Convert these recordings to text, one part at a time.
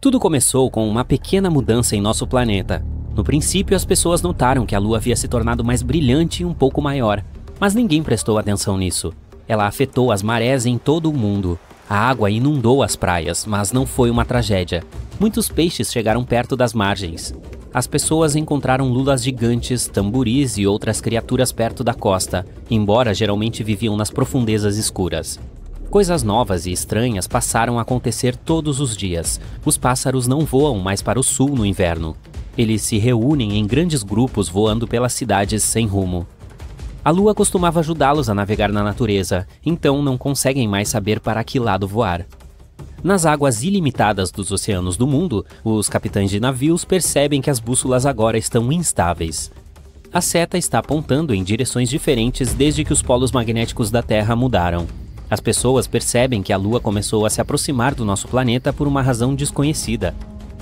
Tudo começou com uma pequena mudança em nosso planeta. No princípio, as pessoas notaram que a Lua havia se tornado mais brilhante e um pouco maior, mas ninguém prestou atenção nisso. Ela afetou as marés em todo o mundo. A água inundou as praias, mas não foi uma tragédia. Muitos peixes chegaram perto das margens. As pessoas encontraram lulas gigantes, tamboris e outras criaturas perto da costa, embora geralmente viviam nas profundezas escuras. Coisas novas e estranhas passaram a acontecer todos os dias. Os pássaros não voam mais para o sul no inverno. Eles se reúnem em grandes grupos voando pelas cidades sem rumo. A lua costumava ajudá-los a navegar na natureza, então não conseguem mais saber para que lado voar. Nas águas ilimitadas dos oceanos do mundo, os capitães de navios percebem que as bússolas agora estão instáveis. A seta está apontando em direções diferentes desde que os polos magnéticos da Terra mudaram. As pessoas percebem que a Lua começou a se aproximar do nosso planeta por uma razão desconhecida.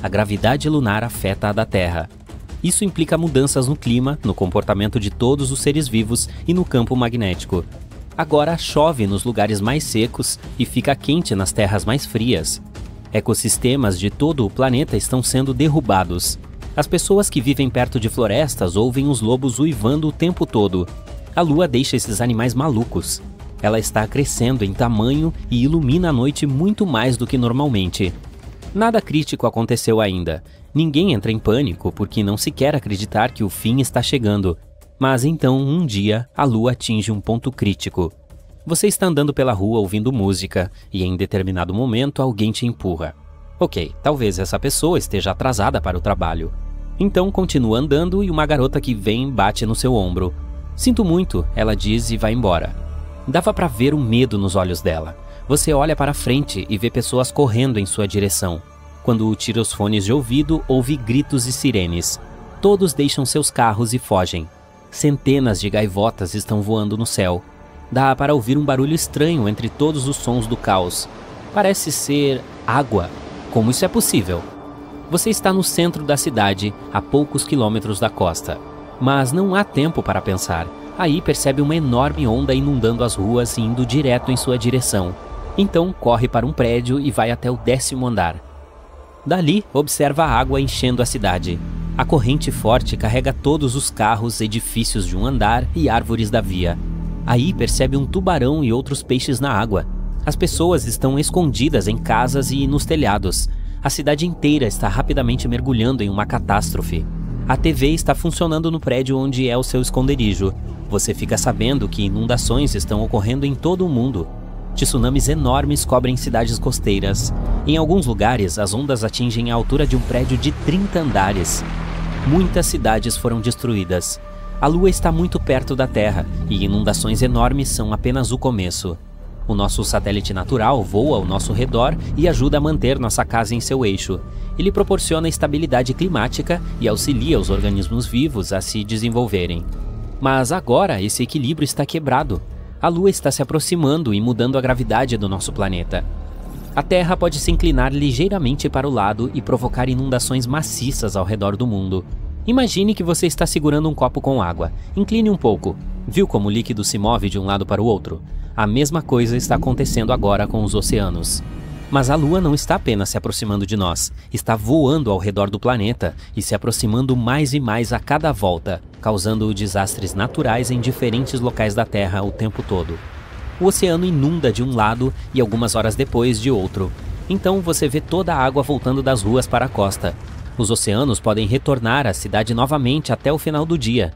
A gravidade lunar afeta a da Terra. Isso implica mudanças no clima, no comportamento de todos os seres vivos e no campo magnético. Agora chove nos lugares mais secos e fica quente nas terras mais frias. Ecossistemas de todo o planeta estão sendo derrubados. As pessoas que vivem perto de florestas ouvem os lobos uivando o tempo todo. A lua deixa esses animais malucos. Ela está crescendo em tamanho e ilumina a noite muito mais do que normalmente. Nada crítico aconteceu ainda. Ninguém entra em pânico porque não se quer acreditar que o fim está chegando. Mas então, um dia, a lua atinge um ponto crítico. Você está andando pela rua ouvindo música e em determinado momento alguém te empurra. Ok, talvez essa pessoa esteja atrasada para o trabalho. Então continua andando e uma garota que vem bate no seu ombro. Sinto muito, ela diz e vai embora. Dava para ver o medo nos olhos dela. Você olha para frente e vê pessoas correndo em sua direção. Quando tira os fones de ouvido, ouve gritos e sirenes. Todos deixam seus carros e fogem. Centenas de gaivotas estão voando no céu. Dá para ouvir um barulho estranho entre todos os sons do caos. Parece ser água. Como isso é possível? Você está no centro da cidade, a poucos quilômetros da costa. Mas não há tempo para pensar. Aí percebe uma enorme onda inundando as ruas e indo direto em sua direção. Então corre para um prédio e vai até o décimo andar. Dali, observa a água enchendo a cidade. A corrente forte carrega todos os carros, edifícios de um andar e árvores da via. Aí percebe um tubarão e outros peixes na água. As pessoas estão escondidas em casas e nos telhados. A cidade inteira está rapidamente mergulhando em uma catástrofe. A TV está funcionando no prédio onde é o seu esconderijo. Você fica sabendo que inundações estão ocorrendo em todo o mundo. Tsunamis enormes cobrem cidades costeiras. Em alguns lugares, as ondas atingem a altura de um prédio de 30 andares. Muitas cidades foram destruídas. A Lua está muito perto da Terra e inundações enormes são apenas o começo. O nosso satélite natural voa ao nosso redor e ajuda a manter nossa casa em seu eixo. Ele proporciona estabilidade climática e auxilia os organismos vivos a se desenvolverem. Mas agora esse equilíbrio está quebrado. A Lua está se aproximando e mudando a gravidade do nosso planeta. A Terra pode se inclinar ligeiramente para o lado e provocar inundações maciças ao redor do mundo. Imagine que você está segurando um copo com água. Incline um pouco. Viu como o líquido se move de um lado para o outro? A mesma coisa está acontecendo agora com os oceanos. Mas a Lua não está apenas se aproximando de nós, está voando ao redor do planeta e se aproximando mais e mais a cada volta, causando desastres naturais em diferentes locais da Terra o tempo todo. O oceano inunda de um lado e algumas horas depois de outro. Então você vê toda a água voltando das ruas para a costa. Os oceanos podem retornar à cidade novamente até o final do dia.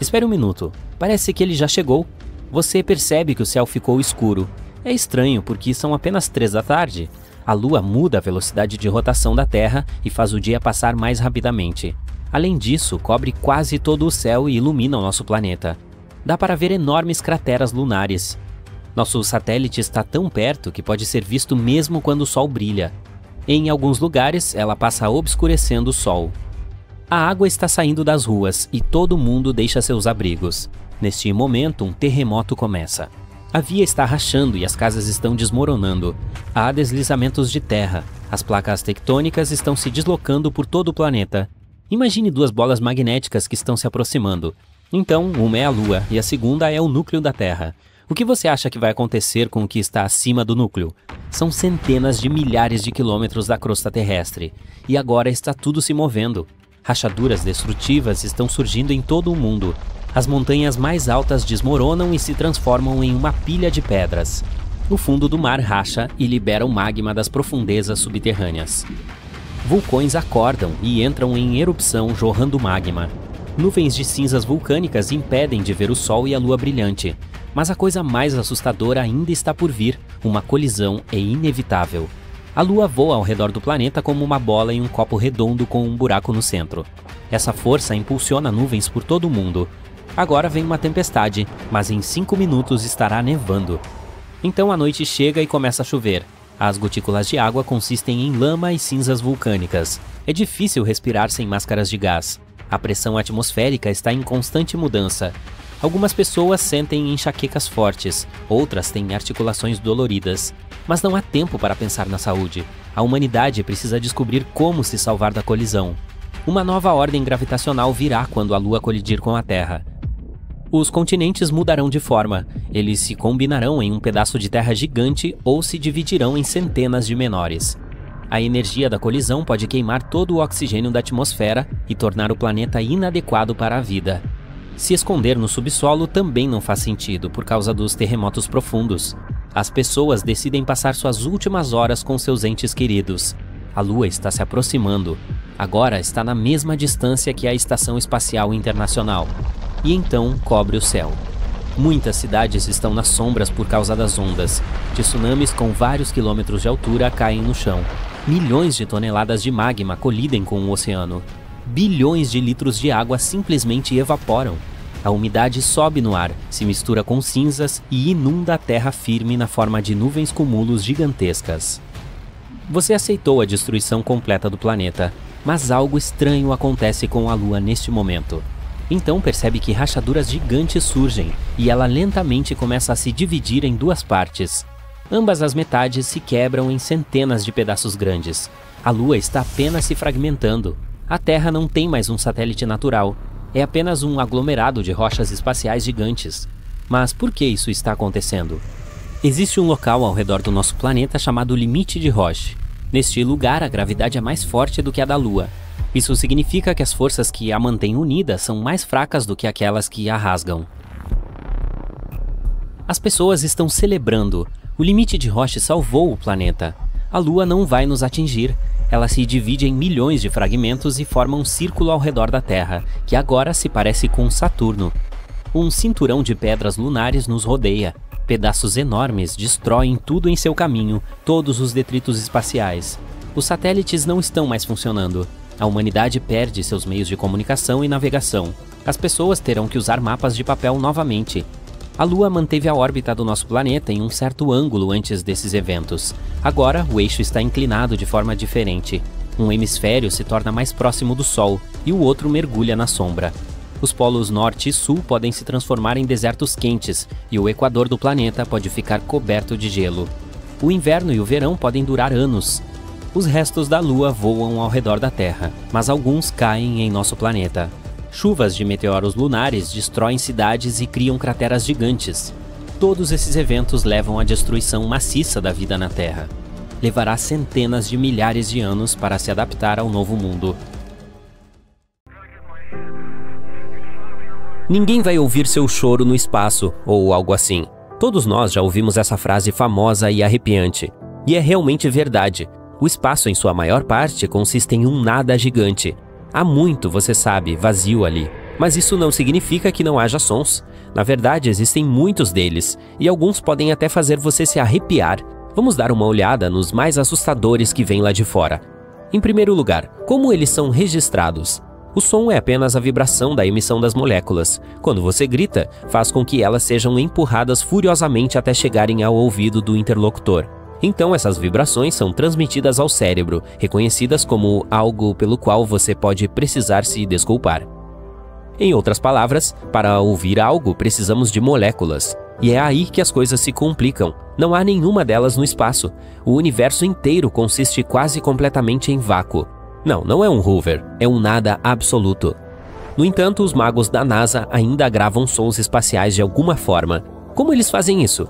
Espere um minuto, parece que ele já chegou. Você percebe que o céu ficou escuro é estranho porque são apenas três da tarde. A Lua muda a velocidade de rotação da Terra e faz o dia passar mais rapidamente. Além disso, cobre quase todo o céu e ilumina o nosso planeta. Dá para ver enormes crateras lunares. Nosso satélite está tão perto que pode ser visto mesmo quando o Sol brilha. Em alguns lugares, ela passa obscurecendo o Sol. A água está saindo das ruas e todo mundo deixa seus abrigos. Neste momento, um terremoto começa. A via está rachando e as casas estão desmoronando. Há deslizamentos de terra. As placas tectônicas estão se deslocando por todo o planeta. Imagine duas bolas magnéticas que estão se aproximando. Então, uma é a Lua e a segunda é o núcleo da Terra. O que você acha que vai acontecer com o que está acima do núcleo? São centenas de milhares de quilômetros da crosta terrestre, e agora está tudo se movendo. Rachaduras destrutivas estão surgindo em todo o mundo. As montanhas mais altas desmoronam e se transformam em uma pilha de pedras. O fundo do mar racha e libera o magma das profundezas subterrâneas. Vulcões acordam e entram em erupção jorrando magma. Nuvens de cinzas vulcânicas impedem de ver o Sol e a Lua brilhante. Mas a coisa mais assustadora ainda está por vir: uma colisão é inevitável. A Lua voa ao redor do planeta como uma bola em um copo redondo com um buraco no centro. Essa força impulsiona nuvens por todo o mundo. Agora vem uma tempestade, mas em cinco minutos estará nevando. Então a noite chega e começa a chover. As gotículas de água consistem em lama e cinzas vulcânicas. É difícil respirar sem máscaras de gás. A pressão atmosférica está em constante mudança. Algumas pessoas sentem enxaquecas fortes, outras têm articulações doloridas. Mas não há tempo para pensar na saúde. A humanidade precisa descobrir como se salvar da colisão. Uma nova ordem gravitacional virá quando a Lua colidir com a Terra. Os continentes mudarão de forma. Eles se combinarão em um pedaço de terra gigante ou se dividirão em centenas de menores. A energia da colisão pode queimar todo o oxigênio da atmosfera e tornar o planeta inadequado para a vida. Se esconder no subsolo também não faz sentido por causa dos terremotos profundos. As pessoas decidem passar suas últimas horas com seus entes queridos. A Lua está se aproximando. Agora está na mesma distância que a Estação Espacial Internacional. E então cobre o céu. Muitas cidades estão nas sombras por causa das ondas. Tsunamis com vários quilômetros de altura caem no chão. Milhões de toneladas de magma colidem com o oceano. Bilhões de litros de água simplesmente evaporam. A umidade sobe no ar, se mistura com cinzas e inunda a terra firme na forma de nuvens cumulos gigantescas. Você aceitou a destruição completa do planeta, mas algo estranho acontece com a Lua neste momento. Então percebe que rachaduras gigantes surgem e ela lentamente começa a se dividir em duas partes, Ambas as metades se quebram em centenas de pedaços grandes. A Lua está apenas se fragmentando. A Terra não tem mais um satélite natural. É apenas um aglomerado de rochas espaciais gigantes. Mas por que isso está acontecendo? Existe um local ao redor do nosso planeta chamado limite de Roche. Neste lugar, a gravidade é mais forte do que a da Lua. Isso significa que as forças que a mantêm unida são mais fracas do que aquelas que a rasgam. As pessoas estão celebrando, o limite de Roche salvou o planeta. A Lua não vai nos atingir. Ela se divide em milhões de fragmentos e forma um círculo ao redor da Terra, que agora se parece com Saturno. Um cinturão de pedras lunares nos rodeia. Pedaços enormes destroem tudo em seu caminho, todos os detritos espaciais. Os satélites não estão mais funcionando. A humanidade perde seus meios de comunicação e navegação. As pessoas terão que usar mapas de papel novamente, a Lua manteve a órbita do nosso planeta em um certo ângulo antes desses eventos. Agora, o eixo está inclinado de forma diferente. Um hemisfério se torna mais próximo do Sol e o outro mergulha na sombra. Os polos norte e sul podem se transformar em desertos quentes e o equador do planeta pode ficar coberto de gelo. O inverno e o verão podem durar anos. Os restos da Lua voam ao redor da Terra, mas alguns caem em nosso planeta. Chuvas de meteoros lunares destroem cidades e criam crateras gigantes. Todos esses eventos levam à destruição maciça da vida na Terra. Levará centenas de milhares de anos para se adaptar ao novo mundo. Ninguém vai ouvir seu choro no espaço, ou algo assim. Todos nós já ouvimos essa frase famosa e arrepiante. E é realmente verdade. O espaço, em sua maior parte, consiste em um nada gigante, Há muito, você sabe, vazio ali. Mas isso não significa que não haja sons. Na verdade, existem muitos deles, e alguns podem até fazer você se arrepiar. Vamos dar uma olhada nos mais assustadores que vêm lá de fora. Em primeiro lugar, como eles são registrados? O som é apenas a vibração da emissão das moléculas. Quando você grita, faz com que elas sejam empurradas furiosamente até chegarem ao ouvido do interlocutor. Então, essas vibrações são transmitidas ao cérebro, reconhecidas como algo pelo qual você pode precisar se desculpar. Em outras palavras, para ouvir algo precisamos de moléculas. E é aí que as coisas se complicam. Não há nenhuma delas no espaço. O universo inteiro consiste quase completamente em vácuo. Não, não é um Hoover, é um nada absoluto. No entanto, os magos da NASA ainda gravam sons espaciais de alguma forma, Como eles fazem isso?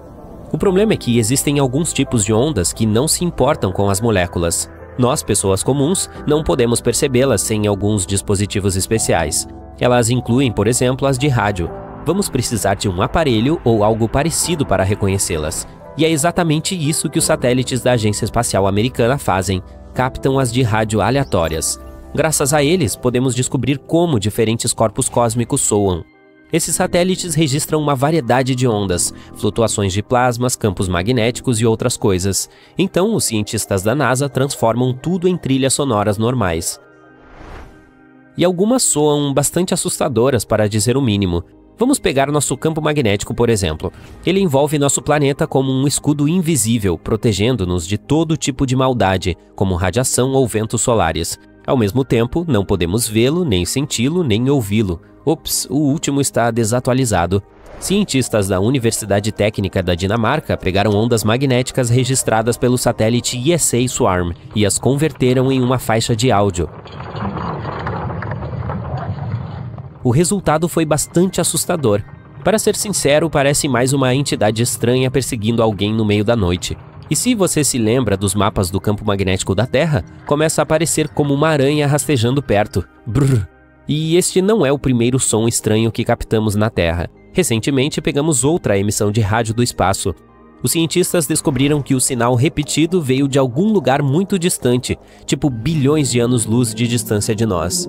O problema é que existem alguns tipos de ondas que não se importam com as moléculas. Nós, pessoas comuns, não podemos percebê-las sem alguns dispositivos especiais. Elas incluem, por exemplo, as de rádio. Vamos precisar de um aparelho ou algo parecido para reconhecê-las. E é exatamente isso que os satélites da Agência Espacial Americana fazem: captam as de rádio aleatórias. Graças a eles, podemos descobrir como diferentes corpos cósmicos soam. Esses satélites registram uma variedade de ondas, flutuações de plasmas, campos magnéticos e outras coisas. Então, os cientistas da NASA transformam tudo em trilhas sonoras normais. E algumas soam bastante assustadoras, para dizer o mínimo. Vamos pegar nosso campo magnético, por exemplo. Ele envolve nosso planeta como um escudo invisível, protegendo-nos de todo tipo de maldade, como radiação ou ventos solares. Ao mesmo tempo, não podemos vê-lo, nem senti-lo, nem ouvi-lo. Ops, o último está desatualizado. Cientistas da Universidade Técnica da Dinamarca pegaram ondas magnéticas registradas pelo satélite ISA Swarm e as converteram em uma faixa de áudio. O resultado foi bastante assustador. Para ser sincero, parece mais uma entidade estranha perseguindo alguém no meio da noite. E se você se lembra dos mapas do campo magnético da Terra, começa a aparecer como uma aranha rastejando perto. Brrr. E este não é o primeiro som estranho que captamos na Terra. Recentemente pegamos outra emissão de rádio do espaço. Os cientistas descobriram que o sinal repetido veio de algum lugar muito distante, tipo bilhões de anos-luz de distância de nós.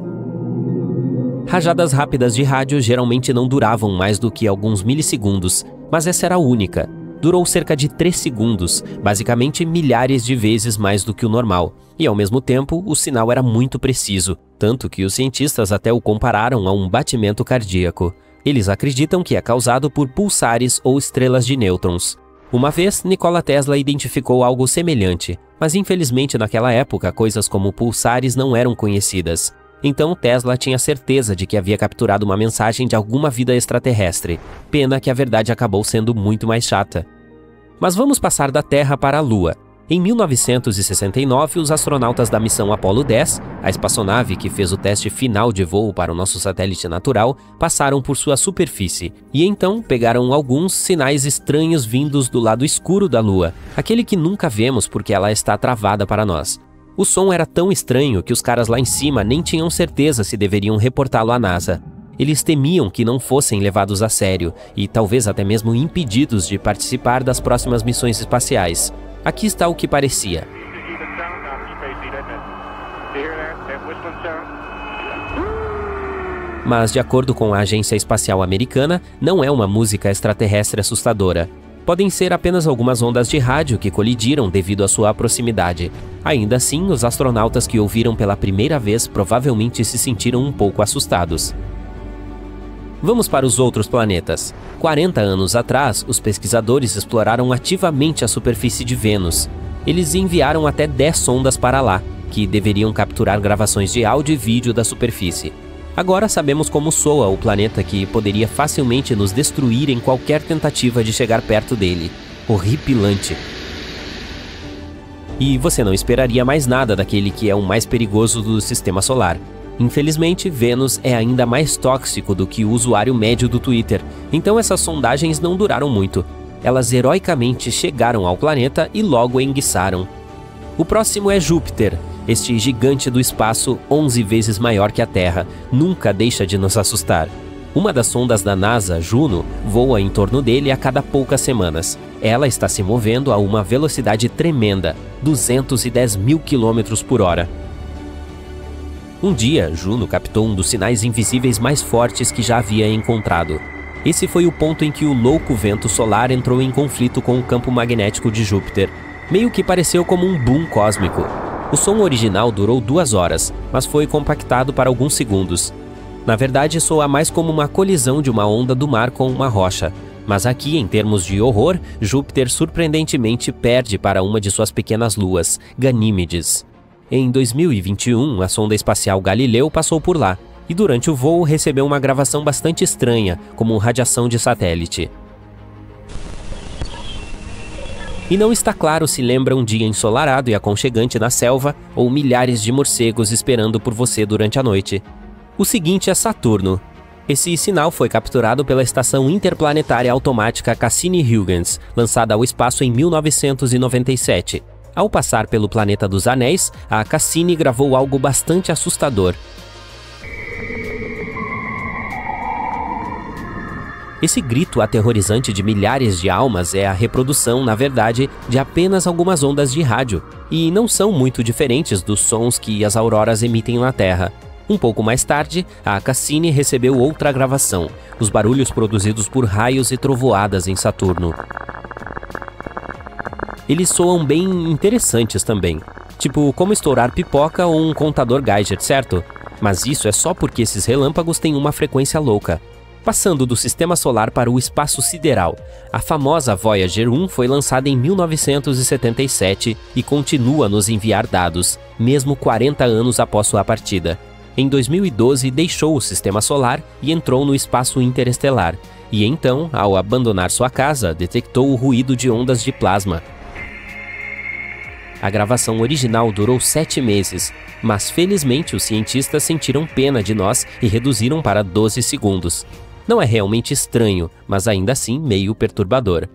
Rajadas rápidas de rádio geralmente não duravam mais do que alguns milissegundos, mas essa era a única durou cerca de 3 segundos, basicamente milhares de vezes mais do que o normal. E ao mesmo tempo, o sinal era muito preciso, tanto que os cientistas até o compararam a um batimento cardíaco. Eles acreditam que é causado por pulsares ou estrelas de nêutrons. Uma vez, Nikola Tesla identificou algo semelhante, mas infelizmente naquela época coisas como pulsares não eram conhecidas. Então Tesla tinha certeza de que havia capturado uma mensagem de alguma vida extraterrestre. Pena que a verdade acabou sendo muito mais chata. Mas vamos passar da Terra para a Lua. Em 1969, os astronautas da missão Apollo 10, a espaçonave que fez o teste final de voo para o nosso satélite natural, passaram por sua superfície e então pegaram alguns sinais estranhos vindos do lado escuro da Lua, aquele que nunca vemos porque ela está travada para nós. O som era tão estranho que os caras lá em cima nem tinham certeza se deveriam reportá-lo à NASA. Eles temiam que não fossem levados a sério e talvez até mesmo impedidos de participar das próximas missões espaciais. Aqui está o que parecia. Mas, de acordo com a Agência Espacial Americana, não é uma música extraterrestre assustadora podem ser apenas algumas ondas de rádio que colidiram devido à sua proximidade. Ainda assim, os astronautas que ouviram pela primeira vez provavelmente se sentiram um pouco assustados. Vamos para os outros planetas. 40 anos atrás, os pesquisadores exploraram ativamente a superfície de Vênus. Eles enviaram até 10 sondas para lá, que deveriam capturar gravações de áudio e vídeo da superfície. Agora sabemos como soa o planeta que poderia facilmente nos destruir em qualquer tentativa de chegar perto dele. Horripilante. E você não esperaria mais nada daquele que é o mais perigoso do sistema solar. Infelizmente, Vênus é ainda mais tóxico do que o usuário médio do Twitter, então essas sondagens não duraram muito. Elas heroicamente chegaram ao planeta e logo enguiçaram. O próximo é Júpiter, este gigante do espaço, 11 vezes maior que a Terra, nunca deixa de nos assustar. Uma das sondas da NASA, Juno, voa em torno dele a cada poucas semanas. Ela está se movendo a uma velocidade tremenda, 210 mil quilômetros por hora. Um dia, Juno captou um dos sinais invisíveis mais fortes que já havia encontrado. Esse foi o ponto em que o louco vento solar entrou em conflito com o campo magnético de Júpiter. Meio que pareceu como um boom cósmico. O som original durou duas horas, mas foi compactado para alguns segundos. Na verdade, soa mais como uma colisão de uma onda do mar com uma rocha. Mas aqui, em termos de horror, Júpiter surpreendentemente perde para uma de suas pequenas luas, Ganímedes. Em 2021, a sonda espacial Galileu passou por lá, e durante o voo recebeu uma gravação bastante estranha, como radiação de satélite. E não está claro se lembra um dia ensolarado e aconchegante na selva ou milhares de morcegos esperando por você durante a noite. O seguinte é Saturno. Esse sinal foi capturado pela Estação Interplanetária Automática Cassini-Huygens, lançada ao espaço em 1997. Ao passar pelo planeta dos Anéis, a Cassini gravou algo bastante assustador. Esse grito aterrorizante de milhares de almas é a reprodução, na verdade, de apenas algumas ondas de rádio, e não são muito diferentes dos sons que as auroras emitem na Terra. Um pouco mais tarde, a Cassini recebeu outra gravação, os barulhos produzidos por raios e trovoadas em Saturno. Eles soam bem interessantes também, tipo como estourar pipoca ou um contador Geiger, certo? Mas isso é só porque esses relâmpagos têm uma frequência louca. Passando do sistema solar para o espaço sideral, a famosa Voyager 1 foi lançada em 1977 e continua a nos enviar dados, mesmo 40 anos após sua partida em 2012 deixou o sistema solar e entrou no espaço interestelar, e então, ao abandonar sua casa, detectou o ruído de ondas de plasma. A gravação original durou sete meses, mas felizmente os cientistas sentiram pena de nós e reduziram para 12 segundos. Não é realmente estranho, mas ainda assim meio perturbador.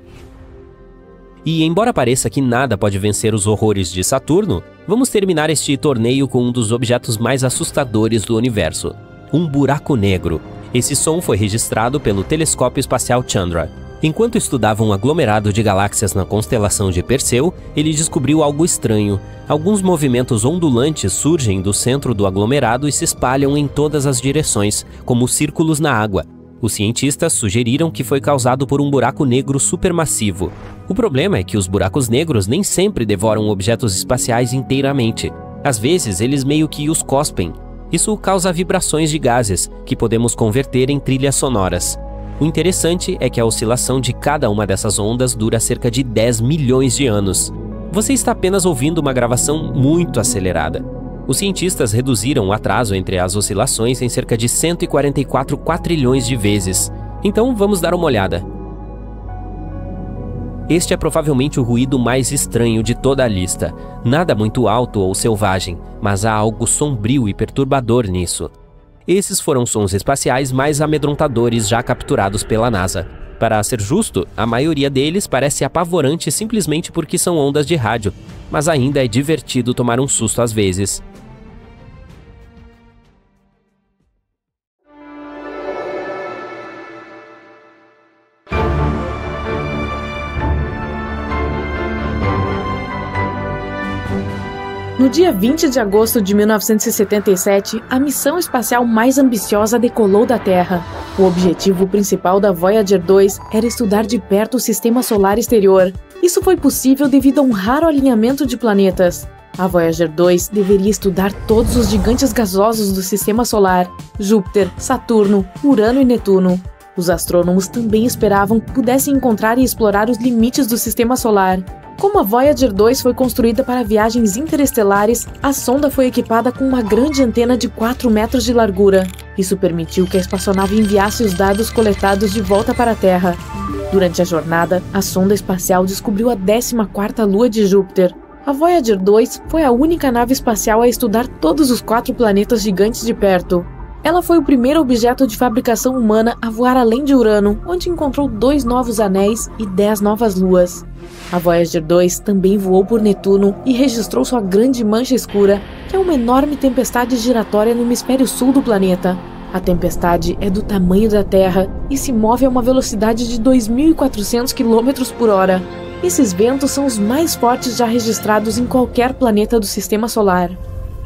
E embora pareça que nada pode vencer os horrores de Saturno, vamos terminar este torneio com um dos objetos mais assustadores do universo: um buraco negro. Esse som foi registrado pelo Telescópio Espacial Chandra. Enquanto estudava um aglomerado de galáxias na constelação de Perseu, ele descobriu algo estranho. Alguns movimentos ondulantes surgem do centro do aglomerado e se espalham em todas as direções, como círculos na água, os cientistas sugeriram que foi causado por um buraco negro supermassivo. O problema é que os buracos negros nem sempre devoram objetos espaciais inteiramente. Às vezes, eles meio que os cospem. Isso causa vibrações de gases, que podemos converter em trilhas sonoras. O interessante é que a oscilação de cada uma dessas ondas dura cerca de 10 milhões de anos. Você está apenas ouvindo uma gravação muito acelerada. Os cientistas reduziram o atraso entre as oscilações em cerca de 144 quatrilhões de vezes. Então vamos dar uma olhada. Este é provavelmente o ruído mais estranho de toda a lista. Nada muito alto ou selvagem, mas há algo sombrio e perturbador nisso. Esses foram sons espaciais mais amedrontadores já capturados pela NASA. Para ser justo, a maioria deles parece apavorante simplesmente porque são ondas de rádio, mas ainda é divertido tomar um susto às vezes. No dia 20 de agosto de 1977, a missão espacial mais ambiciosa decolou da Terra. O objetivo principal da Voyager 2 era estudar de perto o sistema solar exterior. Isso foi possível devido a um raro alinhamento de planetas. A Voyager 2 deveria estudar todos os gigantes gasosos do sistema solar: Júpiter, Saturno, Urano e Netuno. Os astrônomos também esperavam que pudessem encontrar e explorar os limites do sistema solar. Como a Voyager 2 foi construída para viagens interestelares, a sonda foi equipada com uma grande antena de 4 metros de largura. Isso permitiu que a espaçonave enviasse os dados coletados de volta para a Terra. Durante a jornada, a sonda espacial descobriu a 14ª lua de Júpiter. A Voyager 2 foi a única nave espacial a estudar todos os quatro planetas gigantes de perto. Ela foi o primeiro objeto de fabricação humana a voar além de Urano, onde encontrou dois novos anéis e dez novas luas. A Voyager 2 também voou por Netuno e registrou sua grande mancha escura, que é uma enorme tempestade giratória no hemisfério sul do planeta. A tempestade é do tamanho da Terra e se move a uma velocidade de 2.400 km por hora. Esses ventos são os mais fortes já registrados em qualquer planeta do sistema solar.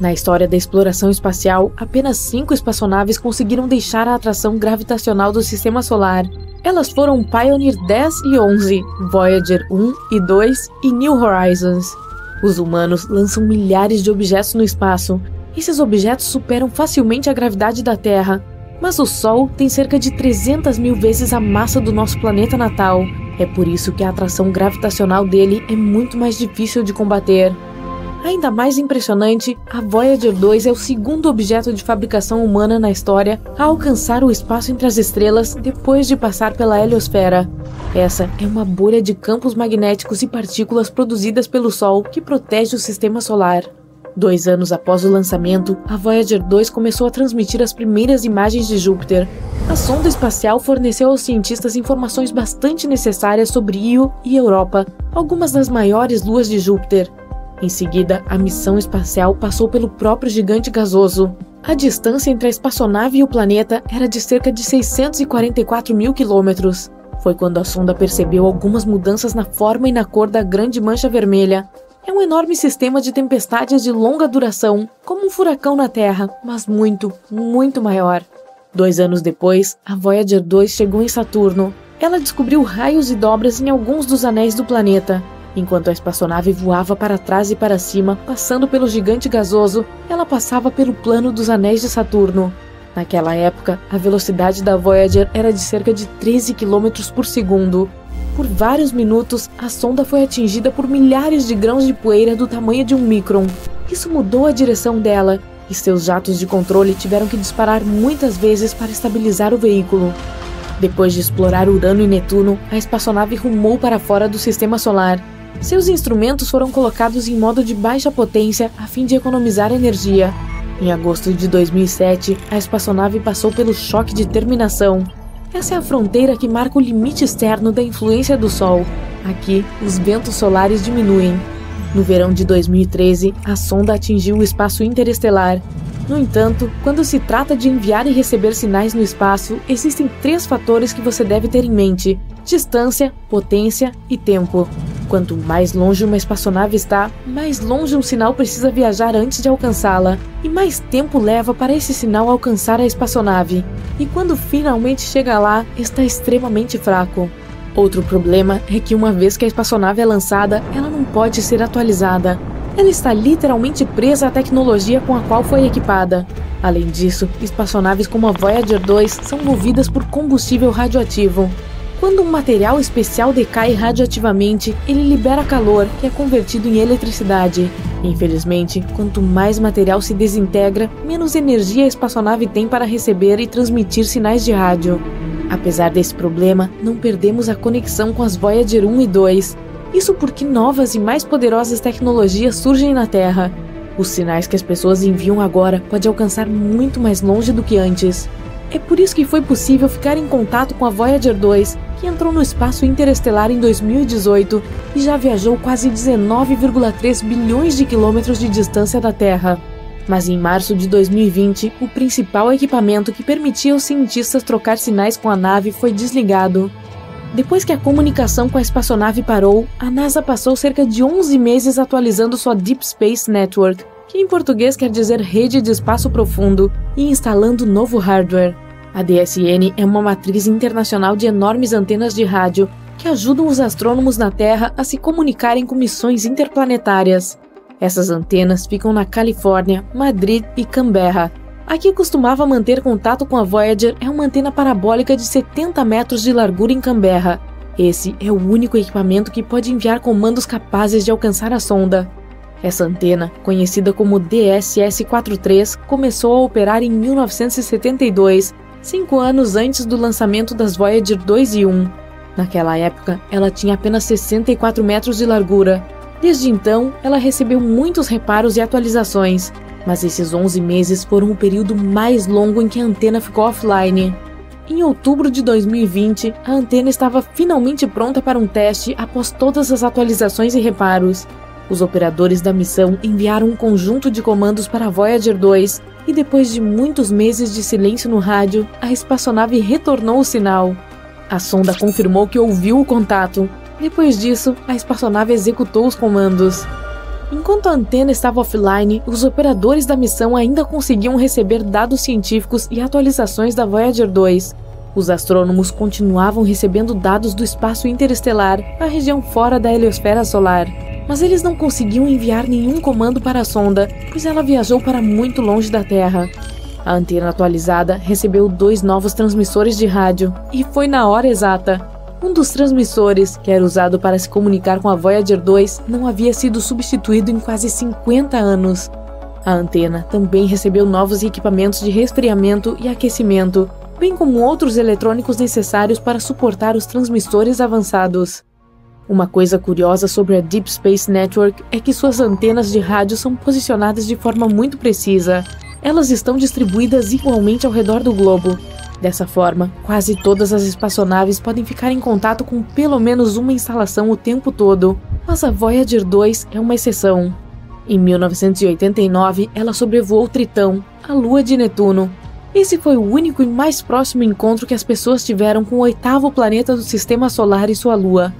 Na história da exploração espacial, apenas cinco espaçonaves conseguiram deixar a atração gravitacional do sistema solar. Elas foram Pioneer 10 e 11, Voyager 1 e 2 e New Horizons. Os humanos lançam milhares de objetos no espaço. Esses objetos superam facilmente a gravidade da Terra, mas o Sol tem cerca de 300 mil vezes a massa do nosso planeta natal. É por isso que a atração gravitacional dele é muito mais difícil de combater. Ainda mais impressionante, a Voyager 2 é o segundo objeto de fabricação humana na história a alcançar o espaço entre as estrelas depois de passar pela heliosfera. Essa é uma bolha de campos magnéticos e partículas produzidas pelo Sol que protege o sistema solar. Dois anos após o lançamento, a Voyager 2 começou a transmitir as primeiras imagens de Júpiter. A sonda espacial forneceu aos cientistas informações bastante necessárias sobre Io e Europa, algumas das maiores luas de Júpiter. Em seguida, a missão espacial passou pelo próprio gigante gasoso. A distância entre a espaçonave e o planeta era de cerca de 644 mil quilômetros. Foi quando a sonda percebeu algumas mudanças na forma e na cor da grande mancha vermelha, é um enorme sistema de tempestades de longa duração, como um furacão na Terra, mas muito, muito maior. Dois anos depois, a Voyager 2 chegou em Saturno. Ela descobriu raios e dobras em alguns dos anéis do planeta. Enquanto a espaçonave voava para trás e para cima, passando pelo gigante gasoso, ela passava pelo plano dos anéis de Saturno. Naquela época, a velocidade da Voyager era de cerca de 13 km por segundo, por vários minutos, a sonda foi atingida por milhares de grãos de poeira do tamanho de um micron. Isso mudou a direção dela, e seus jatos de controle tiveram que disparar muitas vezes para estabilizar o veículo. Depois de explorar Urano e Netuno, a espaçonave rumou para fora do sistema solar. Seus instrumentos foram colocados em modo de baixa potência a fim de economizar energia. Em agosto de 2007, a espaçonave passou pelo choque de terminação, essa é a fronteira que marca o limite externo da influência do Sol. Aqui, os ventos solares diminuem. No verão de 2013, a sonda atingiu o espaço interestelar. No entanto, quando se trata de enviar e receber sinais no espaço, existem três fatores que você deve ter em mente: distância, potência e tempo. Quanto mais longe uma espaçonave está, mais longe um sinal precisa viajar antes de alcançá-la, e mais tempo leva para esse sinal alcançar a espaçonave. E quando finalmente chega lá, está extremamente fraco. Outro problema é que uma vez que a espaçonave é lançada, ela não pode ser atualizada. Ela está literalmente presa à tecnologia com a qual foi equipada. Além disso, espaçonaves como a Voyager 2 são movidas por combustível radioativo, quando um material especial decai radioativamente, ele libera calor, que é convertido em eletricidade. Infelizmente, quanto mais material se desintegra, menos energia a espaçonave tem para receber e transmitir sinais de rádio. Apesar desse problema, não perdemos a conexão com as Voyager 1 e 2. Isso porque novas e mais poderosas tecnologias surgem na Terra. Os sinais que as pessoas enviam agora podem alcançar muito mais longe do que antes. É por isso que foi possível ficar em contato com a Voyager 2, que entrou no espaço interestelar em 2018 e já viajou quase 19,3 bilhões de quilômetros de distância da Terra. Mas em março de 2020, o principal equipamento que permitia aos cientistas trocar sinais com a nave foi desligado. Depois que a comunicação com a espaçonave parou, a NASA passou cerca de 11 meses atualizando sua Deep Space Network, que em português quer dizer rede de espaço profundo, e instalando novo hardware. A DSN é uma matriz internacional de enormes antenas de rádio que ajudam os astrônomos na Terra a se comunicarem com missões interplanetárias. Essas antenas ficam na Califórnia, Madrid e Canberra. A que costumava manter contato com a Voyager é uma antena parabólica de 70 metros de largura em Canberra. Esse é o único equipamento que pode enviar comandos capazes de alcançar a sonda. Essa antena, conhecida como DSS-43, começou a operar em 1972 cinco anos antes do lançamento das Voyager 2 e 1. Naquela época, ela tinha apenas 64 metros de largura. Desde então, ela recebeu muitos reparos e atualizações, mas esses 11 meses foram o período mais longo em que a antena ficou offline. Em outubro de 2020, a antena estava finalmente pronta para um teste após todas as atualizações e reparos. Os operadores da missão enviaram um conjunto de comandos para a Voyager 2 e depois de muitos meses de silêncio no rádio, a espaçonave retornou o sinal. A sonda confirmou que ouviu o contato. Depois disso, a espaçonave executou os comandos. Enquanto a antena estava offline, os operadores da missão ainda conseguiam receber dados científicos e atualizações da Voyager 2. Os astrônomos continuavam recebendo dados do espaço interestelar, a região fora da heliosfera solar mas eles não conseguiam enviar nenhum comando para a sonda, pois ela viajou para muito longe da Terra. A antena atualizada recebeu dois novos transmissores de rádio e foi na hora exata. Um dos transmissores, que era usado para se comunicar com a Voyager 2, não havia sido substituído em quase 50 anos. A antena também recebeu novos equipamentos de resfriamento e aquecimento, bem como outros eletrônicos necessários para suportar os transmissores avançados. Uma coisa curiosa sobre a Deep Space Network é que suas antenas de rádio são posicionadas de forma muito precisa. Elas estão distribuídas igualmente ao redor do globo. Dessa forma, quase todas as espaçonaves podem ficar em contato com pelo menos uma instalação o tempo todo, mas a Voyager 2 é uma exceção. Em 1989, ela sobrevoou Tritão, a lua de Netuno. Esse foi o único e mais próximo encontro que as pessoas tiveram com o oitavo planeta do sistema solar e sua lua.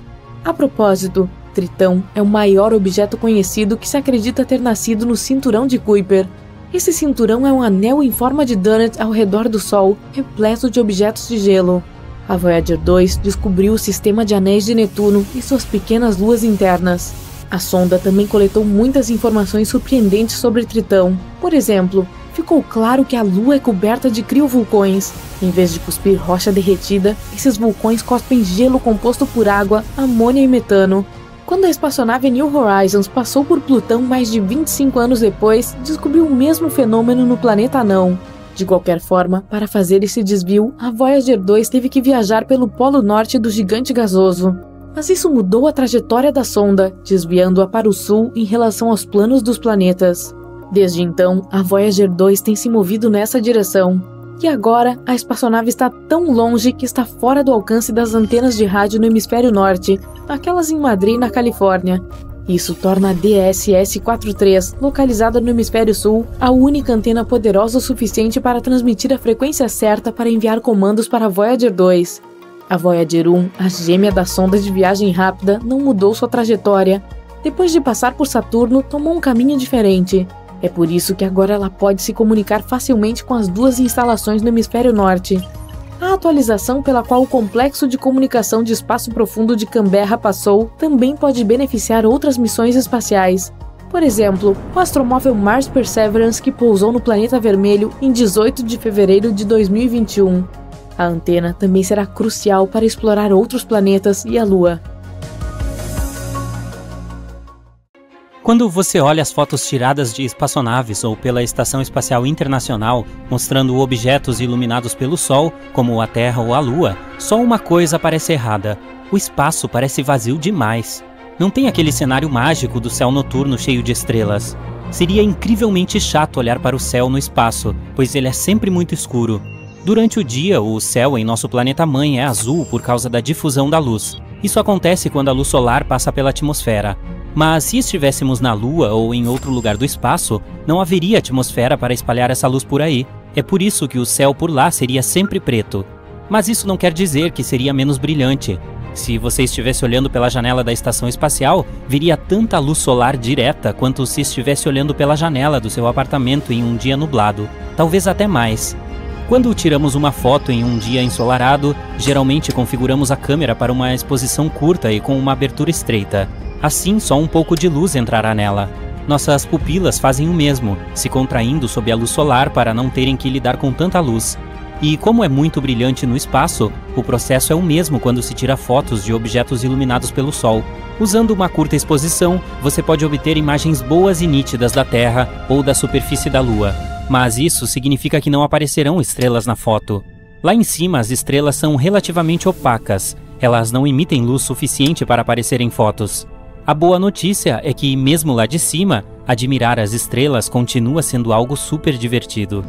A propósito, Tritão é o maior objeto conhecido que se acredita ter nascido no cinturão de Kuiper. Esse cinturão é um anel em forma de donut ao redor do Sol, repleto de objetos de gelo. A Voyager 2 descobriu o sistema de anéis de Netuno e suas pequenas luas internas. A sonda também coletou muitas informações surpreendentes sobre Tritão. Por exemplo, ficou claro que a Lua é coberta de criovulcões. Em vez de cuspir rocha derretida, esses vulcões cospem gelo composto por água, amônia e metano. Quando a espaçonave New Horizons passou por Plutão mais de 25 anos depois, descobriu o mesmo fenômeno no planeta anão. De qualquer forma, para fazer esse desvio, a Voyager 2 teve que viajar pelo polo norte do gigante gasoso. Mas isso mudou a trajetória da sonda, desviando-a para o sul em relação aos planos dos planetas. Desde então, a Voyager 2 tem se movido nessa direção. E agora, a espaçonave está tão longe que está fora do alcance das antenas de rádio no hemisfério norte, aquelas em Madrid, na Califórnia. Isso torna a DSS-43, localizada no hemisfério sul, a única antena poderosa o suficiente para transmitir a frequência certa para enviar comandos para a Voyager 2. A Voyager 1, a gêmea da sonda de viagem rápida, não mudou sua trajetória. Depois de passar por Saturno, tomou um caminho diferente. É por isso que agora ela pode se comunicar facilmente com as duas instalações no hemisfério norte. A atualização pela qual o complexo de comunicação de espaço profundo de Canberra passou também pode beneficiar outras missões espaciais. Por exemplo, o astromóvel Mars Perseverance que pousou no planeta vermelho em 18 de fevereiro de 2021. A antena também será crucial para explorar outros planetas e a Lua. Quando você olha as fotos tiradas de espaçonaves ou pela Estação Espacial Internacional, mostrando objetos iluminados pelo Sol, como a Terra ou a Lua, só uma coisa parece errada: o espaço parece vazio demais. Não tem aquele cenário mágico do céu noturno cheio de estrelas. Seria incrivelmente chato olhar para o céu no espaço, pois ele é sempre muito escuro. Durante o dia, o céu em nosso planeta mãe é azul por causa da difusão da luz. Isso acontece quando a luz solar passa pela atmosfera. Mas se estivéssemos na Lua ou em outro lugar do espaço, não haveria atmosfera para espalhar essa luz por aí. É por isso que o céu por lá seria sempre preto. Mas isso não quer dizer que seria menos brilhante. Se você estivesse olhando pela janela da estação espacial, viria tanta luz solar direta quanto se estivesse olhando pela janela do seu apartamento em um dia nublado, talvez até mais. Quando tiramos uma foto em um dia ensolarado, geralmente configuramos a câmera para uma exposição curta e com uma abertura estreita. Assim, só um pouco de luz entrará nela. Nossas pupilas fazem o mesmo, se contraindo sob a luz solar para não terem que lidar com tanta luz. E como é muito brilhante no espaço, o processo é o mesmo quando se tira fotos de objetos iluminados pelo Sol. Usando uma curta exposição, você pode obter imagens boas e nítidas da Terra ou da superfície da Lua. Mas isso significa que não aparecerão estrelas na foto. Lá em cima, as estrelas são relativamente opacas. Elas não emitem luz suficiente para aparecer em fotos. A boa notícia é que, mesmo lá de cima, admirar as estrelas continua sendo algo super divertido.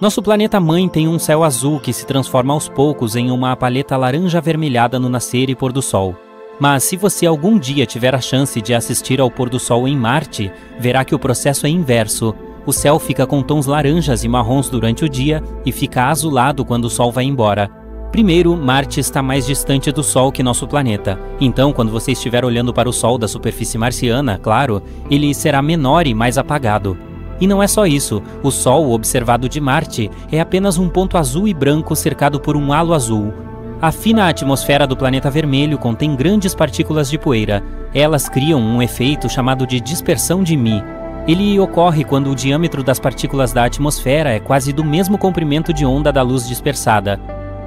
Nosso planeta mãe tem um céu azul que se transforma aos poucos em uma paleta laranja avermelhada no nascer e pôr do sol. Mas se você algum dia tiver a chance de assistir ao pôr do sol em Marte, verá que o processo é inverso o céu fica com tons laranjas e marrons durante o dia e fica azulado quando o Sol vai embora. Primeiro, Marte está mais distante do Sol que nosso planeta. Então, quando você estiver olhando para o Sol da superfície marciana, claro, ele será menor e mais apagado. E não é só isso, o Sol observado de Marte é apenas um ponto azul e branco cercado por um halo azul. A fina atmosfera do planeta vermelho contém grandes partículas de poeira. Elas criam um efeito chamado de dispersão de Mi, ele ocorre quando o diâmetro das partículas da atmosfera é quase do mesmo comprimento de onda da luz dispersada.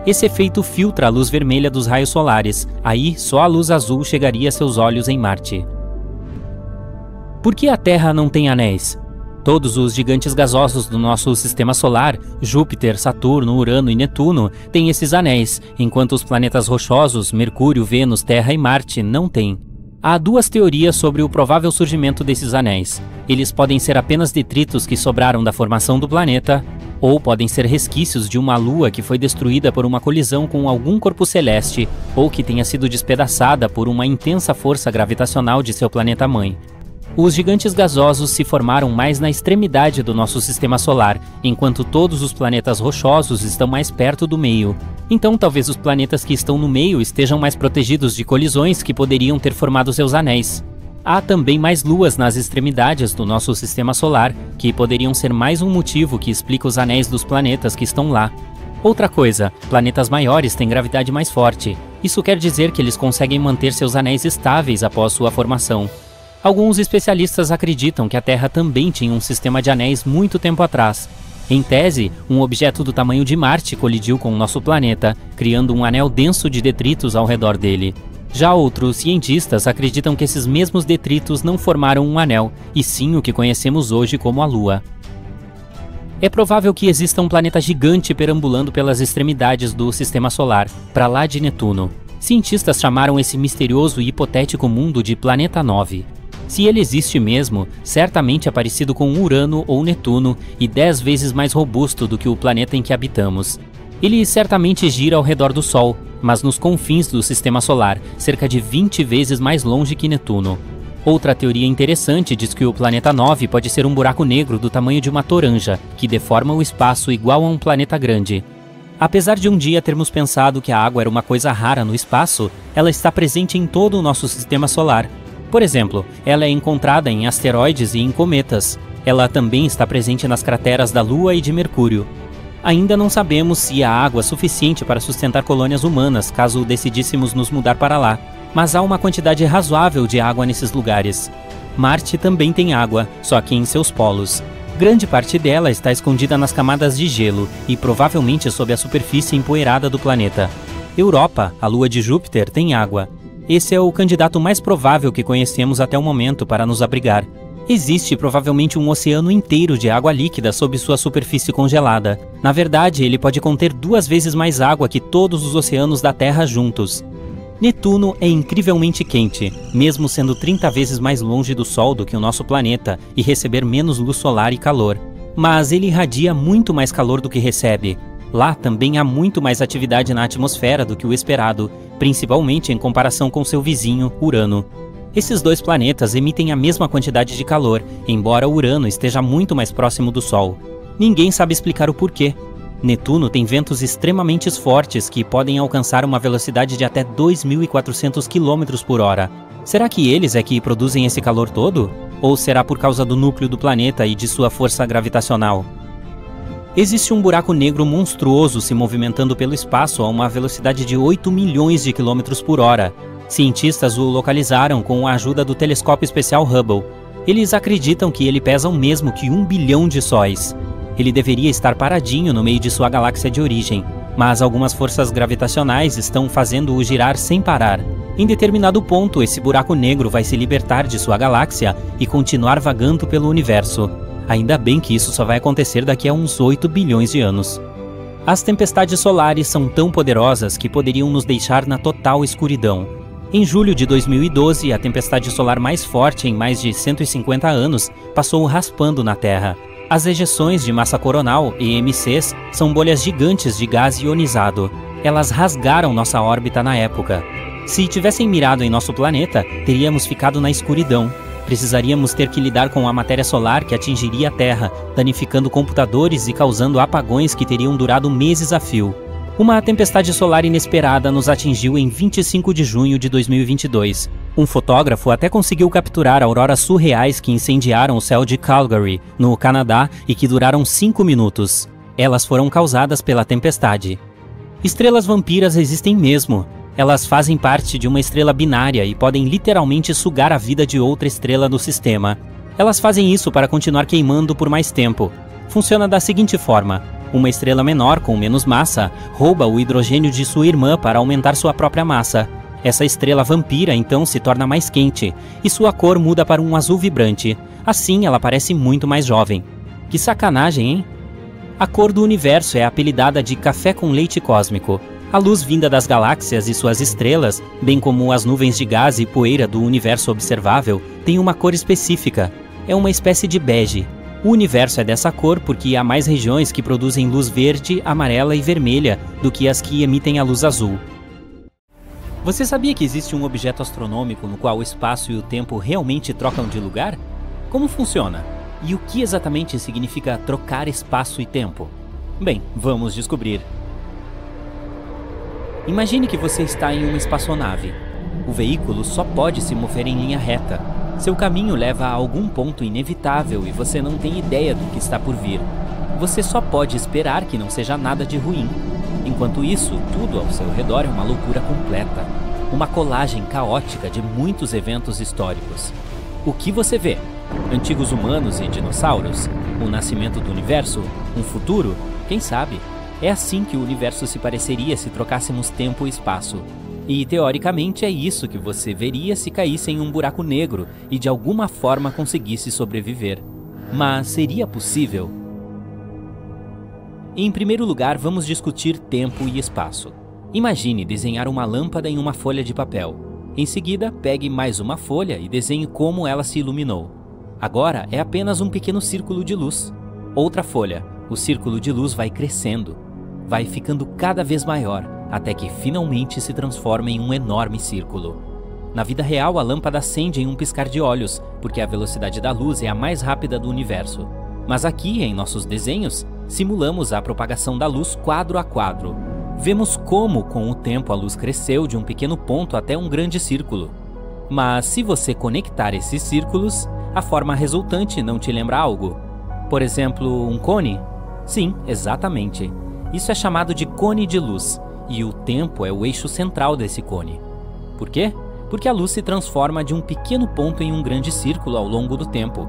Esse efeito filtra a luz vermelha dos raios solares, aí só a luz azul chegaria a seus olhos em Marte. Por que a Terra não tem anéis? Todos os gigantes gasosos do nosso sistema solar, Júpiter, Saturno, Urano e Netuno, têm esses anéis, enquanto os planetas rochosos, Mercúrio, Vênus, Terra e Marte, não têm. Há duas teorias sobre o provável surgimento desses anéis. Eles podem ser apenas detritos que sobraram da formação do planeta, ou podem ser resquícios de uma lua que foi destruída por uma colisão com algum corpo celeste, ou que tenha sido despedaçada por uma intensa força gravitacional de seu planeta mãe. Os gigantes gasosos se formaram mais na extremidade do nosso sistema solar, enquanto todos os planetas rochosos estão mais perto do meio, então talvez os planetas que estão no meio estejam mais protegidos de colisões que poderiam ter formado seus anéis. Há também mais luas nas extremidades do nosso sistema solar, que poderiam ser mais um motivo que explica os anéis dos planetas que estão lá. Outra coisa, planetas maiores têm gravidade mais forte. Isso quer dizer que eles conseguem manter seus anéis estáveis após sua formação. Alguns especialistas acreditam que a Terra também tinha um sistema de anéis muito tempo atrás, em tese, um objeto do tamanho de Marte colidiu com o nosso planeta, criando um anel denso de detritos ao redor dele. Já outros cientistas acreditam que esses mesmos detritos não formaram um anel, e sim o que conhecemos hoje como a Lua. É provável que exista um planeta gigante perambulando pelas extremidades do sistema solar, para lá de Netuno. Cientistas chamaram esse misterioso e hipotético mundo de Planeta 9. Se ele existe mesmo, certamente é parecido com Urano ou Netuno e dez vezes mais robusto do que o planeta em que habitamos. Ele certamente gira ao redor do Sol, mas nos confins do sistema solar, cerca de 20 vezes mais longe que Netuno. Outra teoria interessante diz que o planeta 9 pode ser um buraco negro do tamanho de uma toranja, que deforma o espaço igual a um planeta grande. Apesar de um dia termos pensado que a água era uma coisa rara no espaço, ela está presente em todo o nosso sistema solar, por exemplo, ela é encontrada em asteroides e em cometas. Ela também está presente nas crateras da Lua e de Mercúrio. Ainda não sabemos se há água suficiente para sustentar colônias humanas caso decidíssemos nos mudar para lá, mas há uma quantidade razoável de água nesses lugares. Marte também tem água, só que em seus polos. Grande parte dela está escondida nas camadas de gelo e provavelmente sob a superfície empoeirada do planeta. Europa, a lua de Júpiter, tem água, esse é o candidato mais provável que conhecemos até o momento para nos abrigar. Existe provavelmente um oceano inteiro de água líquida sob sua superfície congelada. Na verdade, ele pode conter duas vezes mais água que todos os oceanos da Terra juntos. Netuno é incrivelmente quente, mesmo sendo 30 vezes mais longe do Sol do que o nosso planeta e receber menos luz solar e calor. Mas ele irradia muito mais calor do que recebe, Lá também há muito mais atividade na atmosfera do que o esperado, principalmente em comparação com seu vizinho, Urano. Esses dois planetas emitem a mesma quantidade de calor, embora Urano esteja muito mais próximo do Sol. Ninguém sabe explicar o porquê. Netuno tem ventos extremamente fortes que podem alcançar uma velocidade de até 2.400 km por hora. Será que eles é que produzem esse calor todo? Ou será por causa do núcleo do planeta e de sua força gravitacional? Existe um buraco negro monstruoso se movimentando pelo espaço a uma velocidade de 8 milhões de quilômetros por hora. Cientistas o localizaram com a ajuda do telescópio especial Hubble. Eles acreditam que ele pesa o mesmo que um bilhão de sóis. Ele deveria estar paradinho no meio de sua galáxia de origem, mas algumas forças gravitacionais estão fazendo-o girar sem parar. Em determinado ponto, esse buraco negro vai se libertar de sua galáxia e continuar vagando pelo universo. Ainda bem que isso só vai acontecer daqui a uns 8 bilhões de anos. As tempestades solares são tão poderosas que poderiam nos deixar na total escuridão. Em julho de 2012, a tempestade solar mais forte em mais de 150 anos passou raspando na Terra. As ejeções de massa coronal, EMCs, são bolhas gigantes de gás ionizado. Elas rasgaram nossa órbita na época. Se tivessem mirado em nosso planeta, teríamos ficado na escuridão, precisaríamos ter que lidar com a matéria solar que atingiria a Terra, danificando computadores e causando apagões que teriam durado meses a fio. Uma tempestade solar inesperada nos atingiu em 25 de junho de 2022. Um fotógrafo até conseguiu capturar auroras surreais que incendiaram o céu de Calgary, no Canadá, e que duraram 5 minutos. Elas foram causadas pela tempestade. Estrelas vampiras existem mesmo, elas fazem parte de uma estrela binária e podem literalmente sugar a vida de outra estrela no sistema. Elas fazem isso para continuar queimando por mais tempo. Funciona da seguinte forma: uma estrela menor com menos massa rouba o hidrogênio de sua irmã para aumentar sua própria massa. Essa estrela vampira então se torna mais quente e sua cor muda para um azul vibrante. Assim ela parece muito mais jovem. Que sacanagem, hein? A cor do universo é apelidada de café com leite cósmico. A luz vinda das galáxias e suas estrelas, bem como as nuvens de gás e poeira do universo observável, tem uma cor específica. É uma espécie de bege. O universo é dessa cor porque há mais regiões que produzem luz verde, amarela e vermelha do que as que emitem a luz azul. Você sabia que existe um objeto astronômico no qual o espaço e o tempo realmente trocam de lugar? Como funciona? E o que exatamente significa trocar espaço e tempo? Bem, vamos descobrir. Imagine que você está em uma espaçonave. O veículo só pode se mover em linha reta. Seu caminho leva a algum ponto inevitável e você não tem ideia do que está por vir. Você só pode esperar que não seja nada de ruim. Enquanto isso, tudo ao seu redor é uma loucura completa. Uma colagem caótica de muitos eventos históricos. O que você vê? Antigos humanos e dinossauros? O nascimento do universo? Um futuro? Quem sabe? É assim que o universo se pareceria se trocássemos tempo e espaço. E teoricamente é isso que você veria se caísse em um buraco negro e de alguma forma conseguisse sobreviver. Mas seria possível? Em primeiro lugar, vamos discutir tempo e espaço. Imagine desenhar uma lâmpada em uma folha de papel. Em seguida, pegue mais uma folha e desenhe como ela se iluminou. Agora é apenas um pequeno círculo de luz. Outra folha. O círculo de luz vai crescendo vai ficando cada vez maior, até que finalmente se transforma em um enorme círculo. Na vida real, a lâmpada acende em um piscar de olhos, porque a velocidade da luz é a mais rápida do universo. Mas aqui, em nossos desenhos, simulamos a propagação da luz quadro a quadro. Vemos como, com o tempo, a luz cresceu de um pequeno ponto até um grande círculo. Mas se você conectar esses círculos, a forma resultante não te lembra algo? Por exemplo, um cone? Sim, exatamente. Isso é chamado de cone de luz, e o tempo é o eixo central desse cone. Por quê? Porque a luz se transforma de um pequeno ponto em um grande círculo ao longo do tempo.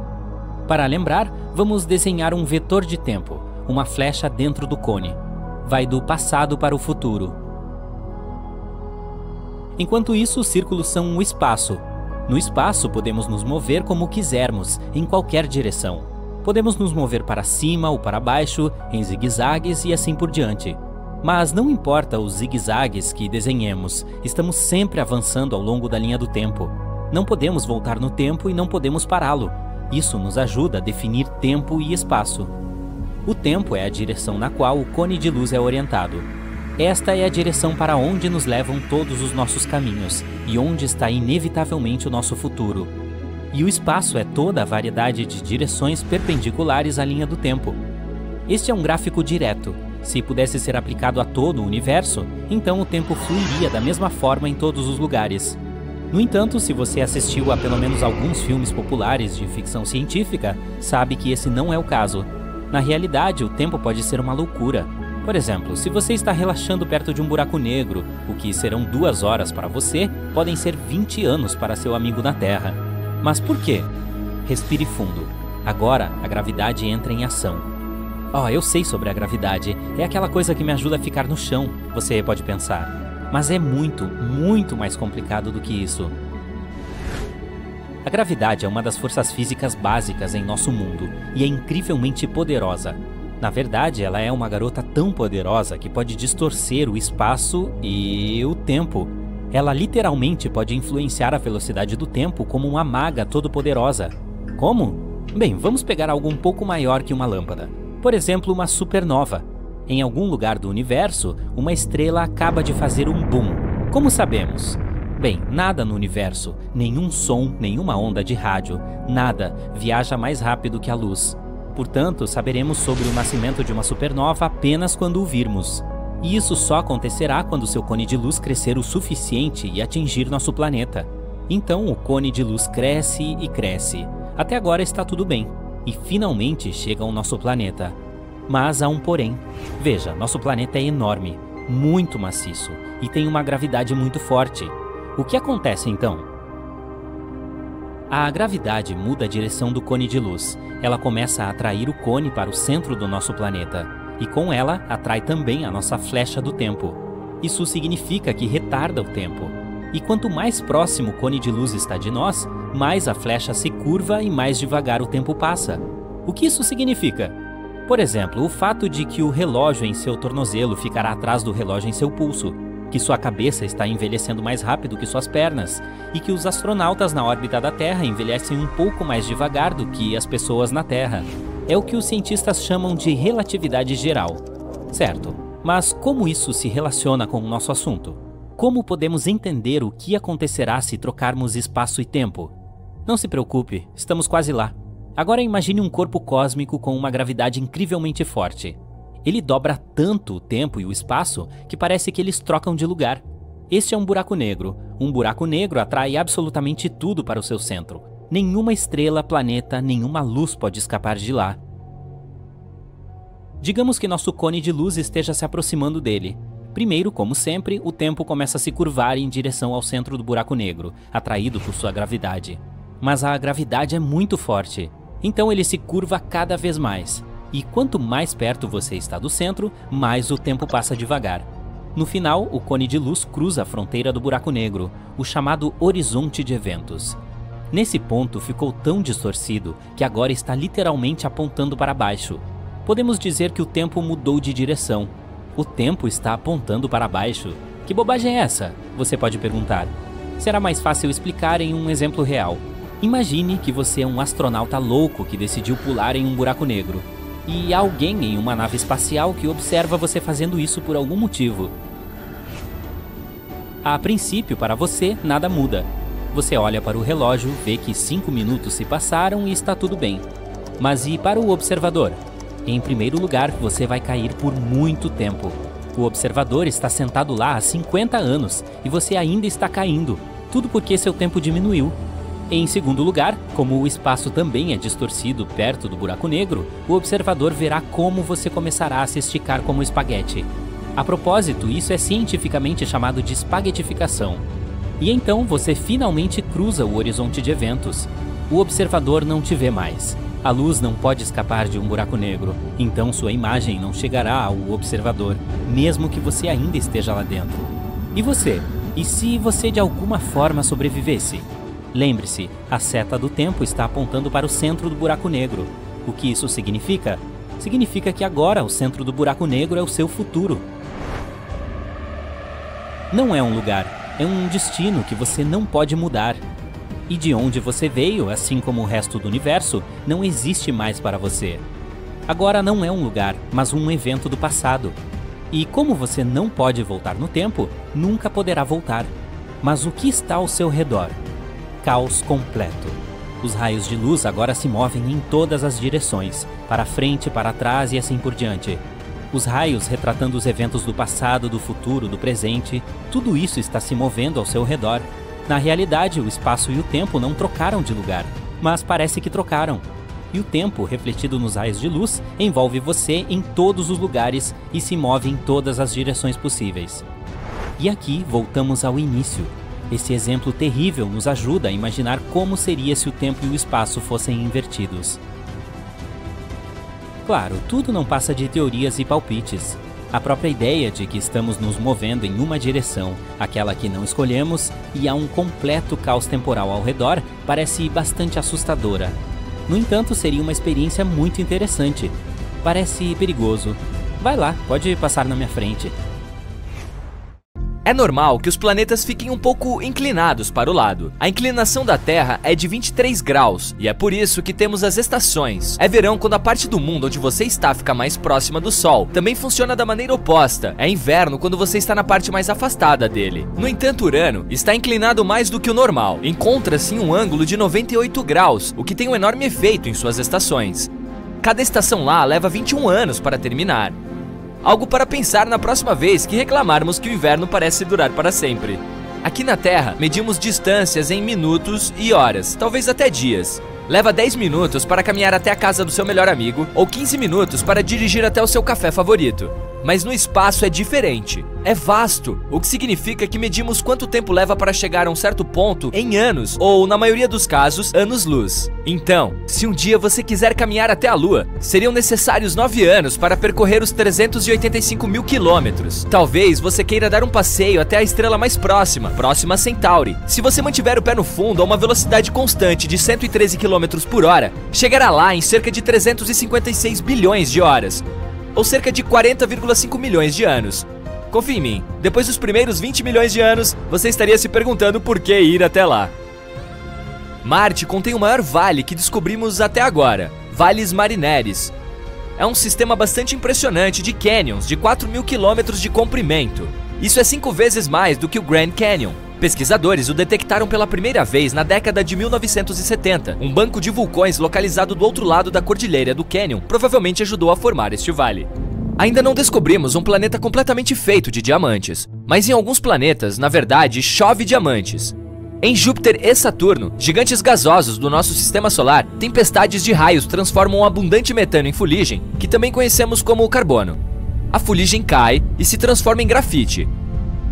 Para lembrar, vamos desenhar um vetor de tempo, uma flecha dentro do cone. Vai do passado para o futuro. Enquanto isso, os círculos são o espaço. No espaço, podemos nos mover como quisermos, em qualquer direção. Podemos nos mover para cima ou para baixo, em zigue-zagues e assim por diante. Mas não importa os zigue-zagues que desenhemos, estamos sempre avançando ao longo da linha do tempo. Não podemos voltar no tempo e não podemos pará-lo. Isso nos ajuda a definir tempo e espaço. O tempo é a direção na qual o cone de luz é orientado. Esta é a direção para onde nos levam todos os nossos caminhos e onde está inevitavelmente o nosso futuro e o espaço é toda a variedade de direções perpendiculares à linha do tempo. Este é um gráfico direto. Se pudesse ser aplicado a todo o universo, então o tempo fluiria da mesma forma em todos os lugares. No entanto, se você assistiu a pelo menos alguns filmes populares de ficção científica, sabe que esse não é o caso. Na realidade, o tempo pode ser uma loucura. Por exemplo, se você está relaxando perto de um buraco negro, o que serão duas horas para você, podem ser 20 anos para seu amigo na Terra. Mas por quê? Respire fundo. Agora a gravidade entra em ação. Oh, eu sei sobre a gravidade. É aquela coisa que me ajuda a ficar no chão, você pode pensar. Mas é muito, muito mais complicado do que isso. A gravidade é uma das forças físicas básicas em nosso mundo e é incrivelmente poderosa. Na verdade, ela é uma garota tão poderosa que pode distorcer o espaço e o tempo ela literalmente pode influenciar a velocidade do tempo como uma maga todo-poderosa. Como? Bem, vamos pegar algo um pouco maior que uma lâmpada. Por exemplo, uma supernova. Em algum lugar do universo, uma estrela acaba de fazer um boom. Como sabemos? Bem, nada no universo, nenhum som, nenhuma onda de rádio, nada viaja mais rápido que a luz. Portanto, saberemos sobre o nascimento de uma supernova apenas quando o virmos. E isso só acontecerá quando seu cone de luz crescer o suficiente e atingir nosso planeta. Então o cone de luz cresce e cresce. Até agora está tudo bem. E finalmente chega ao nosso planeta. Mas há um porém. Veja, nosso planeta é enorme, muito maciço e tem uma gravidade muito forte. O que acontece então? A gravidade muda a direção do cone de luz. Ela começa a atrair o cone para o centro do nosso planeta e com ela atrai também a nossa flecha do tempo. Isso significa que retarda o tempo. E quanto mais próximo o cone de luz está de nós, mais a flecha se curva e mais devagar o tempo passa. O que isso significa? Por exemplo, o fato de que o relógio em seu tornozelo ficará atrás do relógio em seu pulso, que sua cabeça está envelhecendo mais rápido que suas pernas e que os astronautas na órbita da Terra envelhecem um pouco mais devagar do que as pessoas na Terra. É o que os cientistas chamam de relatividade geral. Certo, mas como isso se relaciona com o nosso assunto? Como podemos entender o que acontecerá se trocarmos espaço e tempo? Não se preocupe, estamos quase lá. Agora imagine um corpo cósmico com uma gravidade incrivelmente forte. Ele dobra tanto o tempo e o espaço que parece que eles trocam de lugar. Este é um buraco negro. Um buraco negro atrai absolutamente tudo para o seu centro. Nenhuma estrela, planeta, nenhuma luz pode escapar de lá. Digamos que nosso cone de luz esteja se aproximando dele. Primeiro, como sempre, o tempo começa a se curvar em direção ao centro do buraco negro, atraído por sua gravidade. Mas a gravidade é muito forte, então ele se curva cada vez mais. E quanto mais perto você está do centro, mais o tempo passa devagar. No final, o cone de luz cruza a fronteira do buraco negro, o chamado horizonte de eventos. Nesse ponto ficou tão distorcido que agora está literalmente apontando para baixo. Podemos dizer que o tempo mudou de direção. O tempo está apontando para baixo. Que bobagem é essa? Você pode perguntar. Será mais fácil explicar em um exemplo real. Imagine que você é um astronauta louco que decidiu pular em um buraco negro e alguém em uma nave espacial que observa você fazendo isso por algum motivo. A princípio, para você, nada muda. Você olha para o relógio, vê que cinco minutos se passaram e está tudo bem. Mas e para o observador? Em primeiro lugar, você vai cair por muito tempo. O observador está sentado lá há 50 anos e você ainda está caindo. Tudo porque seu tempo diminuiu em segundo lugar, como o espaço também é distorcido perto do buraco negro, o observador verá como você começará a se esticar como espaguete. A propósito, isso é cientificamente chamado de espaguetificação. E então você finalmente cruza o horizonte de eventos. O observador não te vê mais. A luz não pode escapar de um buraco negro, então sua imagem não chegará ao observador, mesmo que você ainda esteja lá dentro. E você? E se você de alguma forma sobrevivesse? Lembre-se, a seta do tempo está apontando para o centro do buraco negro. O que isso significa? Significa que agora o centro do buraco negro é o seu futuro. Não é um lugar, é um destino que você não pode mudar. E de onde você veio, assim como o resto do universo, não existe mais para você. Agora não é um lugar, mas um evento do passado. E como você não pode voltar no tempo, nunca poderá voltar. Mas o que está ao seu redor? caos completo. Os raios de luz agora se movem em todas as direções, para frente, para trás e assim por diante. Os raios retratando os eventos do passado, do futuro, do presente, tudo isso está se movendo ao seu redor. Na realidade, o espaço e o tempo não trocaram de lugar, mas parece que trocaram. E o tempo, refletido nos raios de luz, envolve você em todos os lugares e se move em todas as direções possíveis. E aqui voltamos ao início, esse exemplo terrível nos ajuda a imaginar como seria se o tempo e o espaço fossem invertidos. Claro, tudo não passa de teorias e palpites. A própria ideia de que estamos nos movendo em uma direção, aquela que não escolhemos, e há um completo caos temporal ao redor, parece bastante assustadora. No entanto, seria uma experiência muito interessante. Parece perigoso. Vai lá, pode passar na minha frente. É normal que os planetas fiquem um pouco inclinados para o lado. A inclinação da Terra é de 23 graus e é por isso que temos as estações. É verão quando a parte do mundo onde você está fica mais próxima do Sol. Também funciona da maneira oposta. É inverno quando você está na parte mais afastada dele. No entanto, Urano está inclinado mais do que o normal. Encontra-se em um ângulo de 98 graus, o que tem um enorme efeito em suas estações. Cada estação lá leva 21 anos para terminar. Algo para pensar na próxima vez que reclamarmos que o inverno parece durar para sempre. Aqui na Terra, medimos distâncias em minutos e horas, talvez até dias. Leva 10 minutos para caminhar até a casa do seu melhor amigo ou 15 minutos para dirigir até o seu café favorito. Mas no espaço é diferente. É vasto, o que significa que medimos quanto tempo leva para chegar a um certo ponto em anos, ou, na maioria dos casos, anos-luz. Então, se um dia você quiser caminhar até a Lua, seriam necessários 9 anos para percorrer os 385 mil quilômetros. Talvez você queira dar um passeio até a estrela mais próxima, próxima a Centauri. Se você mantiver o pé no fundo a uma velocidade constante de 113 km por hora, chegará lá em cerca de 356 bilhões de horas, ou cerca de 40,5 milhões de anos. Confie em mim, depois dos primeiros 20 milhões de anos, você estaria se perguntando por que ir até lá. Marte contém o maior vale que descobrimos até agora, Vales Marineris. É um sistema bastante impressionante de canyons de 4 mil quilômetros de comprimento. Isso é cinco vezes mais do que o Grand Canyon. Pesquisadores o detectaram pela primeira vez na década de 1970. Um banco de vulcões localizado do outro lado da cordilheira do Canyon provavelmente ajudou a formar este vale. Ainda não descobrimos um planeta completamente feito de diamantes, mas em alguns planetas, na verdade, chove diamantes. Em Júpiter e Saturno, gigantes gasosos do nosso sistema solar, tempestades de raios transformam abundante metano em fuligem, que também conhecemos como carbono. A fuligem cai e se transforma em grafite,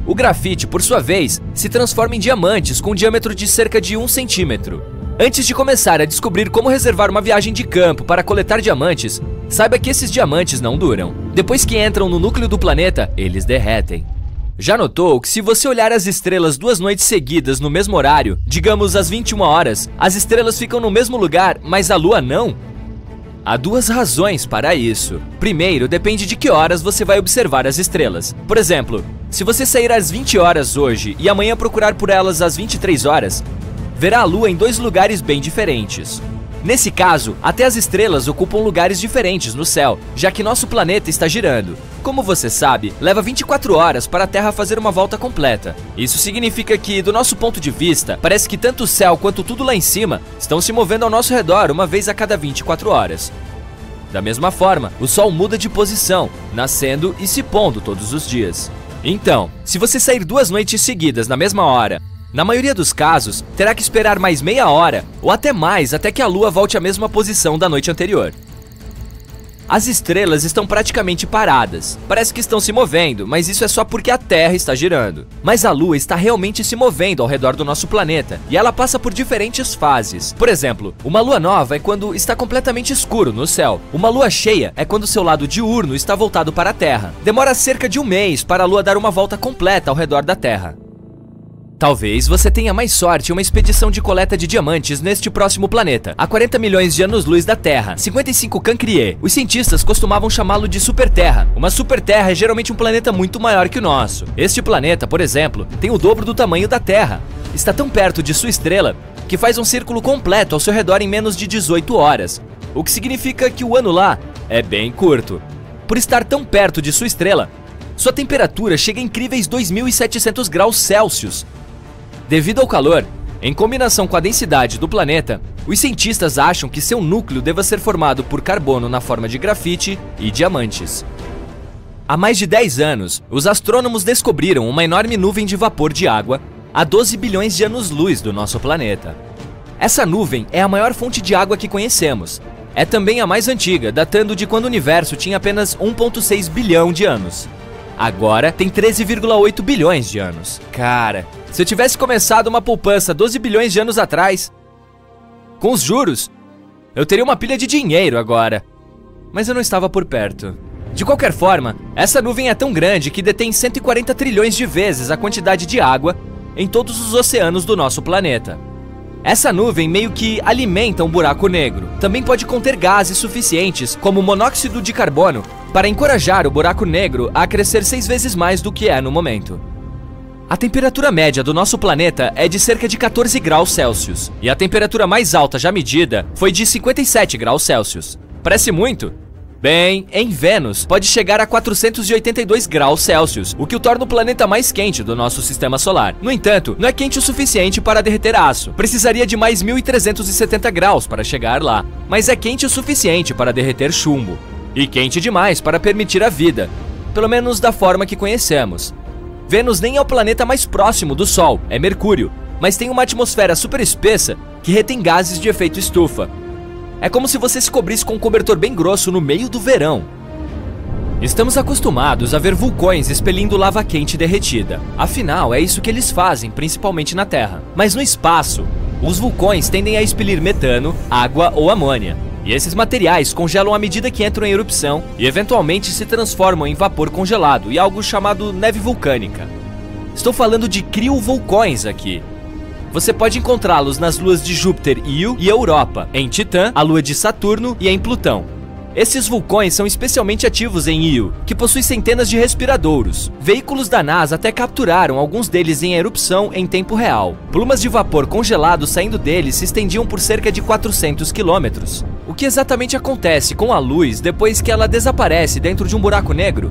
o grafite, por sua vez, se transforma em diamantes com um diâmetro de cerca de 1 centímetro. Antes de começar a descobrir como reservar uma viagem de campo para coletar diamantes, saiba que esses diamantes não duram. Depois que entram no núcleo do planeta, eles derretem. Já notou que se você olhar as estrelas duas noites seguidas no mesmo horário, digamos às 21 horas, as estrelas ficam no mesmo lugar, mas a lua não? Há duas razões para isso. Primeiro, depende de que horas você vai observar as estrelas. Por exemplo, se você sair às 20 horas hoje e amanhã procurar por elas às 23 horas, verá a Lua em dois lugares bem diferentes. Nesse caso, até as estrelas ocupam lugares diferentes no céu, já que nosso planeta está girando. Como você sabe, leva 24 horas para a Terra fazer uma volta completa. Isso significa que, do nosso ponto de vista, parece que tanto o céu quanto tudo lá em cima estão se movendo ao nosso redor uma vez a cada 24 horas. Da mesma forma, o Sol muda de posição, nascendo e se pondo todos os dias. Então, se você sair duas noites seguidas na mesma hora na maioria dos casos, terá que esperar mais meia hora ou até mais até que a Lua volte à mesma posição da noite anterior. As estrelas estão praticamente paradas. Parece que estão se movendo, mas isso é só porque a Terra está girando. Mas a Lua está realmente se movendo ao redor do nosso planeta, e ela passa por diferentes fases. Por exemplo, uma lua nova é quando está completamente escuro no céu. Uma lua cheia é quando seu lado diurno está voltado para a Terra. Demora cerca de um mês para a Lua dar uma volta completa ao redor da Terra. Talvez você tenha mais sorte em uma expedição de coleta de diamantes neste próximo planeta, a 40 milhões de anos-luz da Terra, 55 Cancrie. Os cientistas costumavam chamá-lo de superterra. Uma superterra é geralmente um planeta muito maior que o nosso. Este planeta, por exemplo, tem o dobro do tamanho da Terra. Está tão perto de sua estrela que faz um círculo completo ao seu redor em menos de 18 horas, o que significa que o ano lá é bem curto. Por estar tão perto de sua estrela, sua temperatura chega a incríveis 2.700 graus Celsius, Devido ao calor, em combinação com a densidade do planeta, os cientistas acham que seu núcleo deva ser formado por carbono na forma de grafite e diamantes. Há mais de 10 anos, os astrônomos descobriram uma enorme nuvem de vapor de água a 12 bilhões de anos-luz do nosso planeta. Essa nuvem é a maior fonte de água que conhecemos. É também a mais antiga, datando de quando o universo tinha apenas 1,6 bilhão de anos. Agora tem 13,8 bilhões de anos. Cara, se eu tivesse começado uma poupança 12 bilhões de anos atrás, com os juros, eu teria uma pilha de dinheiro agora. Mas eu não estava por perto. De qualquer forma, essa nuvem é tão grande que detém 140 trilhões de vezes a quantidade de água em todos os oceanos do nosso planeta. Essa nuvem meio que alimenta um buraco negro. Também pode conter gases suficientes, como monóxido de carbono, para encorajar o buraco negro a crescer seis vezes mais do que é no momento. A temperatura média do nosso planeta é de cerca de 14 graus Celsius, e a temperatura mais alta já medida foi de 57 graus Celsius. Parece muito? Bem, em Vênus pode chegar a 482 graus Celsius, o que o torna o planeta mais quente do nosso sistema solar. No entanto, não é quente o suficiente para derreter aço. Precisaria de mais 1370 graus para chegar lá, mas é quente o suficiente para derreter chumbo. E quente demais para permitir a vida, pelo menos da forma que conhecemos. Vênus nem é o planeta mais próximo do Sol, é Mercúrio, mas tem uma atmosfera super espessa que retém gases de efeito estufa. É como se você se cobrisse com um cobertor bem grosso no meio do verão. Estamos acostumados a ver vulcões expelindo lava quente derretida. Afinal, é isso que eles fazem, principalmente na Terra. Mas no espaço, os vulcões tendem a expelir metano, água ou amônia. E esses materiais congelam à medida que entram em erupção e eventualmente se transformam em vapor congelado e algo chamado neve vulcânica. Estou falando de criovulcões aqui. Você pode encontrá-los nas luas de Júpiter Io e Europa, em Titã, a lua de Saturno e em Plutão. Esses vulcões são especialmente ativos em Io, que possui centenas de respiradouros. Veículos da NASA até capturaram alguns deles em erupção em tempo real. Plumas de vapor congelado saindo deles se estendiam por cerca de 400 quilômetros. O que exatamente acontece com a luz depois que ela desaparece dentro de um buraco negro?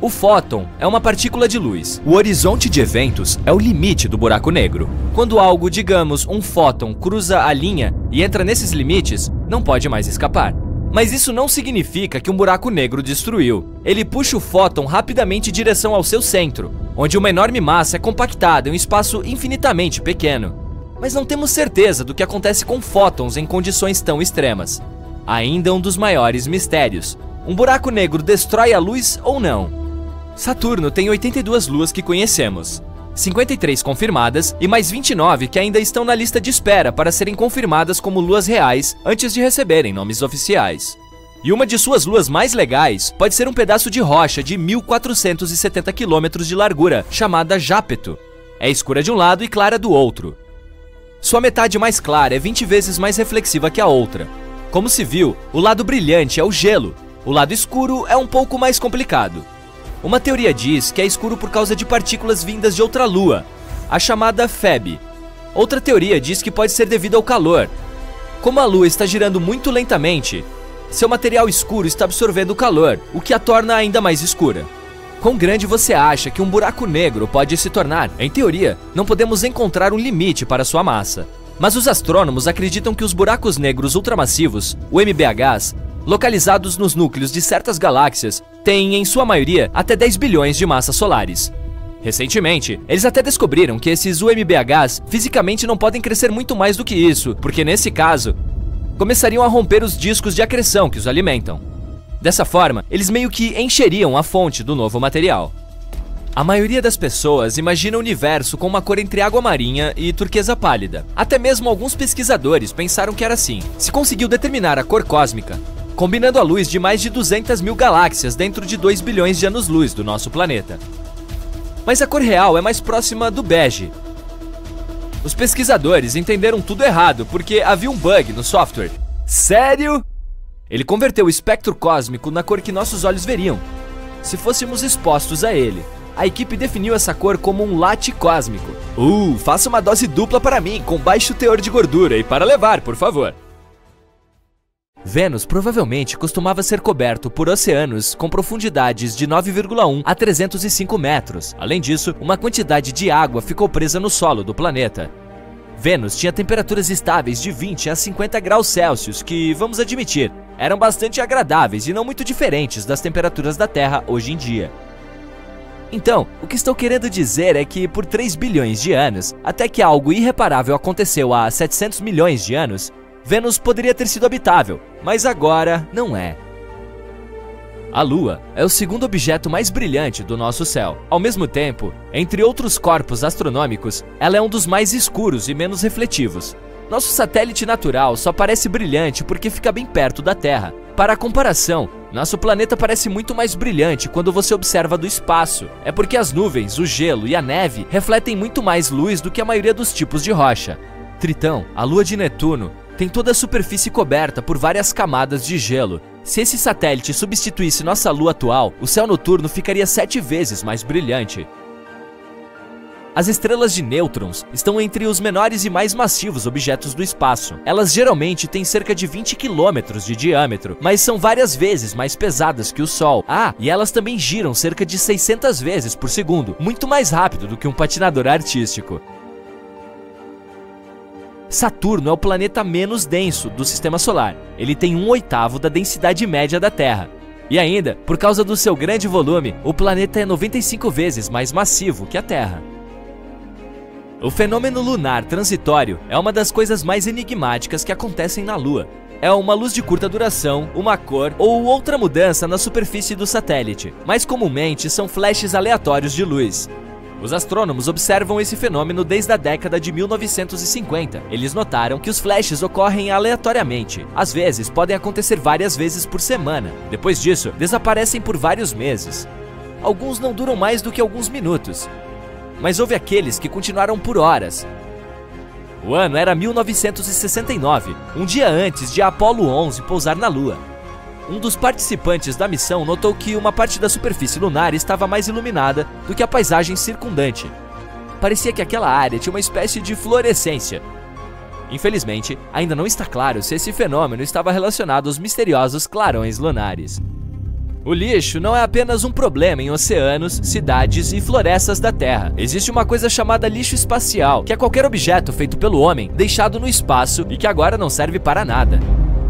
O fóton é uma partícula de luz. O horizonte de eventos é o limite do buraco negro. Quando algo, digamos, um fóton, cruza a linha e entra nesses limites, não pode mais escapar. Mas isso não significa que um buraco negro destruiu. Ele puxa o fóton rapidamente em direção ao seu centro, onde uma enorme massa é compactada em um espaço infinitamente pequeno. Mas não temos certeza do que acontece com fótons em condições tão extremas. Ainda um dos maiores mistérios. Um buraco negro destrói a luz ou não? Saturno tem 82 luas que conhecemos. 53 confirmadas e mais 29 que ainda estão na lista de espera para serem confirmadas como luas reais antes de receberem nomes oficiais. E uma de suas luas mais legais pode ser um pedaço de rocha de 1470 quilômetros de largura, chamada Jápeto. É escura de um lado e clara do outro. Sua metade mais clara é 20 vezes mais reflexiva que a outra. Como se viu, o lado brilhante é o gelo, o lado escuro é um pouco mais complicado. Uma teoria diz que é escuro por causa de partículas vindas de outra lua, a chamada Feb. Outra teoria diz que pode ser devido ao calor. Como a lua está girando muito lentamente, seu material escuro está absorvendo o calor, o que a torna ainda mais escura. Quão grande você acha que um buraco negro pode se tornar? Em teoria, não podemos encontrar um limite para sua massa. Mas os astrônomos acreditam que os buracos negros ultramassivos, o MBHs, localizados nos núcleos de certas galáxias, têm, em sua maioria, até 10 bilhões de massas solares. Recentemente, eles até descobriram que esses UMBHs fisicamente não podem crescer muito mais do que isso, porque nesse caso, começariam a romper os discos de acreção que os alimentam. Dessa forma, eles meio que encheriam a fonte do novo material. A maioria das pessoas imagina o universo com uma cor entre água marinha e turquesa pálida. Até mesmo alguns pesquisadores pensaram que era assim. Se conseguiu determinar a cor cósmica, combinando a luz de mais de 200 mil galáxias dentro de 2 bilhões de anos-luz do nosso planeta. Mas a cor real é mais próxima do bege. Os pesquisadores entenderam tudo errado porque havia um bug no software. Sério? Ele converteu o espectro cósmico na cor que nossos olhos veriam, se fôssemos expostos a ele. A equipe definiu essa cor como um latte cósmico. Uh, faça uma dose dupla para mim, com baixo teor de gordura e para levar, por favor. Vênus provavelmente costumava ser coberto por oceanos com profundidades de 9,1 a 305 metros. Além disso, uma quantidade de água ficou presa no solo do planeta. Vênus tinha temperaturas estáveis de 20 a 50 graus Celsius, que, vamos admitir, eram bastante agradáveis e não muito diferentes das temperaturas da Terra hoje em dia. Então, o que estou querendo dizer é que por 3 bilhões de anos, até que algo irreparável aconteceu há 700 milhões de anos, Vênus poderia ter sido habitável, mas agora não é. A Lua é o segundo objeto mais brilhante do nosso céu. Ao mesmo tempo, entre outros corpos astronômicos, ela é um dos mais escuros e menos refletivos. Nosso satélite natural só parece brilhante porque fica bem perto da Terra. Para comparação, nosso planeta parece muito mais brilhante quando você observa do espaço. É porque as nuvens, o gelo e a neve refletem muito mais luz do que a maioria dos tipos de rocha. Tritão, a lua de Netuno, tem toda a superfície coberta por várias camadas de gelo. Se esse satélite substituísse nossa lua atual, o céu noturno ficaria sete vezes mais brilhante. As estrelas de nêutrons estão entre os menores e mais massivos objetos do espaço. Elas geralmente têm cerca de 20 quilômetros de diâmetro, mas são várias vezes mais pesadas que o Sol. Ah, e elas também giram cerca de 600 vezes por segundo, muito mais rápido do que um patinador artístico. Saturno é o planeta menos denso do sistema solar. Ele tem um oitavo da densidade média da Terra. E ainda, por causa do seu grande volume, o planeta é 95 vezes mais massivo que a Terra. O fenômeno lunar transitório é uma das coisas mais enigmáticas que acontecem na Lua. é uma luz de curta duração, uma cor ou outra mudança na superfície do satélite. Mais comumente são flashes aleatórios de luz. Os astrônomos observam esse fenômeno desde a década de 1950. Eles notaram que os flashes ocorrem aleatoriamente. Às vezes, podem acontecer várias vezes por semana. Depois disso, desaparecem por vários meses. Alguns não duram mais do que alguns minutos. Mas houve aqueles que continuaram por horas. O ano era 1969, um dia antes de Apollo 11 pousar na Lua. Um dos participantes da missão notou que uma parte da superfície lunar estava mais iluminada do que a paisagem circundante. Parecia que aquela área tinha uma espécie de fluorescência. Infelizmente, ainda não está claro se esse fenômeno estava relacionado aos misteriosos clarões lunares. O lixo não é apenas um problema em oceanos, cidades e florestas da Terra. Existe uma coisa chamada lixo espacial, que é qualquer objeto feito pelo homem deixado no espaço e que agora não serve para nada.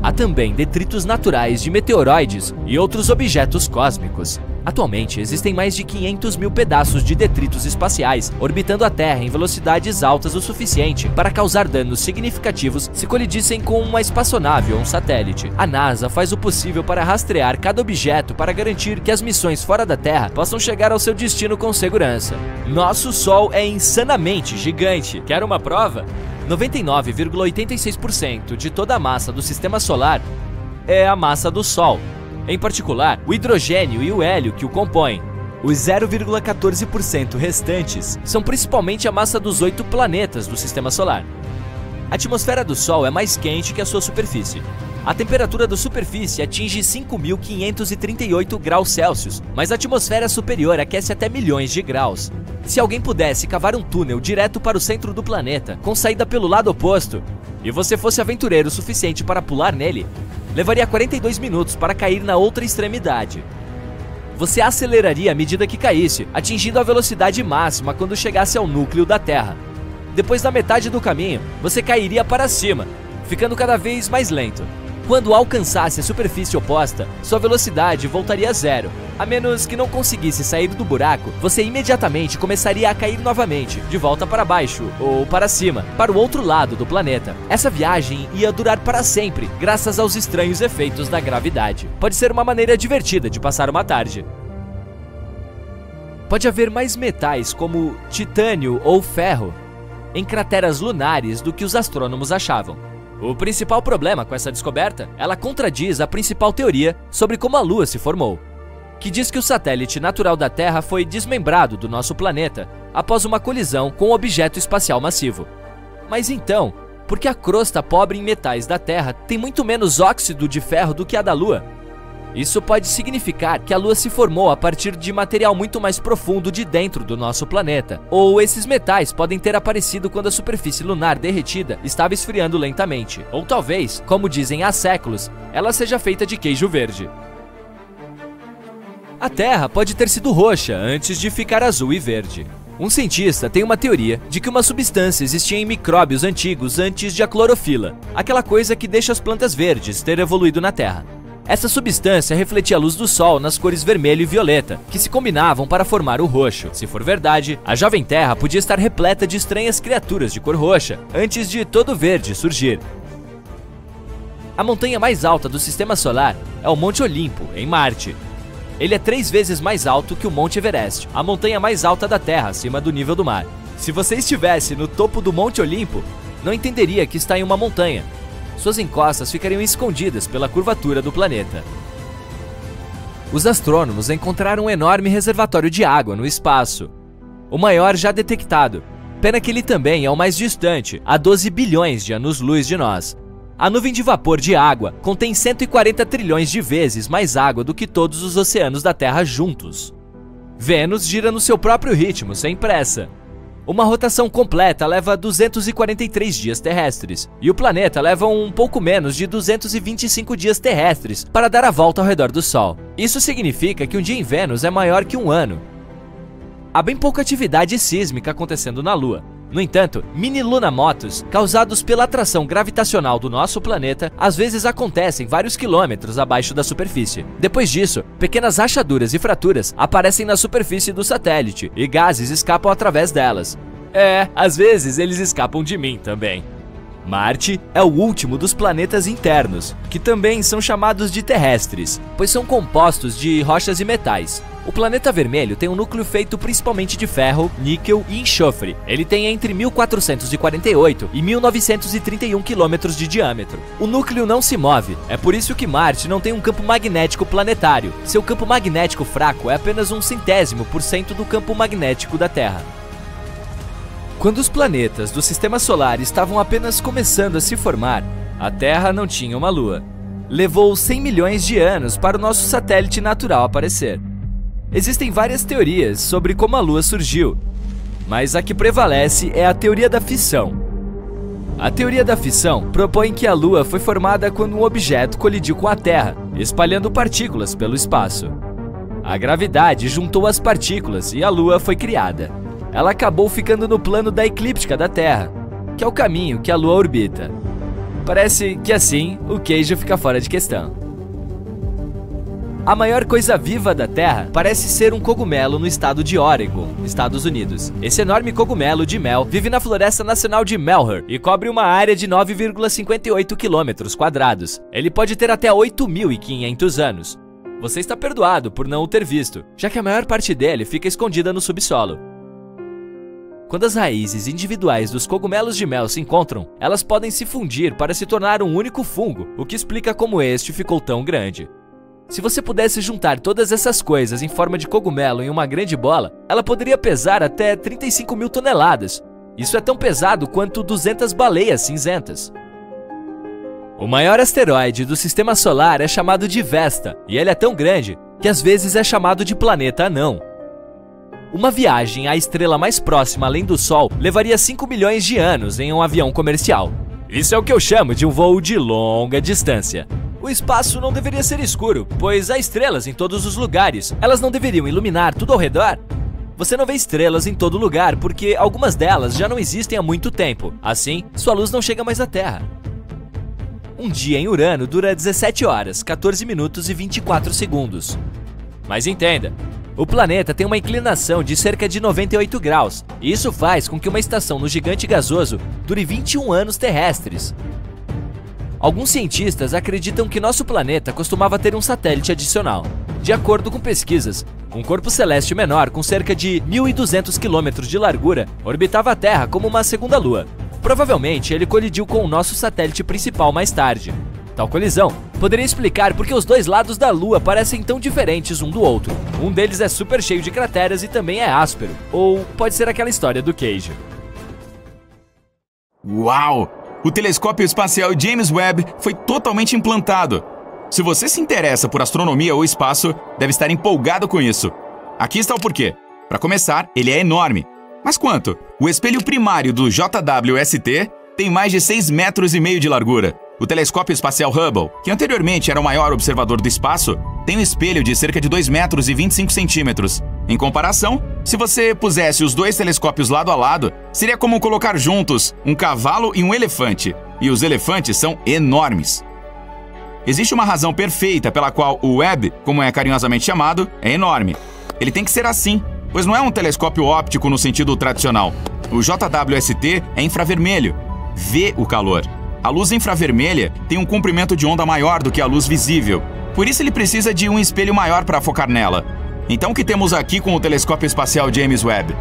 Há também detritos naturais de meteoroides e outros objetos cósmicos. Atualmente, existem mais de 500 mil pedaços de detritos espaciais orbitando a Terra em velocidades altas o suficiente para causar danos significativos se colidissem com uma espaçonave ou um satélite. A NASA faz o possível para rastrear cada objeto para garantir que as missões fora da Terra possam chegar ao seu destino com segurança. Nosso Sol é insanamente gigante. Quer uma prova? 99,86% de toda a massa do sistema solar é a massa do Sol. Em particular, o hidrogênio e o hélio que o compõem. Os 0,14% restantes são principalmente a massa dos oito planetas do sistema solar. A atmosfera do Sol é mais quente que a sua superfície. A temperatura da superfície atinge 5.538 graus Celsius, mas a atmosfera superior aquece até milhões de graus. Se alguém pudesse cavar um túnel direto para o centro do planeta, com saída pelo lado oposto, e você fosse aventureiro o suficiente para pular nele, levaria 42 minutos para cair na outra extremidade. Você aceleraria à medida que caísse, atingindo a velocidade máxima quando chegasse ao núcleo da Terra. Depois da metade do caminho, você cairia para cima, ficando cada vez mais lento. Quando alcançasse a superfície oposta, sua velocidade voltaria a zero. A menos que não conseguisse sair do buraco, você imediatamente começaria a cair novamente, de volta para baixo ou para cima, para o outro lado do planeta. Essa viagem ia durar para sempre, graças aos estranhos efeitos da gravidade. Pode ser uma maneira divertida de passar uma tarde. Pode haver mais metais como titânio ou ferro em crateras lunares do que os astrônomos achavam. O principal problema com essa descoberta, ela contradiz a principal teoria sobre como a Lua se formou, que diz que o satélite natural da Terra foi desmembrado do nosso planeta após uma colisão com um objeto espacial massivo. Mas então, por que a crosta pobre em metais da Terra tem muito menos óxido de ferro do que a da Lua? Isso pode significar que a Lua se formou a partir de material muito mais profundo de dentro do nosso planeta. Ou esses metais podem ter aparecido quando a superfície lunar derretida estava esfriando lentamente. Ou talvez, como dizem há séculos, ela seja feita de queijo verde. A Terra pode ter sido roxa antes de ficar azul e verde. Um cientista tem uma teoria de que uma substância existia em micróbios antigos antes de a clorofila, aquela coisa que deixa as plantas verdes, ter evoluído na Terra. Essa substância refletia a luz do sol nas cores vermelho e violeta, que se combinavam para formar o roxo. Se for verdade, a jovem Terra podia estar repleta de estranhas criaturas de cor roxa, antes de todo verde surgir. A montanha mais alta do sistema solar é o Monte Olimpo, em Marte. Ele é três vezes mais alto que o Monte Everest, a montanha mais alta da Terra acima do nível do mar. Se você estivesse no topo do Monte Olimpo, não entenderia que está em uma montanha, suas encostas ficariam escondidas pela curvatura do planeta. Os astrônomos encontraram um enorme reservatório de água no espaço, o maior já detectado. Pena que ele também é o mais distante, a 12 bilhões de anos-luz de nós. A nuvem de vapor de água contém 140 trilhões de vezes mais água do que todos os oceanos da Terra juntos. Vênus gira no seu próprio ritmo, sem pressa, uma rotação completa leva 243 dias terrestres, e o planeta leva um pouco menos de 225 dias terrestres para dar a volta ao redor do Sol. Isso significa que um dia em Vênus é maior que um ano. Há bem pouca atividade sísmica acontecendo na Lua, no entanto, mini-lunamotos, causados pela atração gravitacional do nosso planeta, às vezes acontecem vários quilômetros abaixo da superfície. Depois disso, pequenas rachaduras e fraturas aparecem na superfície do satélite e gases escapam através delas. É, às vezes eles escapam de mim também. Marte é o último dos planetas internos, que também são chamados de terrestres, pois são compostos de rochas e metais. O planeta vermelho tem um núcleo feito principalmente de ferro, níquel e enxofre. Ele tem entre 1448 e 1931 quilômetros de diâmetro. O núcleo não se move, é por isso que Marte não tem um campo magnético planetário. Seu campo magnético fraco é apenas um centésimo por cento do campo magnético da Terra. Quando os planetas do sistema solar estavam apenas começando a se formar, a Terra não tinha uma lua. Levou 100 milhões de anos para o nosso satélite natural aparecer. Existem várias teorias sobre como a Lua surgiu, mas a que prevalece é a teoria da fissão. A teoria da fissão propõe que a Lua foi formada quando um objeto colidiu com a Terra, espalhando partículas pelo espaço. A gravidade juntou as partículas e a Lua foi criada. Ela acabou ficando no plano da eclíptica da Terra, que é o caminho que a Lua orbita. Parece que assim o queijo fica fora de questão. A maior coisa viva da Terra parece ser um cogumelo no estado de Oregon, Estados Unidos. Esse enorme cogumelo de mel vive na Floresta Nacional de Melhor e cobre uma área de 9,58 quilômetros quadrados. Ele pode ter até 8.500 anos. Você está perdoado por não o ter visto, já que a maior parte dele fica escondida no subsolo. Quando as raízes individuais dos cogumelos de mel se encontram, elas podem se fundir para se tornar um único fungo, o que explica como este ficou tão grande. Se você pudesse juntar todas essas coisas em forma de cogumelo em uma grande bola, ela poderia pesar até 35 mil toneladas. Isso é tão pesado quanto 200 baleias cinzentas. O maior asteroide do sistema solar é chamado de Vesta, e ele é tão grande que às vezes é chamado de planeta anão. Uma viagem à estrela mais próxima além do Sol levaria 5 milhões de anos em um avião comercial. Isso é o que eu chamo de um voo de longa distância. O espaço não deveria ser escuro, pois há estrelas em todos os lugares. Elas não deveriam iluminar tudo ao redor? Você não vê estrelas em todo lugar porque algumas delas já não existem há muito tempo. Assim, sua luz não chega mais à Terra. Um dia em Urano dura 17 horas, 14 minutos e 24 segundos. Mas entenda, o planeta tem uma inclinação de cerca de 98 graus, e isso faz com que uma estação no gigante gasoso dure 21 anos terrestres. Alguns cientistas acreditam que nosso planeta costumava ter um satélite adicional. De acordo com pesquisas, um corpo celeste menor com cerca de 1.200 quilômetros de largura orbitava a Terra como uma segunda lua. Provavelmente ele colidiu com o nosso satélite principal mais tarde. Tal colisão poderia explicar por que os dois lados da Lua parecem tão diferentes um do outro. Um deles é super cheio de crateras e também é áspero. Ou pode ser aquela história do queijo. Uau! o telescópio espacial James Webb foi totalmente implantado. Se você se interessa por astronomia ou espaço, deve estar empolgado com isso. Aqui está o porquê. Para começar, ele é enorme. Mas quanto? O espelho primário do JWST tem mais de 6 metros e meio de largura. O telescópio espacial Hubble, que anteriormente era o maior observador do espaço, tem um espelho de cerca de 2 metros e 25 centímetros. Em comparação, se você pusesse os dois telescópios lado a lado, seria como colocar juntos um cavalo e um elefante. E os elefantes são enormes. Existe uma razão perfeita pela qual o Webb, como é carinhosamente chamado, é enorme. Ele tem que ser assim, pois não é um telescópio óptico no sentido tradicional. O JWST é infravermelho, vê o calor. A luz infravermelha tem um comprimento de onda maior do que a luz visível, por isso ele precisa de um espelho maior para focar nela. Então o que temos aqui com o telescópio espacial James Webb?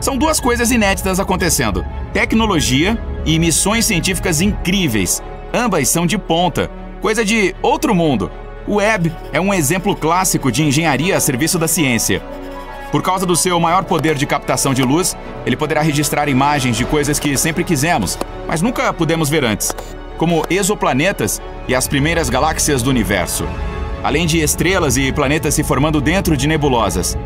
São duas coisas inéditas acontecendo: tecnologia e missões científicas incríveis. Ambas são de ponta, coisa de outro mundo. O Webb é um exemplo clássico de engenharia a serviço da ciência. Por causa do seu maior poder de captação de luz, ele poderá registrar imagens de coisas que sempre quisemos, mas nunca pudemos ver antes, como exoplanetas e as primeiras galáxias do universo, além de estrelas e planetas se formando dentro de nebulosas.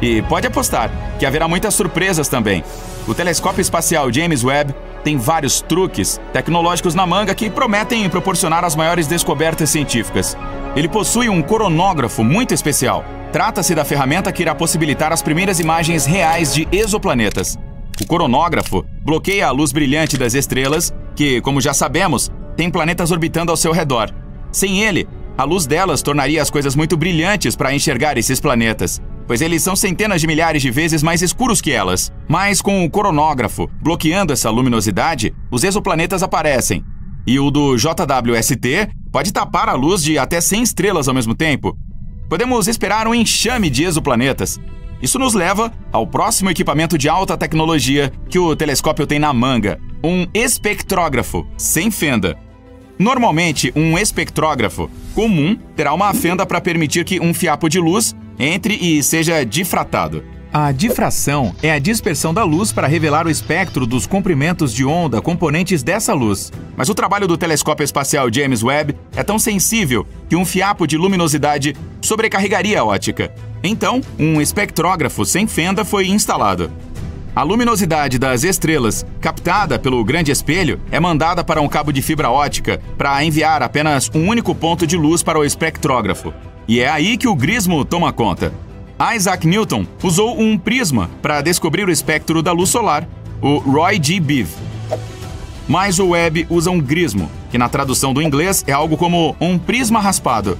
E pode apostar que haverá muitas surpresas também. O telescópio espacial James Webb tem vários truques tecnológicos na manga que prometem proporcionar as maiores descobertas científicas. Ele possui um coronógrafo muito especial Trata-se da ferramenta que irá possibilitar as primeiras imagens reais de exoplanetas. O coronógrafo bloqueia a luz brilhante das estrelas, que, como já sabemos, tem planetas orbitando ao seu redor. Sem ele, a luz delas tornaria as coisas muito brilhantes para enxergar esses planetas. Pois eles são centenas de milhares de vezes mais escuros que elas. Mas com o coronógrafo bloqueando essa luminosidade, os exoplanetas aparecem. E o do JWST pode tapar a luz de até 100 estrelas ao mesmo tempo. Podemos esperar um enxame de exoplanetas. Isso nos leva ao próximo equipamento de alta tecnologia que o telescópio tem na manga: um espectrógrafo sem fenda. Normalmente, um espectrógrafo comum terá uma fenda para permitir que um fiapo de luz entre e seja difratado. A difração é a dispersão da luz para revelar o espectro dos comprimentos de onda componentes dessa luz. Mas o trabalho do telescópio espacial James Webb é tão sensível que um fiapo de luminosidade sobrecarregaria a ótica. Então, um espectrógrafo sem fenda foi instalado. A luminosidade das estrelas, captada pelo grande espelho, é mandada para um cabo de fibra ótica para enviar apenas um único ponto de luz para o espectrógrafo. E é aí que o grismo toma conta. Isaac Newton usou um prisma para descobrir o espectro da luz solar, o Roy G. Biv. Mas o Webb usa um grismo, que na tradução do inglês é algo como um prisma raspado,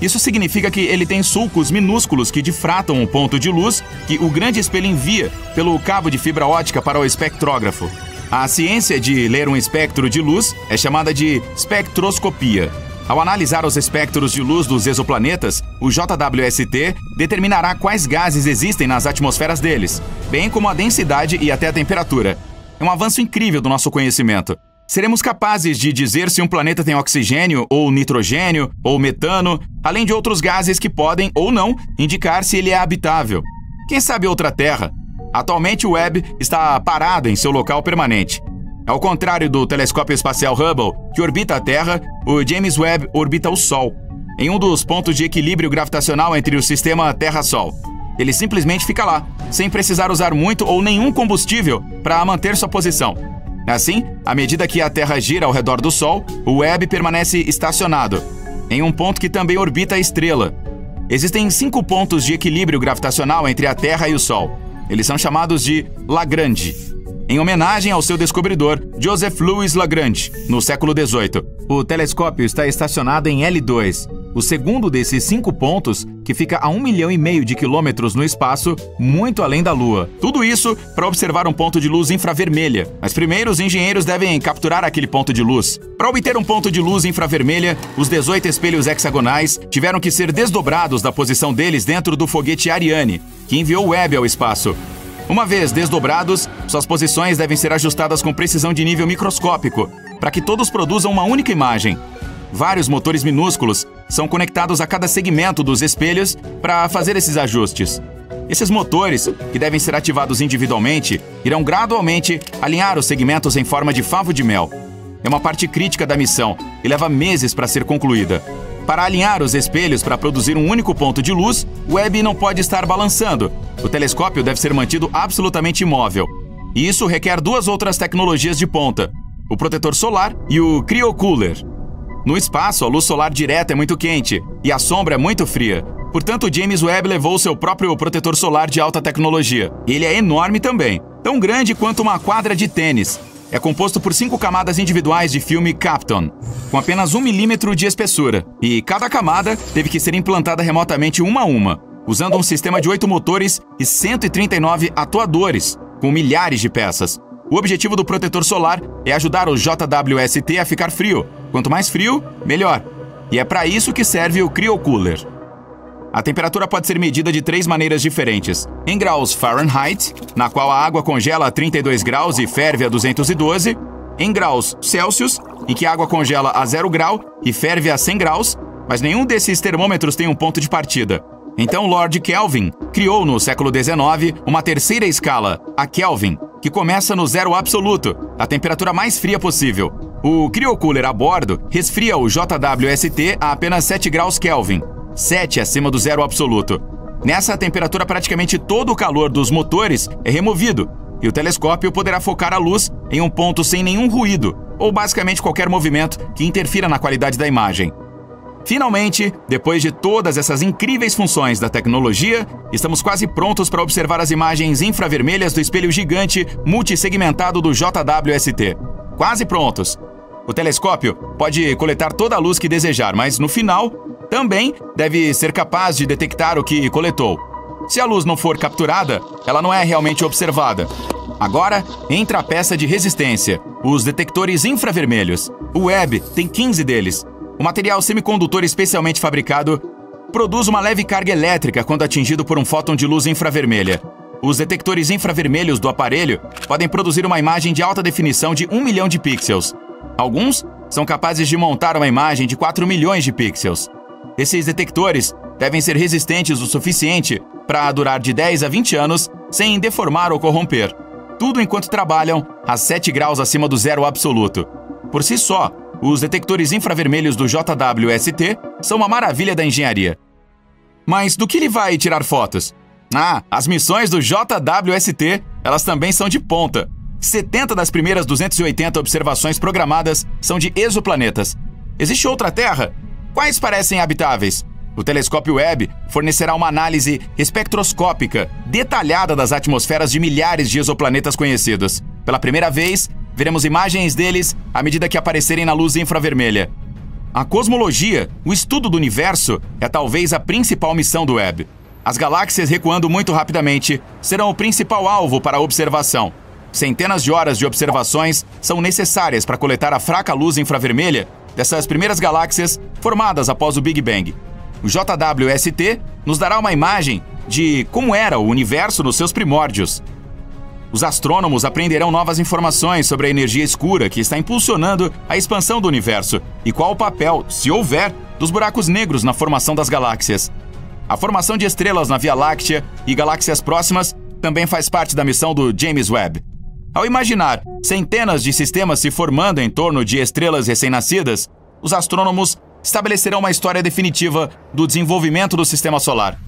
isso significa que ele tem sulcos minúsculos que difratam o ponto de luz que o grande espelho envia pelo cabo de fibra ótica para o espectrógrafo. A ciência de ler um espectro de luz é chamada de espectroscopia. Ao analisar os espectros de luz dos exoplanetas, o JWST determinará quais gases existem nas atmosferas deles, bem como a densidade e até a temperatura. É um avanço incrível do nosso conhecimento. Seremos capazes de dizer se um planeta tem oxigênio, ou nitrogênio, ou metano, além de outros gases que podem, ou não, indicar se ele é habitável. Quem sabe outra Terra? Atualmente o Webb está parado em seu local permanente. Ao contrário do telescópio espacial Hubble, que orbita a Terra, o James Webb orbita o Sol, em um dos pontos de equilíbrio gravitacional entre o sistema Terra-Sol. Ele simplesmente fica lá, sem precisar usar muito ou nenhum combustível para manter sua posição. Assim, à medida que a Terra gira ao redor do Sol, o Webb permanece estacionado, em um ponto que também orbita a estrela. Existem cinco pontos de equilíbrio gravitacional entre a Terra e o Sol. Eles são chamados de Lagrange, em homenagem ao seu descobridor, Joseph Louis Lagrange, no século XVIII. O telescópio está estacionado em L2, o segundo desses cinco pontos, que fica a um milhão e meio de quilômetros no espaço, muito além da Lua. Tudo isso para observar um ponto de luz infravermelha. Mas primeiro, os engenheiros devem capturar aquele ponto de luz. Para obter um ponto de luz infravermelha, os 18 espelhos hexagonais tiveram que ser desdobrados da posição deles dentro do foguete Ariane, que enviou Webb ao espaço. Uma vez desdobrados, suas posições devem ser ajustadas com precisão de nível microscópico, para que todos produzam uma única imagem. Vários motores minúsculos são conectados a cada segmento dos espelhos para fazer esses ajustes. Esses motores, que devem ser ativados individualmente, irão gradualmente alinhar os segmentos em forma de favo de mel. É uma parte crítica da missão e leva meses para ser concluída. Para alinhar os espelhos para produzir um único ponto de luz, o Webb não pode estar balançando. O telescópio deve ser mantido absolutamente imóvel. E isso requer duas outras tecnologias de ponta: o protetor solar e o cryocooler. No espaço, a luz solar direta é muito quente e a sombra é muito fria. Portanto, James Webb levou seu próprio protetor solar de alta tecnologia. Ele é enorme também, tão grande quanto uma quadra de tênis. É composto por cinco camadas individuais de filme Kapton, com apenas um milímetro de espessura, e cada camada teve que ser implantada remotamente uma a uma, usando um sistema de oito motores e 139 atuadores, com milhares de peças. O objetivo do protetor solar é ajudar o JWST a ficar frio. Quanto mais frio, melhor. E é para isso que serve o cryocooler. A temperatura pode ser medida de três maneiras diferentes: em graus Fahrenheit, na qual a água congela a 32 graus e ferve a 212, em graus Celsius, em que a água congela a 0 grau e ferve a 100 graus, mas nenhum desses termômetros tem um ponto de partida. Então Lord Kelvin criou no século XIX uma terceira escala, a Kelvin, que começa no zero absoluto, a temperatura mais fria possível. O cryocooler a bordo resfria o JWST a apenas 7 graus Kelvin, 7 acima do zero absoluto. Nessa temperatura, praticamente todo o calor dos motores é removido e o telescópio poderá focar a luz em um ponto sem nenhum ruído, ou basicamente qualquer movimento que interfira na qualidade da imagem. Finalmente, depois de todas essas incríveis funções da tecnologia, estamos quase prontos para observar as imagens infravermelhas do espelho gigante multissegmentado do JWST. Quase prontos. O telescópio pode coletar toda a luz que desejar, mas no final também deve ser capaz de detectar o que coletou. Se a luz não for capturada, ela não é realmente observada. Agora, entra a peça de resistência, os detectores infravermelhos. O Webb tem 15 deles. O material semicondutor especialmente fabricado produz uma leve carga elétrica quando atingido por um fóton de luz infravermelha. Os detectores infravermelhos do aparelho podem produzir uma imagem de alta definição de 1 milhão de pixels. Alguns são capazes de montar uma imagem de 4 milhões de pixels. Esses detectores devem ser resistentes o suficiente para durar de 10 a 20 anos sem deformar ou corromper. Tudo enquanto trabalham a 7 graus acima do zero absoluto. Por si só, os detectores infravermelhos do JWST são uma maravilha da engenharia. Mas do que ele vai tirar fotos? Ah, as missões do JWST, elas também são de ponta. 70 das primeiras 280 observações programadas são de exoplanetas. Existe outra Terra? Quais parecem habitáveis? O telescópio Webb fornecerá uma análise espectroscópica detalhada das atmosferas de milhares de exoplanetas conhecidos. Pela primeira vez, veremos imagens deles à medida que aparecerem na luz infravermelha. A cosmologia, o estudo do universo, é talvez a principal missão do Webb. As galáxias recuando muito rapidamente serão o principal alvo para a observação. Centenas de horas de observações são necessárias para coletar a fraca luz infravermelha dessas primeiras galáxias formadas após o Big Bang. O JWST nos dará uma imagem de como era o universo nos seus primórdios. Os astrônomos aprenderão novas informações sobre a energia escura que está impulsionando a expansão do universo e qual o papel, se houver, dos buracos negros na formação das galáxias. A formação de estrelas na Via Láctea e galáxias próximas também faz parte da missão do James Webb. Ao imaginar centenas de sistemas se formando em torno de estrelas recém-nascidas, os astrônomos estabelecerão uma história definitiva do desenvolvimento do sistema solar.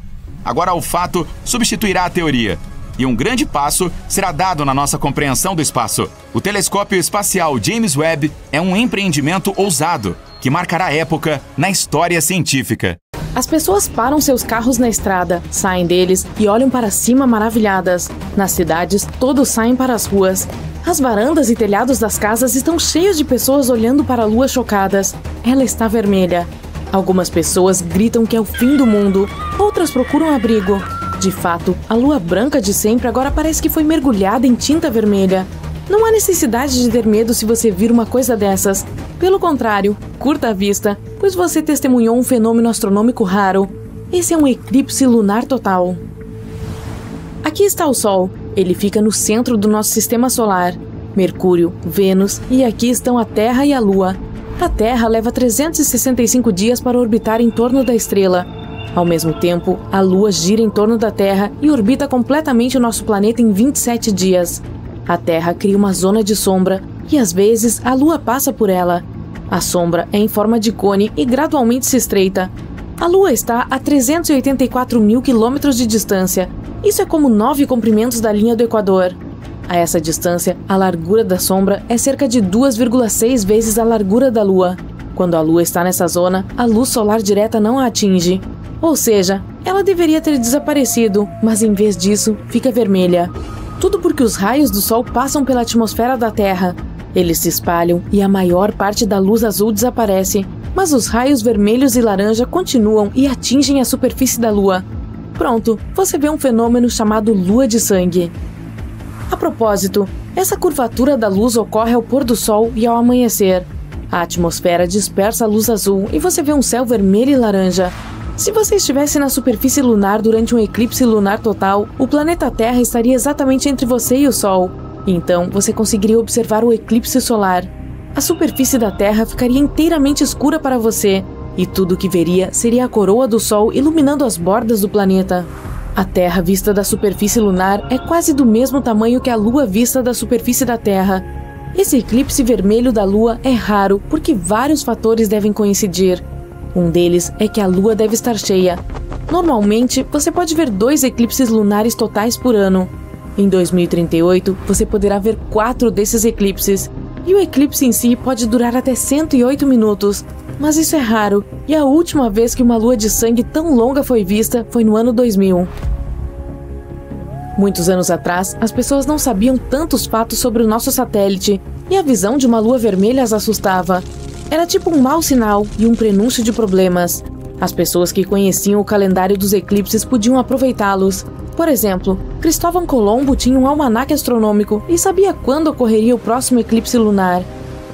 Agora, o fato substituirá a teoria, e um grande passo será dado na nossa compreensão do espaço. O telescópio espacial James Webb é um empreendimento ousado que marcará época na história científica. As pessoas param seus carros na estrada, saem deles e olham para cima maravilhadas. Nas cidades, todos saem para as ruas. As varandas e telhados das casas estão cheios de pessoas olhando para a lua chocadas. Ela está vermelha. Algumas pessoas gritam que é o fim do mundo, outras procuram abrigo. De fato, a lua branca de sempre agora parece que foi mergulhada em tinta vermelha. Não há necessidade de ter medo se você vir uma coisa dessas. Pelo contrário, curta a vista, pois você testemunhou um fenômeno astronômico raro. Esse é um eclipse lunar total. Aqui está o Sol. Ele fica no centro do nosso sistema solar. Mercúrio, Vênus e aqui estão a Terra e a Lua. A Terra leva 365 dias para orbitar em torno da estrela. Ao mesmo tempo, a Lua gira em torno da Terra e orbita completamente o nosso planeta em 27 dias. A Terra cria uma zona de sombra e às vezes a Lua passa por ela. A sombra é em forma de cone e gradualmente se estreita. A Lua está a 384 mil quilômetros de distância. Isso é como nove comprimentos da linha do Equador. A essa distância, a largura da sombra é cerca de 2,6 vezes a largura da Lua. Quando a Lua está nessa zona, a luz solar direta não a atinge. Ou seja, ela deveria ter desaparecido, mas em vez disso, fica vermelha. Tudo porque os raios do Sol passam pela atmosfera da Terra. Eles se espalham e a maior parte da luz azul desaparece, mas os raios vermelhos e laranja continuam e atingem a superfície da Lua. Pronto, você vê um fenômeno chamado lua de sangue. A propósito, essa curvatura da luz ocorre ao pôr do sol e ao amanhecer. A atmosfera dispersa a luz azul e você vê um céu vermelho e laranja, se você estivesse na superfície lunar durante um eclipse lunar total, o planeta Terra estaria exatamente entre você e o Sol. Então, você conseguiria observar o eclipse solar. A superfície da Terra ficaria inteiramente escura para você, e tudo o que veria seria a coroa do Sol iluminando as bordas do planeta. A Terra vista da superfície lunar é quase do mesmo tamanho que a Lua vista da superfície da Terra. Esse eclipse vermelho da Lua é raro porque vários fatores devem coincidir. Um deles é que a Lua deve estar cheia. Normalmente, você pode ver dois eclipses lunares totais por ano. Em 2038, você poderá ver quatro desses eclipses. E o eclipse em si pode durar até 108 minutos. Mas isso é raro, e a última vez que uma lua de sangue tão longa foi vista foi no ano 2000. Muitos anos atrás, as pessoas não sabiam tantos fatos sobre o nosso satélite, e a visão de uma lua vermelha as assustava. Era tipo um mau sinal e um prenúncio de problemas. As pessoas que conheciam o calendário dos eclipses podiam aproveitá-los. Por exemplo, Cristóvão Colombo tinha um almanaque astronômico e sabia quando ocorreria o próximo eclipse lunar.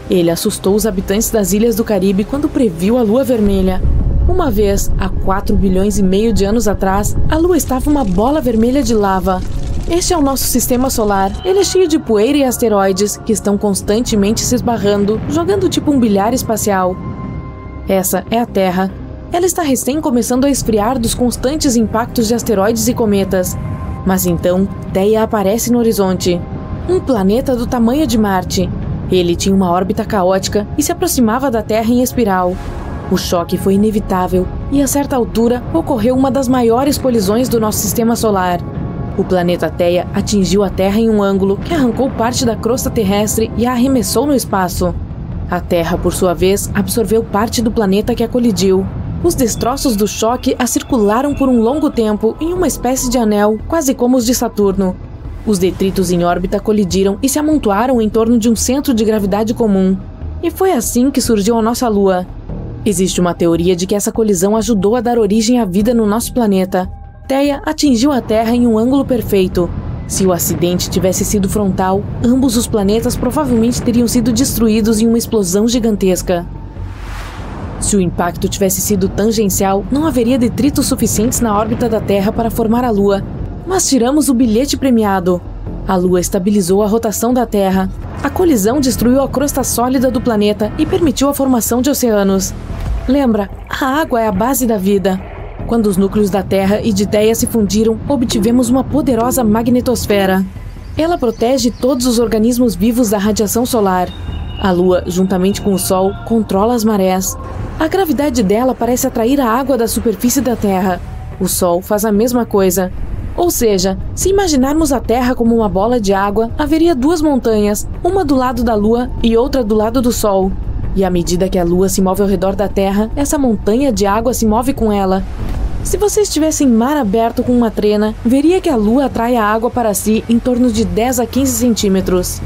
Ele assustou os habitantes das ilhas do Caribe quando previu a lua vermelha. Uma vez, há 4 bilhões e meio de anos atrás, a lua estava uma bola vermelha de lava. Este é o nosso sistema solar. Ele é cheio de poeira e asteroides que estão constantemente se esbarrando, jogando tipo um bilhar espacial. Essa é a Terra, ela está recém começando a esfriar dos constantes impactos de asteroides e cometas. Mas então, Theia aparece no horizonte. Um planeta do tamanho de Marte. Ele tinha uma órbita caótica e se aproximava da Terra em espiral. O choque foi inevitável e, a certa altura, ocorreu uma das maiores colisões do nosso sistema solar. O planeta Theia atingiu a Terra em um ângulo que arrancou parte da crosta terrestre e a arremessou no espaço. A Terra, por sua vez, absorveu parte do planeta que a colidiu. Os destroços do choque a circularam por um longo tempo em uma espécie de anel, quase como os de Saturno. Os detritos em órbita colidiram e se amontoaram em torno de um centro de gravidade comum. E foi assim que surgiu a nossa Lua. Existe uma teoria de que essa colisão ajudou a dar origem à vida no nosso planeta. Theia atingiu a Terra em um ângulo perfeito. Se o acidente tivesse sido frontal, ambos os planetas provavelmente teriam sido destruídos em uma explosão gigantesca. Se o impacto tivesse sido tangencial, não haveria detritos suficientes na órbita da Terra para formar a Lua. Mas tiramos o bilhete premiado. A Lua estabilizou a rotação da Terra. A colisão destruiu a crosta sólida do planeta e permitiu a formação de oceanos. Lembra, a água é a base da vida. Quando os núcleos da Terra e de Theia se fundiram, obtivemos uma poderosa magnetosfera. Ela protege todos os organismos vivos da radiação solar. A Lua, juntamente com o Sol, controla as marés. A gravidade dela parece atrair a água da superfície da Terra. O Sol faz a mesma coisa. Ou seja, se imaginarmos a Terra como uma bola de água, haveria duas montanhas, uma do lado da Lua e outra do lado do Sol. E à medida que a Lua se move ao redor da Terra, essa montanha de água se move com ela. Se você estivesse em mar aberto com uma trena, veria que a Lua atrai a água para si em torno de 10 a 15 centímetros.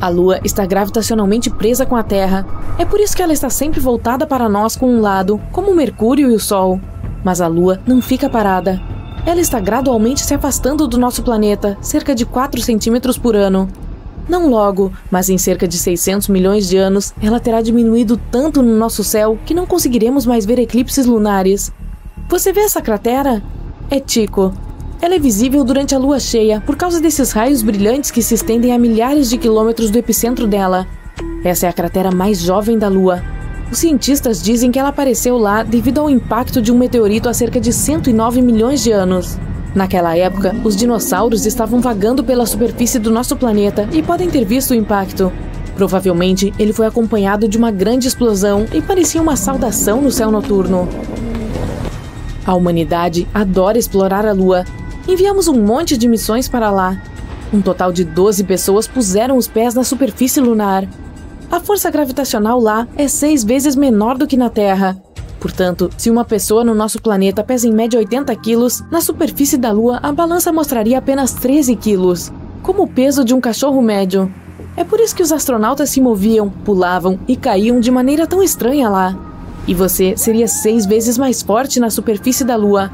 A Lua está gravitacionalmente presa com a Terra. É por isso que ela está sempre voltada para nós com um lado, como Mercúrio e o Sol. Mas a Lua não fica parada. Ela está gradualmente se afastando do nosso planeta, cerca de 4 centímetros por ano. Não logo, mas em cerca de 600 milhões de anos, ela terá diminuído tanto no nosso céu que não conseguiremos mais ver eclipses lunares. Você vê essa cratera? É Tico, ela é visível durante a lua cheia por causa desses raios brilhantes que se estendem a milhares de quilômetros do epicentro dela. Essa é a cratera mais jovem da Lua. Os cientistas dizem que ela apareceu lá devido ao impacto de um meteorito há cerca de 109 milhões de anos. Naquela época, os dinossauros estavam vagando pela superfície do nosso planeta e podem ter visto o impacto. Provavelmente, ele foi acompanhado de uma grande explosão e parecia uma saudação no céu noturno. A humanidade adora explorar a Lua Enviamos um monte de missões para lá. Um total de 12 pessoas puseram os pés na superfície lunar. A força gravitacional lá é seis vezes menor do que na Terra. Portanto, se uma pessoa no nosso planeta pesa em média 80 quilos, na superfície da Lua a balança mostraria apenas 13 quilos, como o peso de um cachorro médio. É por isso que os astronautas se moviam, pulavam e caíam de maneira tão estranha lá. E você seria seis vezes mais forte na superfície da Lua,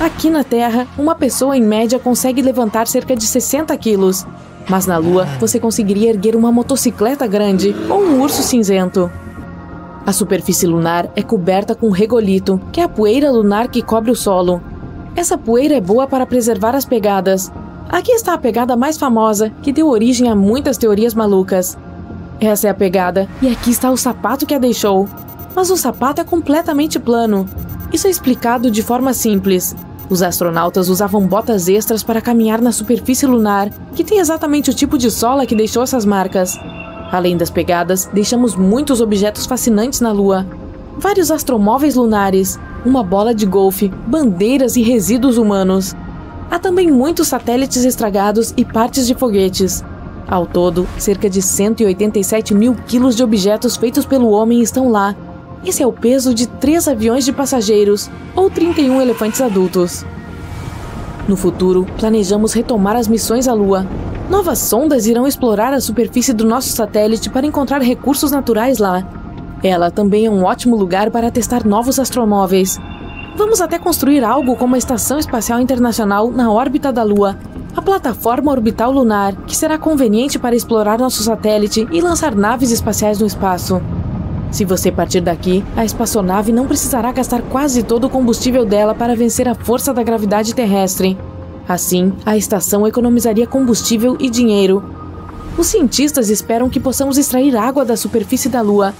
Aqui na Terra, uma pessoa em média consegue levantar cerca de 60 quilos, mas na Lua você conseguiria erguer uma motocicleta grande ou um urso cinzento. A superfície lunar é coberta com regolito, que é a poeira lunar que cobre o solo. Essa poeira é boa para preservar as pegadas. Aqui está a pegada mais famosa, que deu origem a muitas teorias malucas. Essa é a pegada, e aqui está o sapato que a deixou. Mas o sapato é completamente plano. Isso é explicado de forma simples. Os astronautas usavam botas extras para caminhar na superfície lunar, que tem exatamente o tipo de sola que deixou essas marcas. Além das pegadas, deixamos muitos objetos fascinantes na Lua. Vários astromóveis lunares, uma bola de golfe, bandeiras e resíduos humanos. Há também muitos satélites estragados e partes de foguetes. Ao todo, cerca de 187 mil quilos de objetos feitos pelo homem estão lá, esse é o peso de três aviões de passageiros ou 31 elefantes adultos. No futuro, planejamos retomar as missões à Lua. Novas sondas irão explorar a superfície do nosso satélite para encontrar recursos naturais lá. Ela também é um ótimo lugar para testar novos astromóveis. Vamos até construir algo como a Estação Espacial Internacional na órbita da Lua, a plataforma orbital lunar, que será conveniente para explorar nosso satélite e lançar naves espaciais no espaço. Se você partir daqui, a espaçonave não precisará gastar quase todo o combustível dela para vencer a força da gravidade terrestre. Assim, a estação economizaria combustível e dinheiro. Os cientistas esperam que possamos extrair água da superfície da Lua.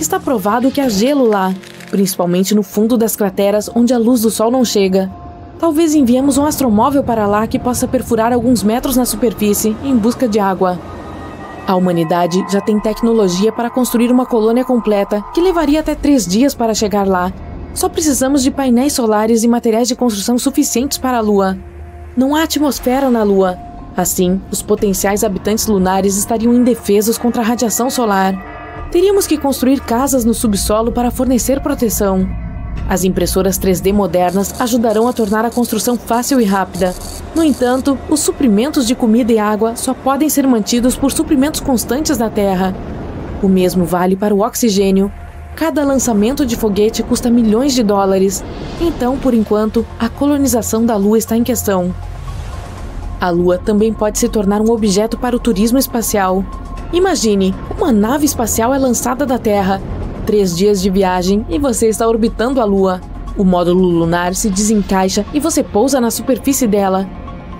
Está provado que há gelo lá, principalmente no fundo das crateras onde a luz do Sol não chega. Talvez enviemos um astromóvel para lá que possa perfurar alguns metros na superfície em busca de água. A humanidade já tem tecnologia para construir uma colônia completa que levaria até três dias para chegar lá. Só precisamos de painéis solares e materiais de construção suficientes para a Lua. Não há atmosfera na Lua. Assim, os potenciais habitantes lunares estariam indefesos contra a radiação solar. Teríamos que construir casas no subsolo para fornecer proteção. As impressoras 3D modernas ajudarão a tornar a construção fácil e rápida. No entanto, os suprimentos de comida e água só podem ser mantidos por suprimentos constantes da Terra. O mesmo vale para o oxigênio. Cada lançamento de foguete custa milhões de dólares. Então, por enquanto, a colonização da Lua está em questão. A Lua também pode se tornar um objeto para o turismo espacial. Imagine, uma nave espacial é lançada da Terra três dias de viagem e você está orbitando a Lua. O módulo lunar se desencaixa e você pousa na superfície dela.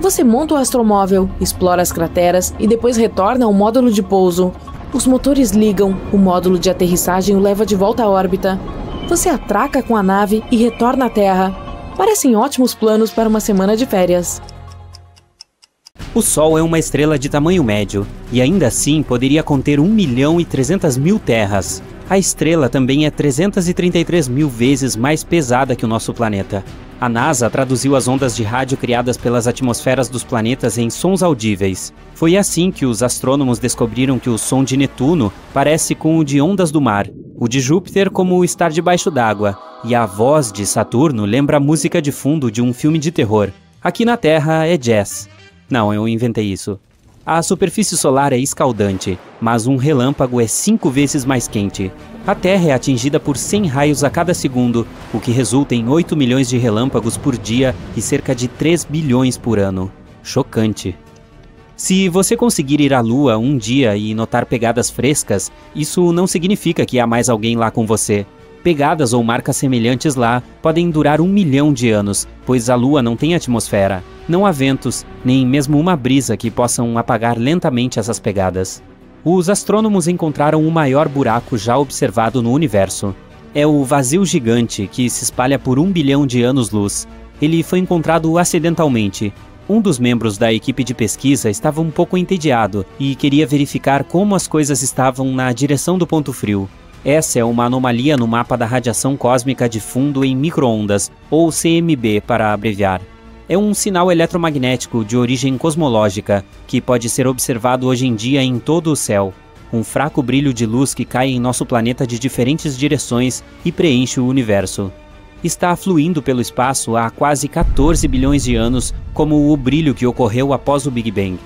Você monta o astromóvel, explora as crateras e depois retorna ao módulo de pouso. Os motores ligam, o módulo de aterrissagem o leva de volta à órbita. Você atraca com a nave e retorna à Terra. Parecem ótimos planos para uma semana de férias. O Sol é uma estrela de tamanho médio, e ainda assim poderia conter 1 milhão e 300 mil terras. A estrela também é 333 mil vezes mais pesada que o nosso planeta. A NASA traduziu as ondas de rádio criadas pelas atmosferas dos planetas em sons audíveis. Foi assim que os astrônomos descobriram que o som de Netuno parece com o de ondas do mar, o de Júpiter como estar debaixo d'água, e a voz de Saturno lembra a música de fundo de um filme de terror. Aqui na Terra é jazz. Não, eu inventei isso. A superfície solar é escaldante, mas um relâmpago é cinco vezes mais quente. A Terra é atingida por 100 raios a cada segundo, o que resulta em 8 milhões de relâmpagos por dia e cerca de 3 bilhões por ano. Chocante. Se você conseguir ir à Lua um dia e notar pegadas frescas, isso não significa que há mais alguém lá com você. Pegadas ou marcas semelhantes lá podem durar um milhão de anos, pois a Lua não tem atmosfera. Não há ventos, nem mesmo uma brisa que possam apagar lentamente essas pegadas. Os astrônomos encontraram o maior buraco já observado no universo. É o vazio gigante que se espalha por um bilhão de anos-luz. Ele foi encontrado acidentalmente. Um dos membros da equipe de pesquisa estava um pouco entediado e queria verificar como as coisas estavam na direção do ponto frio. Essa é uma anomalia no mapa da radiação cósmica de fundo em microondas, ou CMB para abreviar é um sinal eletromagnético de origem cosmológica que pode ser observado hoje em dia em todo o céu. Um fraco brilho de luz que cai em nosso planeta de diferentes direções e preenche o universo. Está fluindo pelo espaço há quase 14 bilhões de anos, como o brilho que ocorreu após o Big Bang.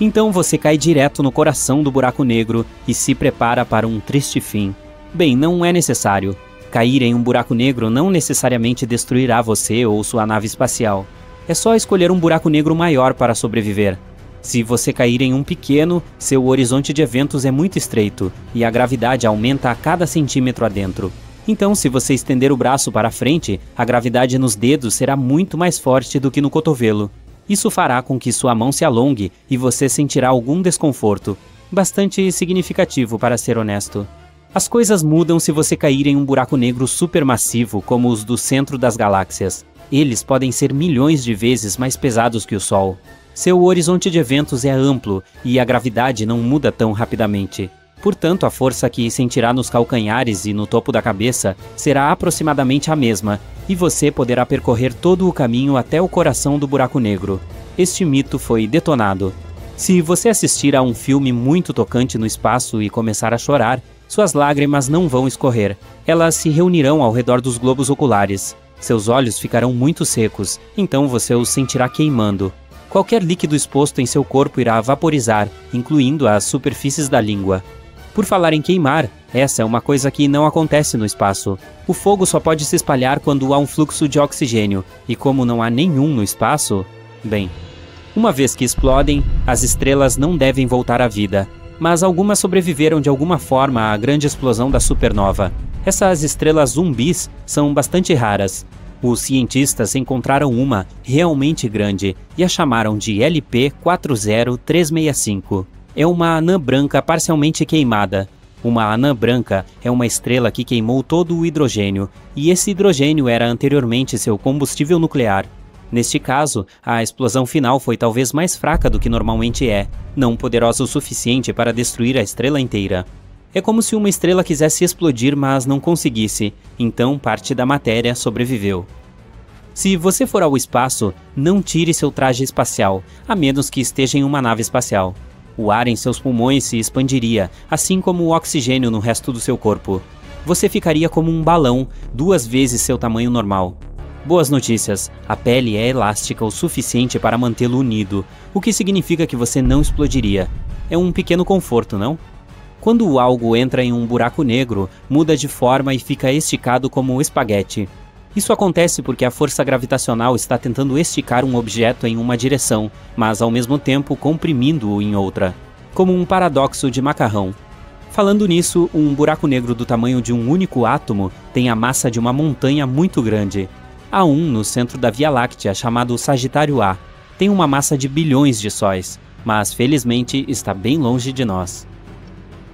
Então você cai direto no coração do buraco negro e se prepara para um triste fim. Bem, não é necessário. Cair em um buraco negro não necessariamente destruirá você ou sua nave espacial. É só escolher um buraco negro maior para sobreviver. Se você cair em um pequeno, seu horizonte de eventos é muito estreito e a gravidade aumenta a cada centímetro adentro. Então, se você estender o braço para frente, a gravidade nos dedos será muito mais forte do que no cotovelo. Isso fará com que sua mão se alongue e você sentirá algum desconforto, bastante significativo para ser honesto. As coisas mudam se você cair em um buraco negro supermassivo como os do centro das galáxias. Eles podem ser milhões de vezes mais pesados que o Sol. Seu horizonte de eventos é amplo e a gravidade não muda tão rapidamente. Portanto, a força que sentirá nos calcanhares e no topo da cabeça será aproximadamente a mesma, e você poderá percorrer todo o caminho até o coração do buraco negro. Este mito foi detonado. Se você assistir a um filme muito tocante no espaço e começar a chorar, suas lágrimas não vão escorrer. Elas se reunirão ao redor dos globos oculares. Seus olhos ficarão muito secos, então você os sentirá queimando. Qualquer líquido exposto em seu corpo irá vaporizar, incluindo as superfícies da língua. Por falar em queimar, essa é uma coisa que não acontece no espaço. O fogo só pode se espalhar quando há um fluxo de oxigênio, e como não há nenhum no espaço, bem. Uma vez que explodem, as estrelas não devem voltar à vida, mas algumas sobreviveram de alguma forma à grande explosão da supernova. Essas estrelas zumbis são bastante raras. Os cientistas encontraram uma realmente grande e a chamaram de LP40365. É uma anã branca parcialmente queimada. Uma anã branca é uma estrela que queimou todo o hidrogênio, e esse hidrogênio era anteriormente seu combustível nuclear. Neste caso, a explosão final foi talvez mais fraca do que normalmente é, não poderosa o suficiente para destruir a estrela inteira. É como se uma estrela quisesse explodir, mas não conseguisse, então parte da matéria sobreviveu. Se você for ao espaço, não tire seu traje espacial, a menos que esteja em uma nave espacial. O ar em seus pulmões se expandiria, assim como o oxigênio no resto do seu corpo. Você ficaria como um balão, duas vezes seu tamanho normal. Boas notícias: a pele é elástica o suficiente para mantê-lo unido, o que significa que você não explodiria. É um pequeno conforto, não? Quando algo entra em um buraco negro, muda de forma e fica esticado como um espaguete. Isso acontece porque a força gravitacional está tentando esticar um objeto em uma direção, mas ao mesmo tempo comprimindo-o em outra, como um paradoxo de macarrão. Falando nisso, um buraco negro do tamanho de um único átomo tem a massa de uma montanha muito grande. Há um no centro da Via Láctea chamado Sagitário A. Tem uma massa de bilhões de sóis, mas felizmente está bem longe de nós.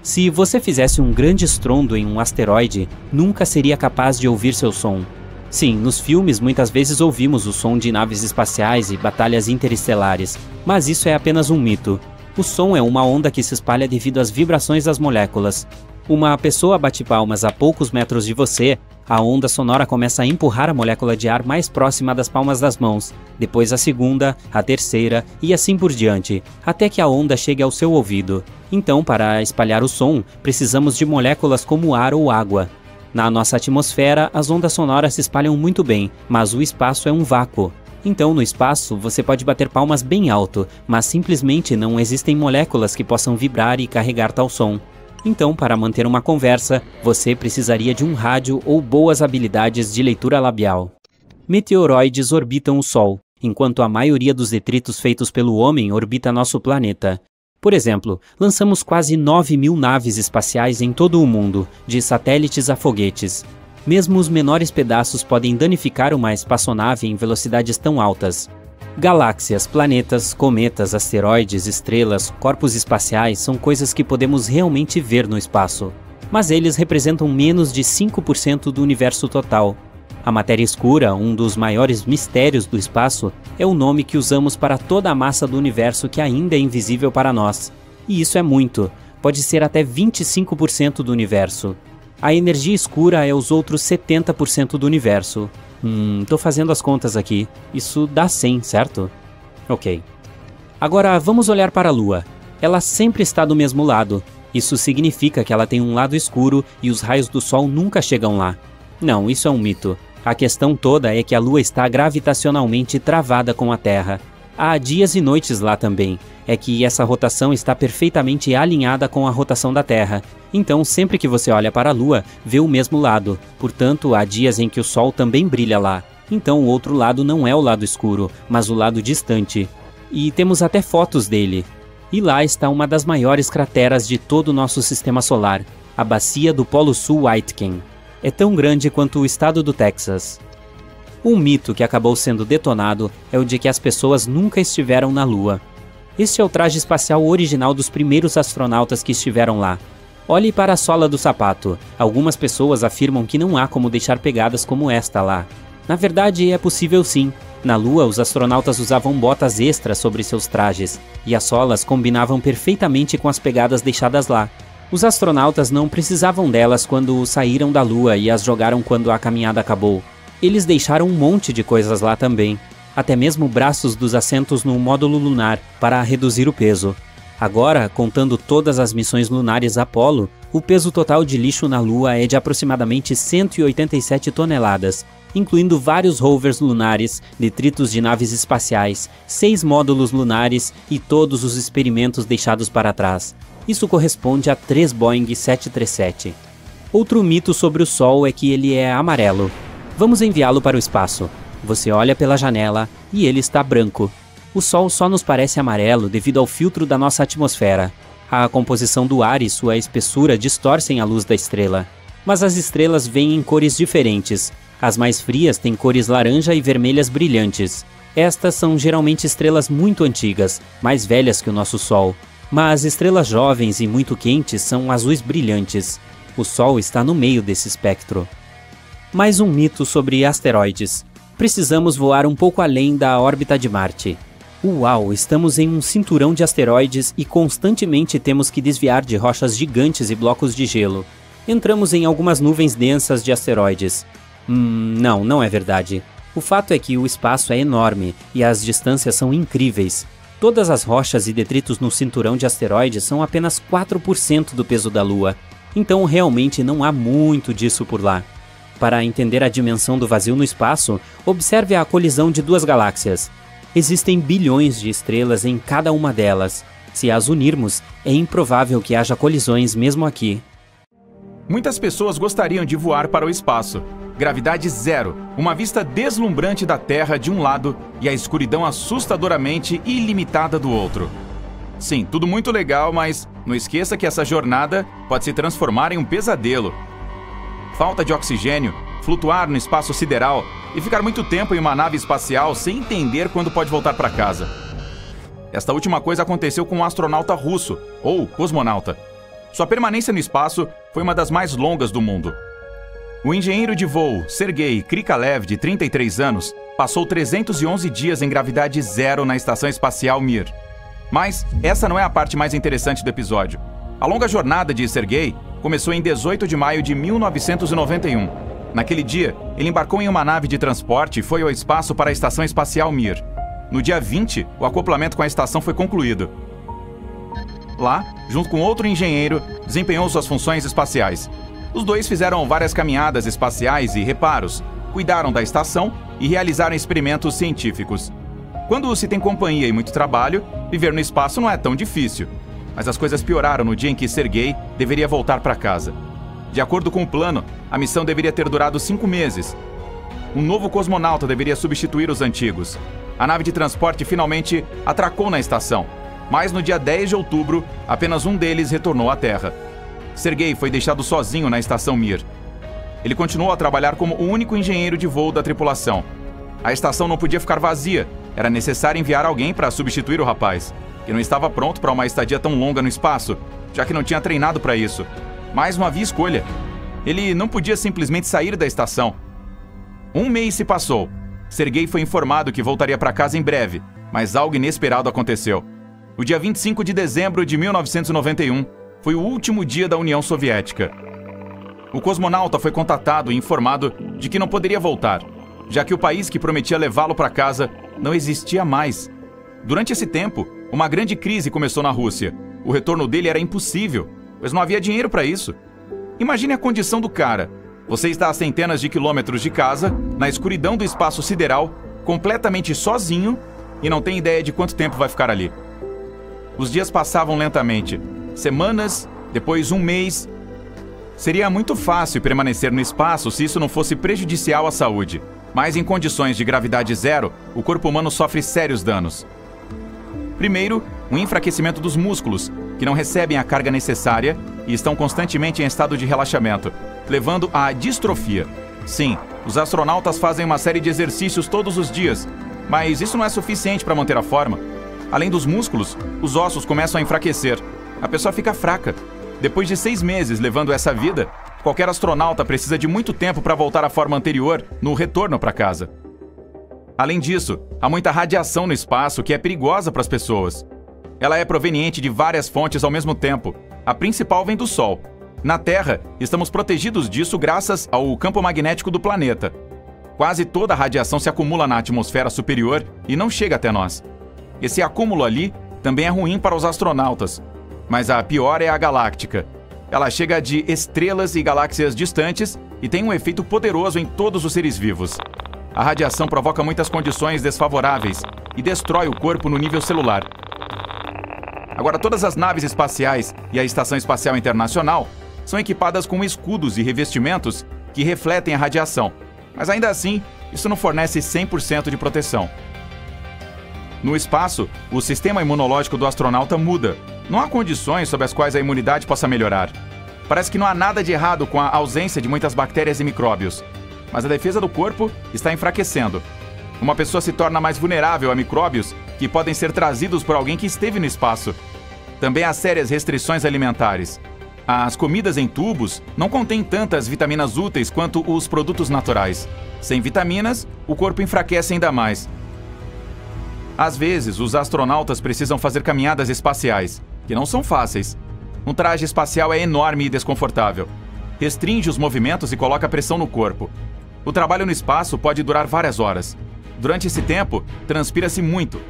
Se você fizesse um grande estrondo em um asteroide, nunca seria capaz de ouvir seu som, Sim, nos filmes muitas vezes ouvimos o som de naves espaciais e batalhas interestelares, mas isso é apenas um mito. O som é uma onda que se espalha devido às vibrações das moléculas. Uma pessoa bate palmas a poucos metros de você, a onda sonora começa a empurrar a molécula de ar mais próxima das palmas das mãos, depois a segunda, a terceira e assim por diante, até que a onda chegue ao seu ouvido. Então, para espalhar o som, precisamos de moléculas como ar ou água. Na nossa atmosfera, as ondas sonoras se espalham muito bem, mas o espaço é um vácuo. Então, no espaço, você pode bater palmas bem alto, mas simplesmente não existem moléculas que possam vibrar e carregar tal som. Então, para manter uma conversa, você precisaria de um rádio ou boas habilidades de leitura labial. Meteoroides orbitam o Sol, enquanto a maioria dos detritos feitos pelo homem orbita nosso planeta. Por exemplo, lançamos quase 9 mil naves espaciais em todo o mundo, de satélites a foguetes. Mesmo os menores pedaços podem danificar uma espaçonave em velocidades tão altas. Galáxias, planetas, cometas, asteroides, estrelas, corpos espaciais são coisas que podemos realmente ver no espaço. Mas eles representam menos de 5% do universo total, a matéria escura, um dos maiores mistérios do espaço, é o nome que usamos para toda a massa do universo que ainda é invisível para nós. E isso é muito, pode ser até 25% do universo. A energia escura é os outros 70% do universo. Hum, tô fazendo as contas aqui. Isso dá 100, certo? Ok. Agora vamos olhar para a Lua. Ela sempre está do mesmo lado. Isso significa que ela tem um lado escuro e os raios do Sol nunca chegam lá. Não, isso é um mito. A questão toda é que a Lua está gravitacionalmente travada com a Terra. Há dias e noites lá também. É que essa rotação está perfeitamente alinhada com a rotação da Terra. Então, sempre que você olha para a Lua, vê o mesmo lado. Portanto, há dias em que o Sol também brilha lá. Então, o outro lado não é o lado escuro, mas o lado distante. E temos até fotos dele. E lá está uma das maiores crateras de todo o nosso sistema solar, a Bacia do Polo Sul Aitken é tão grande quanto o estado do Texas. Um mito que acabou sendo detonado é o de que as pessoas nunca estiveram na Lua. Este é o traje espacial original dos primeiros astronautas que estiveram lá. Olhe para a sola do sapato. Algumas pessoas afirmam que não há como deixar pegadas como esta lá. Na verdade, é possível sim. Na Lua, os astronautas usavam botas extras sobre seus trajes, e as solas combinavam perfeitamente com as pegadas deixadas lá. Os astronautas não precisavam delas quando saíram da Lua e as jogaram quando a caminhada acabou. Eles deixaram um monte de coisas lá também, até mesmo braços dos assentos no módulo lunar para reduzir o peso. Agora, contando todas as missões lunares Apollo, o peso total de lixo na Lua é de aproximadamente 187 toneladas, incluindo vários rovers lunares, detritos de naves espaciais, seis módulos lunares e todos os experimentos deixados para trás. Isso corresponde a 3 Boeing 737. Outro mito sobre o Sol é que ele é amarelo. Vamos enviá-lo para o espaço. Você olha pela janela e ele está branco. O Sol só nos parece amarelo devido ao filtro da nossa atmosfera. A composição do ar e sua espessura distorcem a luz da estrela. Mas as estrelas vêm em cores diferentes. As mais frias têm cores laranja e vermelhas brilhantes. Estas são geralmente estrelas muito antigas, mais velhas que o nosso Sol. Mas estrelas jovens e muito quentes são azuis brilhantes. O Sol está no meio desse espectro. Mais um mito sobre asteroides. Precisamos voar um pouco além da órbita de Marte. Uau, estamos em um cinturão de asteroides e constantemente temos que desviar de rochas gigantes e blocos de gelo. Entramos em algumas nuvens densas de asteroides. Hum, não, não é verdade. O fato é que o espaço é enorme e as distâncias são incríveis. Todas as rochas e detritos no cinturão de asteroides são apenas 4% do peso da Lua, então realmente não há muito disso por lá. Para entender a dimensão do vazio no espaço, observe a colisão de duas galáxias. Existem bilhões de estrelas em cada uma delas. Se as unirmos, é improvável que haja colisões mesmo aqui. Muitas pessoas gostariam de voar para o espaço. Gravidade zero, uma vista deslumbrante da Terra de um lado e a escuridão assustadoramente ilimitada do outro. Sim, tudo muito legal, mas não esqueça que essa jornada pode se transformar em um pesadelo. Falta de oxigênio, flutuar no espaço sideral e ficar muito tempo em uma nave espacial sem entender quando pode voltar para casa. Esta última coisa aconteceu com um astronauta russo, ou cosmonauta. Sua permanência no espaço foi uma das mais longas do mundo. O engenheiro de voo Sergei Krikalev, de 33 anos, passou 311 dias em gravidade zero na estação espacial Mir. Mas essa não é a parte mais interessante do episódio. A longa jornada de Sergei começou em 18 de maio de 1991 Naquele dia, ele embarcou em uma nave de transporte e foi ao espaço para a Estação Espacial Mir. No dia 20, o acoplamento com a estação foi concluído. Lá, junto com outro engenheiro, desempenhou suas funções espaciais. Os dois fizeram várias caminhadas espaciais e reparos, cuidaram da estação e realizaram experimentos científicos. Quando se tem companhia e muito trabalho, viver no espaço não é tão difícil. Mas as coisas pioraram no dia em que Sergei deveria voltar para casa. De acordo com o plano, a missão deveria ter durado cinco meses. Um novo cosmonauta deveria substituir os antigos. A nave de transporte finalmente atracou na estação, mas no dia 10 de outubro, apenas um deles retornou à Terra. Sergei foi deixado sozinho na estação Mir. Ele continuou a trabalhar como o único engenheiro de voo da tripulação. A estação não podia ficar vazia, era necessário enviar alguém para substituir o rapaz, que não estava pronto para uma estadia tão longa no espaço, já que não tinha treinado para isso mas não havia escolha. Ele não podia simplesmente sair da estação. Um mês se passou. Sergei foi informado que voltaria para casa em breve, mas algo inesperado aconteceu. O dia 25 de dezembro de 1991 foi o último dia da União Soviética. O cosmonauta foi contatado e informado de que não poderia voltar, já que o país que prometia levá-lo para casa não existia mais. Durante esse tempo, uma grande crise começou na Rússia. O retorno dele era impossível pois não havia dinheiro para isso. Imagine a condição do cara. Você está a centenas de quilômetros de casa, na escuridão do espaço sideral, completamente sozinho e não tem ideia de quanto tempo vai ficar ali. Os dias passavam lentamente. Semanas, depois um mês. Seria muito fácil permanecer no espaço se isso não fosse prejudicial à saúde. Mas em condições de gravidade zero, o corpo humano sofre sérios danos. Primeiro, um enfraquecimento dos músculos, que não recebem a carga necessária e estão constantemente em estado de relaxamento, levando à distrofia. Sim, os astronautas fazem uma série de exercícios todos os dias, mas isso não é suficiente para manter a forma. Além dos músculos, os ossos começam a enfraquecer. A pessoa fica fraca. Depois de seis meses levando essa vida, qualquer astronauta precisa de muito tempo para voltar à forma anterior no retorno para casa. Além disso, há muita radiação no espaço que é perigosa para as pessoas. Ela é proveniente de várias fontes ao mesmo tempo. A principal vem do Sol. Na Terra, estamos protegidos disso graças ao campo magnético do planeta. Quase toda a radiação se acumula na atmosfera superior e não chega até nós. Esse acúmulo ali também é ruim para os astronautas, mas a pior é a galáctica. Ela chega de estrelas e galáxias distantes e tem um efeito poderoso em todos os seres vivos. A radiação provoca muitas condições desfavoráveis e destrói o corpo no nível celular. Agora, todas as naves espaciais e a Estação Espacial Internacional são equipadas com escudos e revestimentos que refletem a radiação, mas ainda assim, isso não fornece 100% de proteção. No espaço, o sistema imunológico do astronauta muda. Não há condições sob as quais a imunidade possa melhorar. Parece que não há nada de errado com a ausência de muitas bactérias e micróbios, mas a defesa do corpo está enfraquecendo. Uma pessoa se torna mais vulnerável a micróbios que podem ser trazidos por alguém que esteve no espaço. Também há sérias restrições alimentares. As comidas em tubos não contêm tantas vitaminas úteis quanto os produtos naturais. Sem vitaminas, o corpo enfraquece ainda mais. Às vezes, os astronautas precisam fazer caminhadas espaciais, que não são fáceis. Um traje espacial é enorme e desconfortável. Restringe os movimentos e coloca pressão no corpo. O trabalho no espaço pode durar várias horas. Durante esse tempo, transpira-se muito.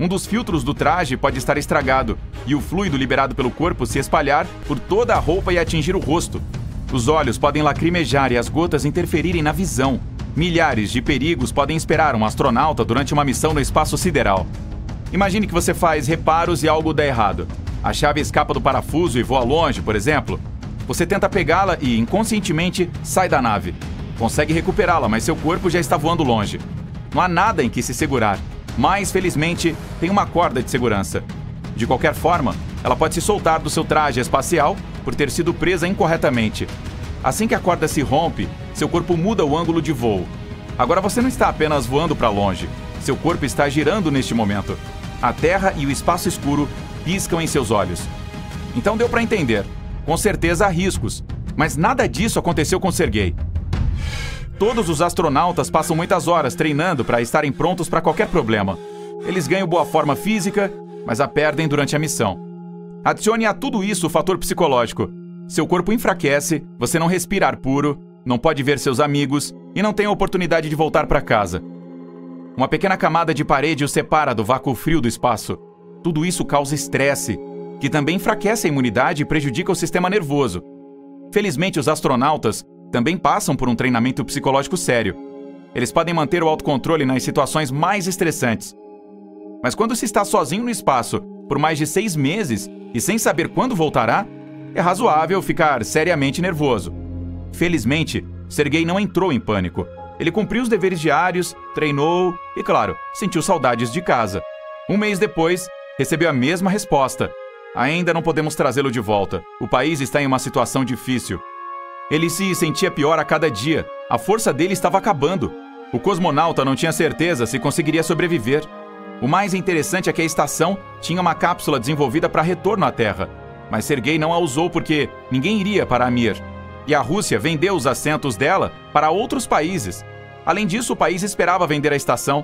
Um dos filtros do traje pode estar estragado e o fluido liberado pelo corpo se espalhar por toda a roupa e atingir o rosto. Os olhos podem lacrimejar e as gotas interferirem na visão. Milhares de perigos podem esperar um astronauta durante uma missão no espaço sideral. Imagine que você faz reparos e algo dá errado. A chave escapa do parafuso e voa longe, por exemplo. Você tenta pegá-la e, inconscientemente, sai da nave. Consegue recuperá-la, mas seu corpo já está voando longe. Não há nada em que se segurar, mas felizmente tem uma corda de segurança. De qualquer forma, ela pode se soltar do seu traje espacial por ter sido presa incorretamente. Assim que a corda se rompe, seu corpo muda o ângulo de voo. Agora você não está apenas voando para longe, seu corpo está girando neste momento. A Terra e o espaço escuro piscam em seus olhos. Então deu para entender. Com certeza há riscos, mas nada disso aconteceu com Sergei. Todos os astronautas passam muitas horas treinando para estarem prontos para qualquer problema. Eles ganham boa forma física, mas a perdem durante a missão. Adicione a tudo isso o fator psicológico. Seu corpo enfraquece, você não respira ar puro, não pode ver seus amigos e não tem a oportunidade de voltar para casa. Uma pequena camada de parede o separa do vácuo frio do espaço. Tudo isso causa estresse, que também enfraquece a imunidade e prejudica o sistema nervoso. Felizmente, os astronautas também passam por um treinamento psicológico sério. Eles podem manter o autocontrole nas situações mais estressantes. Mas quando se está sozinho no espaço por mais de seis meses e sem saber quando voltará, é razoável ficar seriamente nervoso. Felizmente, Sergei não entrou em pânico. Ele cumpriu os deveres diários, treinou e, claro, sentiu saudades de casa. Um mês depois, recebeu a mesma resposta. Ainda não podemos trazê-lo de volta. O país está em uma situação difícil. Ele se sentia pior a cada dia. A força dele estava acabando. O cosmonauta não tinha certeza se conseguiria sobreviver. O mais interessante é que a estação tinha uma cápsula desenvolvida para retorno à Terra. Mas Sergei não a usou porque ninguém iria para a Mir. E a Rússia vendeu os assentos dela para outros países. Além disso, o país esperava vender a estação.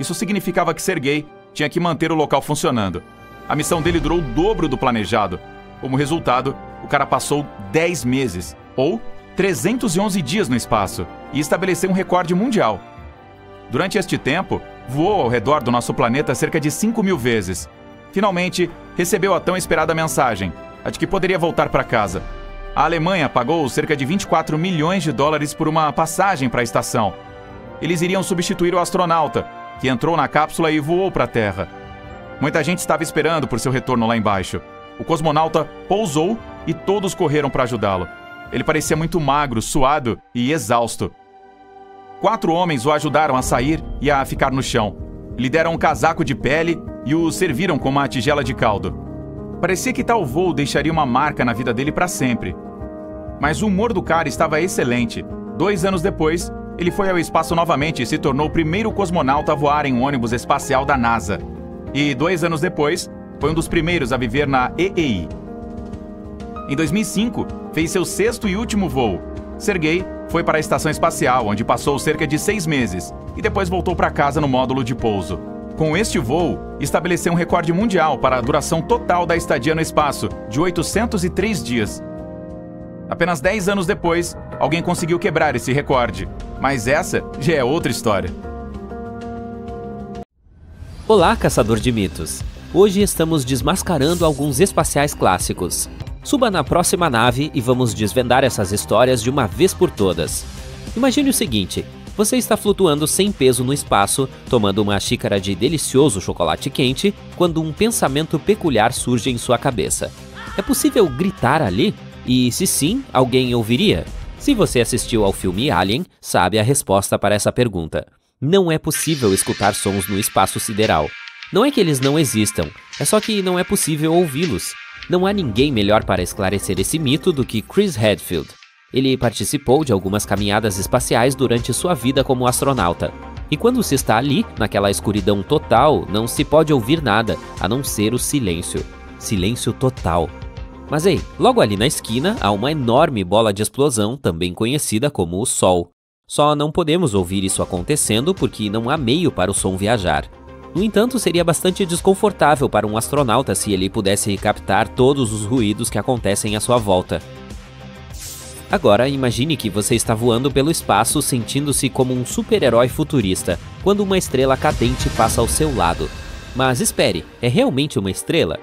Isso significava que Sergei tinha que manter o local funcionando. A missão dele durou o dobro do planejado. Como resultado, o cara passou 10 meses ou 311 dias no espaço, e estabeleceu um recorde mundial. Durante este tempo, voou ao redor do nosso planeta cerca de 5 mil vezes. Finalmente, recebeu a tão esperada mensagem, a de que poderia voltar para casa. A Alemanha pagou cerca de 24 milhões de dólares por uma passagem para a estação. Eles iriam substituir o astronauta, que entrou na cápsula e voou para a Terra. Muita gente estava esperando por seu retorno lá embaixo. O cosmonauta pousou e todos correram para ajudá-lo. Ele parecia muito magro, suado e exausto. Quatro homens o ajudaram a sair e a ficar no chão. Lhe deram um casaco de pele e o serviram com uma tigela de caldo. Parecia que tal voo deixaria uma marca na vida dele para sempre. Mas o humor do cara estava excelente. Dois anos depois, ele foi ao espaço novamente e se tornou o primeiro cosmonauta a voar em um ônibus espacial da NASA. E dois anos depois, foi um dos primeiros a viver na EEI, em 2005, fez seu sexto e último voo. Sergei foi para a estação espacial, onde passou cerca de seis meses, e depois voltou para casa no módulo de pouso. Com este voo, estabeleceu um recorde mundial para a duração total da estadia no espaço, de 803 dias. Apenas 10 anos depois, alguém conseguiu quebrar esse recorde. Mas essa já é outra história. Olá, caçador de mitos! Hoje estamos desmascarando alguns espaciais clássicos. Suba na próxima nave e vamos desvendar essas histórias de uma vez por todas. Imagine o seguinte: Você está flutuando sem peso no espaço, tomando uma xícara de delicioso chocolate quente, quando um pensamento peculiar surge em sua cabeça. É possível gritar ali? E se sim, alguém ouviria? Se você assistiu ao filme Alien, sabe a resposta para essa pergunta. Não é possível escutar sons no espaço sideral. Não é que eles não existam, é só que não é possível ouvi-los. Não há ninguém melhor para esclarecer esse mito do que Chris Hadfield. Ele participou de algumas caminhadas espaciais durante sua vida como astronauta. E quando se está ali, naquela escuridão total, não se pode ouvir nada, a não ser o silêncio. Silêncio total. Mas ei, logo ali na esquina há uma enorme bola de explosão, também conhecida como o Sol. Só não podemos ouvir isso acontecendo porque não há meio para o som viajar. No entanto, seria bastante desconfortável para um astronauta se ele pudesse captar todos os ruídos que acontecem à sua volta. Agora, imagine que você está voando pelo espaço sentindo-se como um super-herói futurista, quando uma estrela cadente passa ao seu lado. Mas espere, é realmente uma estrela?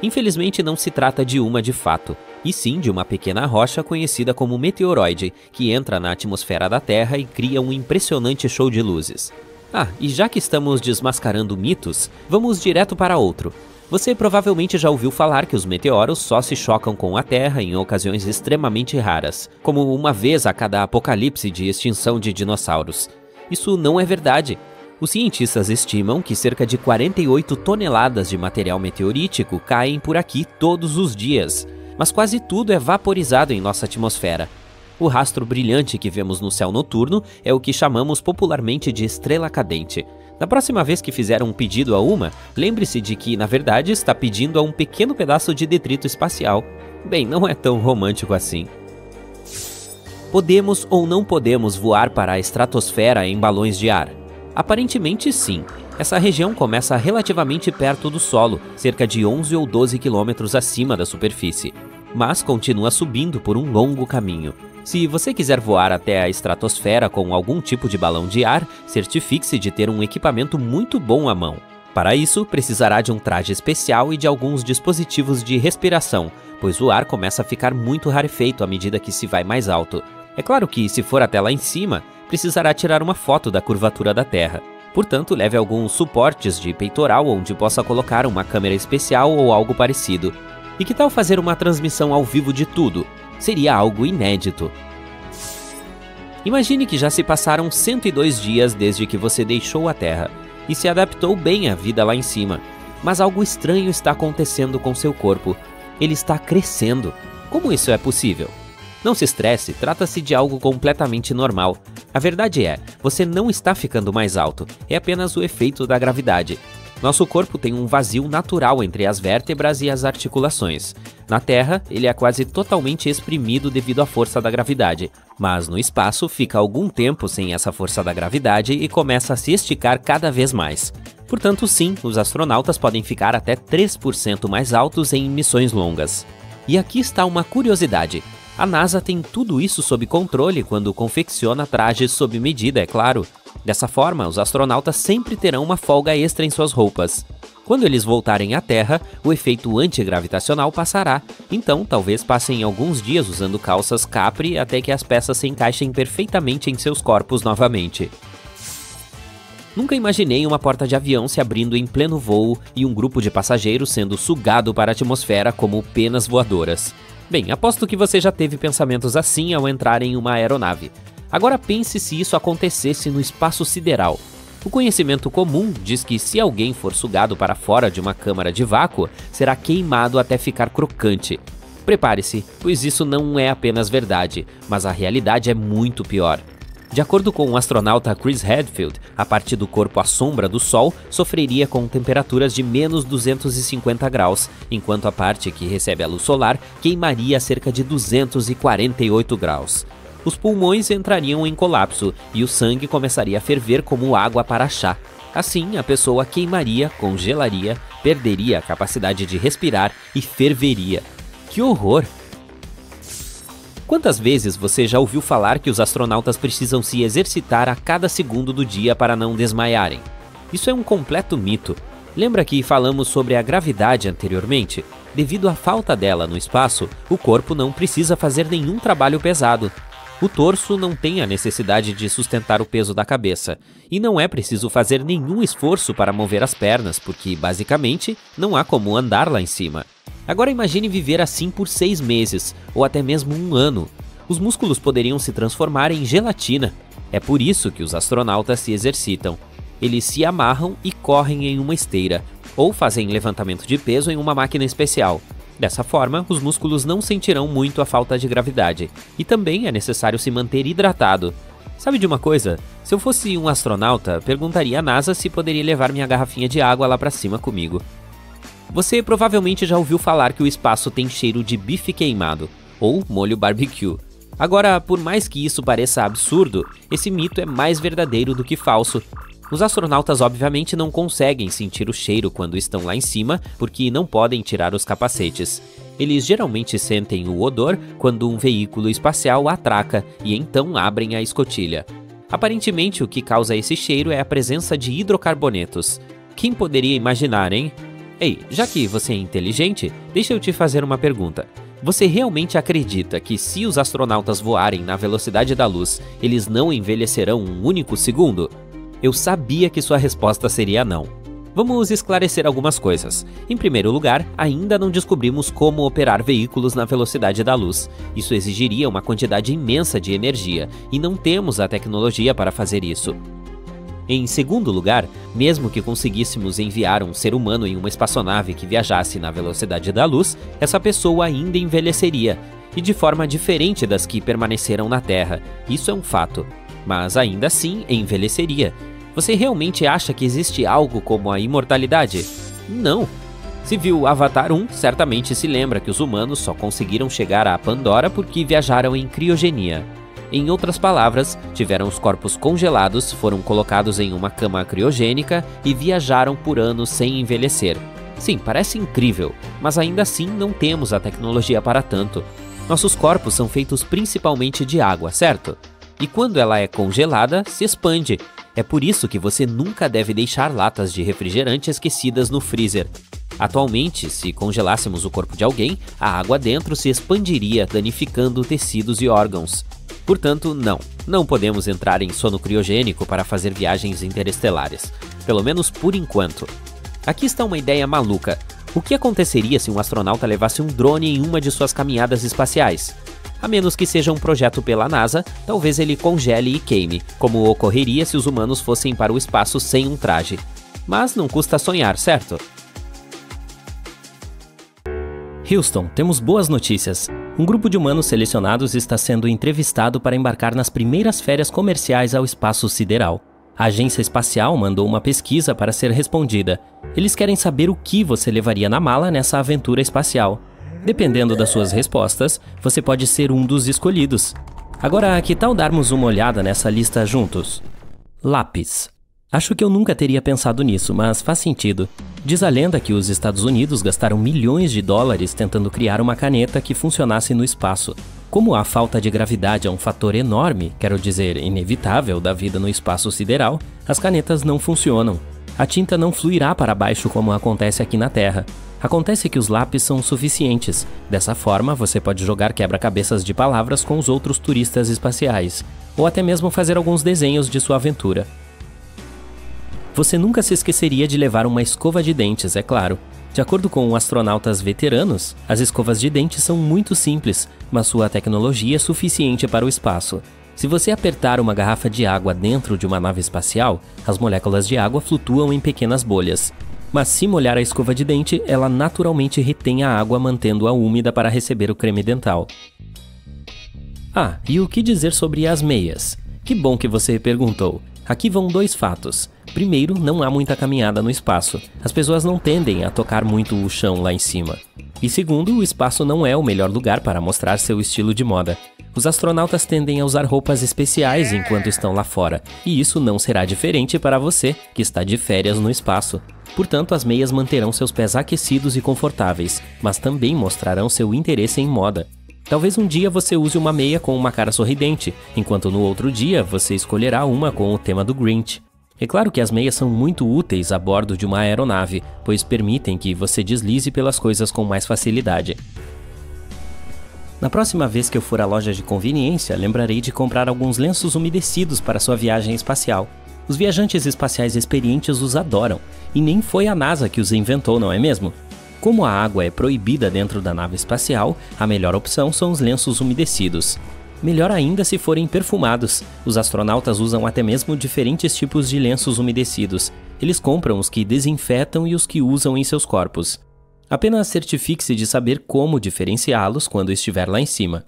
Infelizmente não se trata de uma de fato, e sim de uma pequena rocha conhecida como meteoroide, que entra na atmosfera da Terra e cria um impressionante show de luzes. Ah, e já que estamos desmascarando mitos, vamos direto para outro. Você provavelmente já ouviu falar que os meteoros só se chocam com a Terra em ocasiões extremamente raras, como uma vez a cada apocalipse de extinção de dinossauros. Isso não é verdade. Os cientistas estimam que cerca de 48 toneladas de material meteorítico caem por aqui todos os dias, mas quase tudo é vaporizado em nossa atmosfera. O rastro brilhante que vemos no céu noturno é o que chamamos popularmente de estrela cadente, na próxima vez que fizer um pedido a uma, lembre-se de que, na verdade, está pedindo a um pequeno pedaço de detrito espacial. Bem, não é tão romântico assim. Podemos ou não podemos voar para a estratosfera em balões de ar? Aparentemente sim. Essa região começa relativamente perto do solo, cerca de 11 ou 12 quilômetros acima da superfície, mas continua subindo por um longo caminho. Se você quiser voar até a estratosfera com algum tipo de balão de ar, certifique-se de ter um equipamento muito bom à mão. Para isso, precisará de um traje especial e de alguns dispositivos de respiração, pois o ar começa a ficar muito rarefeito à medida que se vai mais alto. É claro que, se for até lá em cima, precisará tirar uma foto da curvatura da Terra. Portanto, leve alguns suportes de peitoral onde possa colocar uma câmera especial ou algo parecido. E que tal fazer uma transmissão ao vivo de tudo, seria algo inédito. Imagine que já se passaram 102 dias desde que você deixou a Terra e se adaptou bem à vida lá em cima, mas algo estranho está acontecendo com seu corpo. Ele está crescendo. Como isso é possível? Não se estresse, trata-se de algo completamente normal. A verdade é, você não está ficando mais alto, é apenas o efeito da gravidade. Nosso corpo tem um vazio natural entre as vértebras e as articulações. Na Terra, ele é quase totalmente exprimido devido à força da gravidade, mas no espaço fica algum tempo sem essa força da gravidade e começa a se esticar cada vez mais. Portanto, sim, os astronautas podem ficar até 3% mais altos em missões longas. E aqui está uma curiosidade. A NASA tem tudo isso sob controle quando confecciona trajes sob medida, é claro. Dessa forma, os astronautas sempre terão uma folga extra em suas roupas. Quando eles voltarem à Terra, o efeito antigravitacional passará, então talvez passem alguns dias usando calças capri até que as peças se encaixem perfeitamente em seus corpos novamente. Nunca imaginei uma porta de avião se abrindo em pleno voo e um grupo de passageiros sendo sugado para a atmosfera como penas voadoras. Bem, aposto que você já teve pensamentos assim ao entrar em uma aeronave. Agora pense se isso acontecesse no espaço sideral. O conhecimento comum diz que se alguém for sugado para fora de uma câmara de vácuo, será queimado até ficar crocante. Prepare-se, pois isso não é apenas verdade, mas a realidade é muito pior. De acordo com o astronauta Chris Hadfield, a parte do corpo à sombra do Sol sofreria com temperaturas de menos 250 graus, enquanto a parte que recebe a luz solar queimaria a cerca de 248 graus os pulmões entrariam em colapso e o sangue começaria a ferver como água para chá. Assim, a pessoa queimaria, congelaria, perderia a capacidade de respirar e ferveria. Que horror! Quantas vezes você já ouviu falar que os astronautas precisam se exercitar a cada segundo do dia para não desmaiarem? Isso é um completo mito. Lembra que falamos sobre a gravidade anteriormente? Devido à falta dela no espaço, o corpo não precisa fazer nenhum trabalho pesado, O torso não tem a necessidade de sustentar o peso da cabeça, e não é preciso fazer nenhum esforço para mover as pernas, porque basicamente não há como andar lá em cima. Agora imagine viver assim por seis meses, ou até mesmo um ano. Os músculos poderiam se transformar em gelatina. É por isso que os astronautas se exercitam. Eles se amarram e correm em uma esteira, ou fazem levantamento de peso em uma máquina especial. Dessa forma, os músculos não sentirão muito a falta de gravidade, e também é necessário se manter hidratado. Sabe de uma coisa? Se eu fosse um astronauta, perguntaria à NASA se poderia levar minha garrafinha de água lá para cima comigo. Você provavelmente já ouviu falar que o espaço tem cheiro de bife queimado, ou molho barbecue. Agora, por mais que isso pareça absurdo, esse mito é mais verdadeiro do que falso, os astronautas obviamente não conseguem sentir o cheiro quando estão lá em cima, porque não podem tirar os capacetes. Eles geralmente sentem o odor quando um veículo espacial atraca e então abrem a escotilha. Aparentemente, o que causa esse cheiro é a presença de hidrocarbonetos. Quem poderia imaginar, hein? Ei, já que você é inteligente, deixa eu te fazer uma pergunta. Você realmente acredita que se os astronautas voarem na velocidade da luz, eles não envelhecerão um único segundo? Eu sabia que sua resposta seria não. Vamos esclarecer algumas coisas. Em primeiro lugar, ainda não descobrimos como operar veículos na velocidade da luz. Isso exigiria uma quantidade imensa de energia, e não temos a tecnologia para fazer isso. Em segundo lugar, mesmo que conseguíssemos enviar um ser humano em uma espaçonave que viajasse na velocidade da luz, essa pessoa ainda envelheceria, e de forma diferente das que permaneceram na Terra. Isso é um fato mas ainda assim envelheceria. Você realmente acha que existe algo como a imortalidade? Não. Se viu Avatar 1, certamente se lembra que os humanos só conseguiram chegar a Pandora porque viajaram em criogenia. Em outras palavras, tiveram os corpos congelados, foram colocados em uma cama criogênica e viajaram por anos sem envelhecer. Sim, parece incrível, mas ainda assim não temos a tecnologia para tanto. Nossos corpos são feitos principalmente de água, certo? E quando ela é congelada, se expande. É por isso que você nunca deve deixar latas de refrigerante esquecidas no freezer. Atualmente, se congelássemos o corpo de alguém, a água dentro se expandiria, danificando tecidos e órgãos. Portanto, não, não podemos entrar em sono criogênico para fazer viagens interestelares, pelo menos por enquanto. Aqui está uma ideia maluca. O que aconteceria se um astronauta levasse um drone em uma de suas caminhadas espaciais? A menos que seja um projeto pela NASA, talvez ele congele e queime, como ocorreria se os humanos fossem para o espaço sem um traje. Mas não custa sonhar, certo? Houston, temos boas notícias. Um grupo de humanos selecionados está sendo entrevistado para embarcar nas primeiras férias comerciais ao espaço sideral. A agência espacial mandou uma pesquisa para ser respondida. Eles querem saber o que você levaria na mala nessa aventura espacial. Dependendo das suas respostas, você pode ser um dos escolhidos. Agora, que tal darmos uma olhada nessa lista juntos? Lápis. Acho que eu nunca teria pensado nisso, mas faz sentido. Diz a lenda que os Estados Unidos gastaram milhões de dólares tentando criar uma caneta que funcionasse no espaço. Como a falta de gravidade é um fator enorme, quero dizer, inevitável, da vida no espaço sideral, as canetas não funcionam. A tinta não fluirá para baixo como acontece aqui na Terra. Acontece que os lápis são suficientes. Dessa forma, você pode jogar quebra-cabeças de palavras com os outros turistas espaciais, ou até mesmo fazer alguns desenhos de sua aventura. Você nunca se esqueceria de levar uma escova de dentes, é claro. De acordo com astronautas veteranos, as escovas de dentes são muito simples, mas sua tecnologia é suficiente para o espaço. Se você apertar uma garrafa de água dentro de uma nave espacial, as moléculas de água flutuam em pequenas bolhas mas se molhar a escova de dente, ela naturalmente retém a água mantendo-a úmida para receber o creme dental. Ah, e o que dizer sobre as meias? Que bom que você perguntou. Aqui vão dois fatos. Primeiro, não há muita caminhada no espaço. As pessoas não tendem a tocar muito o chão lá em cima. E segundo, o espaço não é o melhor lugar para mostrar seu estilo de moda. Os astronautas tendem a usar roupas especiais enquanto estão lá fora, e isso não será diferente para você, que está de férias no espaço. Portanto, as meias manterão seus pés aquecidos e confortáveis, mas também mostrarão seu interesse em moda. Talvez um dia você use uma meia com uma cara sorridente, enquanto no outro dia você escolherá uma com o tema do Grinch. É claro que as meias são muito úteis a bordo de uma aeronave, pois permitem que você deslize pelas coisas com mais facilidade. Na próxima vez que eu for à loja de conveniência, lembrarei de comprar alguns lenços umedecidos para sua viagem espacial. Os viajantes espaciais experientes os adoram, e nem foi a NASA que os inventou, não é mesmo? Como a água é proibida dentro da nave espacial, a melhor opção são os lenços umedecidos. Melhor ainda se forem perfumados. Os astronautas usam até mesmo diferentes tipos de lenços umedecidos. Eles compram os que desinfetam e os que usam em seus corpos. Apenas certifique-se de saber como diferenciá-los quando estiver lá em cima.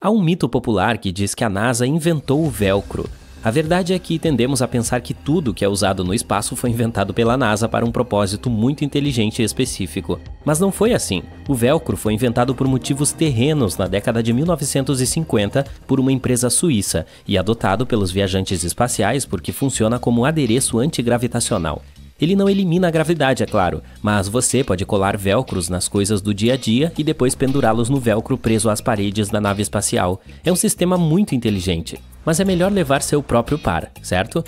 Há um mito popular que diz que a NASA inventou o velcro. A verdade é que tendemos a pensar que tudo que é usado no espaço foi inventado pela NASA para um propósito muito inteligente e específico. Mas não foi assim. O velcro foi inventado por motivos terrenos na década de 1950 por uma empresa suíça e adotado pelos viajantes espaciais porque funciona como adereço antigravitacional. Ele não elimina a gravidade, é claro, mas você pode colar velcros nas coisas do dia a dia e depois pendurá-los no velcro preso às paredes da nave espacial. É um sistema muito inteligente, mas é melhor levar seu próprio par, certo?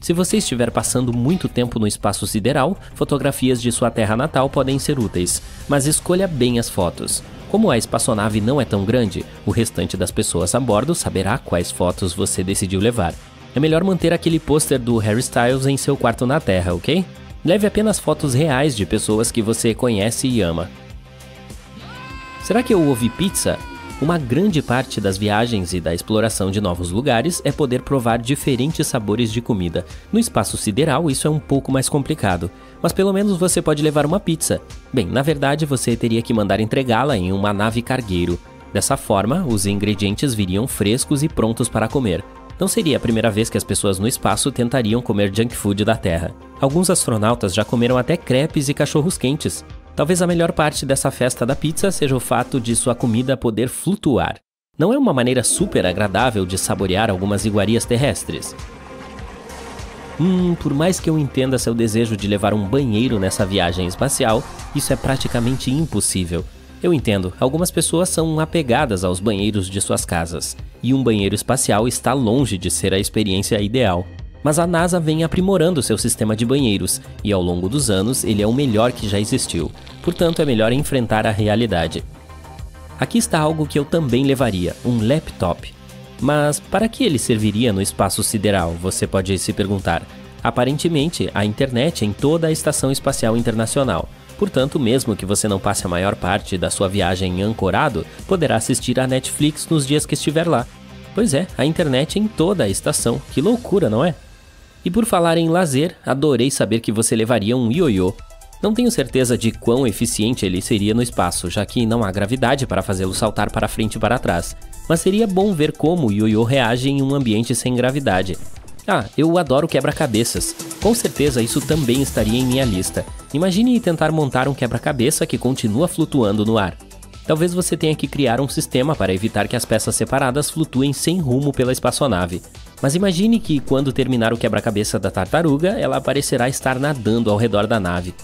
Se você estiver passando muito tempo no espaço sideral, fotografias de sua terra natal podem ser úteis, mas escolha bem as fotos. Como a espaçonave não é tão grande, o restante das pessoas a bordo saberá quais fotos você decidiu levar é melhor manter aquele pôster do Harry Styles em seu quarto na Terra, ok? Leve apenas fotos reais de pessoas que você conhece e ama. Será que eu ouvi pizza? Uma grande parte das viagens e da exploração de novos lugares é poder provar diferentes sabores de comida. No espaço sideral, isso é um pouco mais complicado, mas pelo menos você pode levar uma pizza. Bem, na verdade, você teria que mandar entregá-la em uma nave cargueiro. Dessa forma, os ingredientes viriam frescos e prontos para comer. Não seria a primeira vez que as pessoas no espaço tentariam comer junk food da Terra. Alguns astronautas já comeram até crepes e cachorros quentes. Talvez a melhor parte dessa festa da pizza seja o fato de sua comida poder flutuar. Não é uma maneira super agradável de saborear algumas iguarias terrestres? Hum, por mais que eu entenda seu desejo de levar um banheiro nessa viagem espacial, isso é praticamente impossível. Eu entendo, algumas pessoas são apegadas aos banheiros de suas casas, e um banheiro espacial está longe de ser a experiência ideal. Mas a NASA vem aprimorando seu sistema de banheiros, e ao longo dos anos ele é o melhor que já existiu, portanto é melhor enfrentar a realidade. Aqui está algo que eu também levaria: um laptop. Mas para que ele serviria no espaço sideral? Você pode se perguntar. Aparentemente, a internet em toda a Estação Espacial Internacional. Portanto, mesmo que você não passe a maior parte da sua viagem ancorado, poderá assistir a Netflix nos dias que estiver lá. Pois é, a internet em toda a estação. Que loucura, não é? E por falar em lazer, adorei saber que você levaria um ioiô. Não tenho certeza de quão eficiente ele seria no espaço, já que não há gravidade para fazê-lo saltar para frente e para trás. Mas seria bom ver como o ioiô reage em um ambiente sem gravidade. Ah, eu adoro quebra-cabeças. Com certeza isso também estaria em minha lista. Imagine tentar montar um quebra-cabeça que continua flutuando no ar. Talvez você tenha que criar um sistema para evitar que as peças separadas flutuem sem rumo pela espaçonave. Mas imagine que, quando terminar o quebra-cabeça da tartaruga, ela parecerá estar nadando ao redor da nave.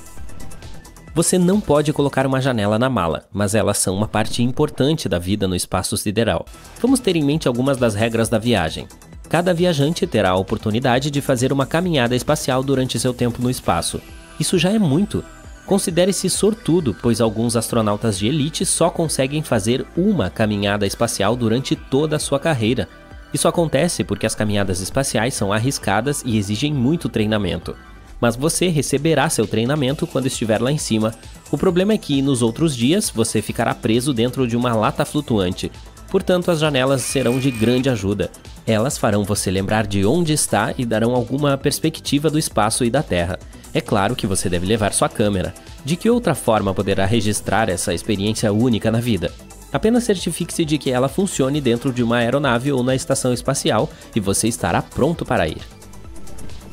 Você não pode colocar uma janela na mala, mas elas são uma parte importante da vida no espaço sideral. Vamos ter em mente algumas das regras da viagem. Cada viajante terá a oportunidade de fazer uma caminhada espacial durante seu tempo no espaço. Isso já é muito. Considere-se sortudo, pois alguns astronautas de elite só conseguem fazer uma caminhada espacial durante toda a sua carreira. Isso acontece porque as caminhadas espaciais são arriscadas e exigem muito treinamento. Mas você receberá seu treinamento quando estiver lá em cima. O problema é que nos outros dias você ficará preso dentro de uma lata flutuante, portanto as janelas serão de grande ajuda. Elas farão você lembrar de onde está e darão alguma perspectiva do espaço e da Terra. É claro que você deve levar sua câmera. De que outra forma poderá registrar essa experiência única na vida? Apenas certifique-se de que ela funcione dentro de uma aeronave ou na estação espacial e você estará pronto para ir.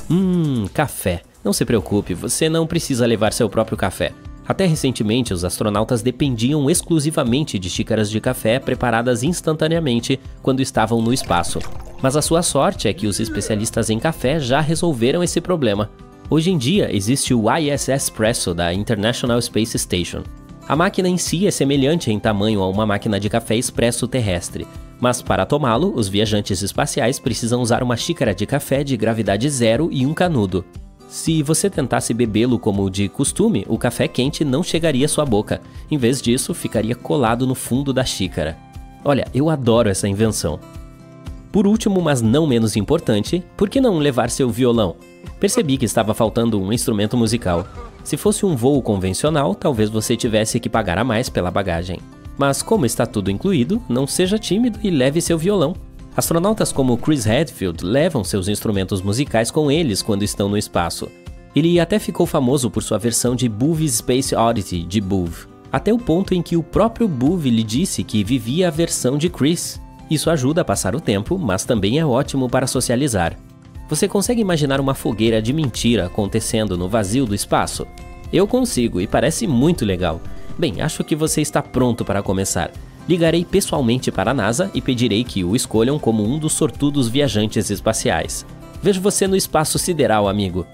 Hum, café. Não se preocupe, você não precisa levar seu próprio café. Até recentemente, os astronautas dependiam exclusivamente de xícaras de café preparadas instantaneamente quando estavam no espaço. Mas a sua sorte é que os especialistas em café já resolveram esse problema. Hoje em dia existe o ISS Espresso da International Space Station. A máquina em si é semelhante em tamanho a uma máquina de café expresso terrestre, mas para tomá-lo, os viajantes espaciais precisam usar uma xícara de café de gravidade zero e um canudo. Se você tentasse bebê-lo como de costume, o café quente não chegaria à sua boca. Em vez disso, ficaria colado no fundo da xícara. Olha, eu adoro essa invenção. Por último, mas não menos importante, por que não levar seu violão? Percebi que estava faltando um instrumento musical. Se fosse um voo convencional, talvez você tivesse que pagar a mais pela bagagem. Mas como está tudo incluído, não seja tímido e leve seu violão. Astronautas como Chris Hadfield levam seus instrumentos musicais com eles quando estão no espaço. Ele até ficou famoso por sua versão de Boovy's Space Oddity de Boov, até o ponto em que o próprio Boov lhe disse que vivia a versão de Chris. Isso ajuda a passar o tempo, mas também é ótimo para socializar. Você consegue imaginar uma fogueira de mentira acontecendo no vazio do espaço? Eu consigo e parece muito legal. Bem, acho que você está pronto para começar. Ligarei pessoalmente para a NASA e pedirei que o escolham como um dos sortudos viajantes espaciais. Vejo você no espaço sideral, amigo.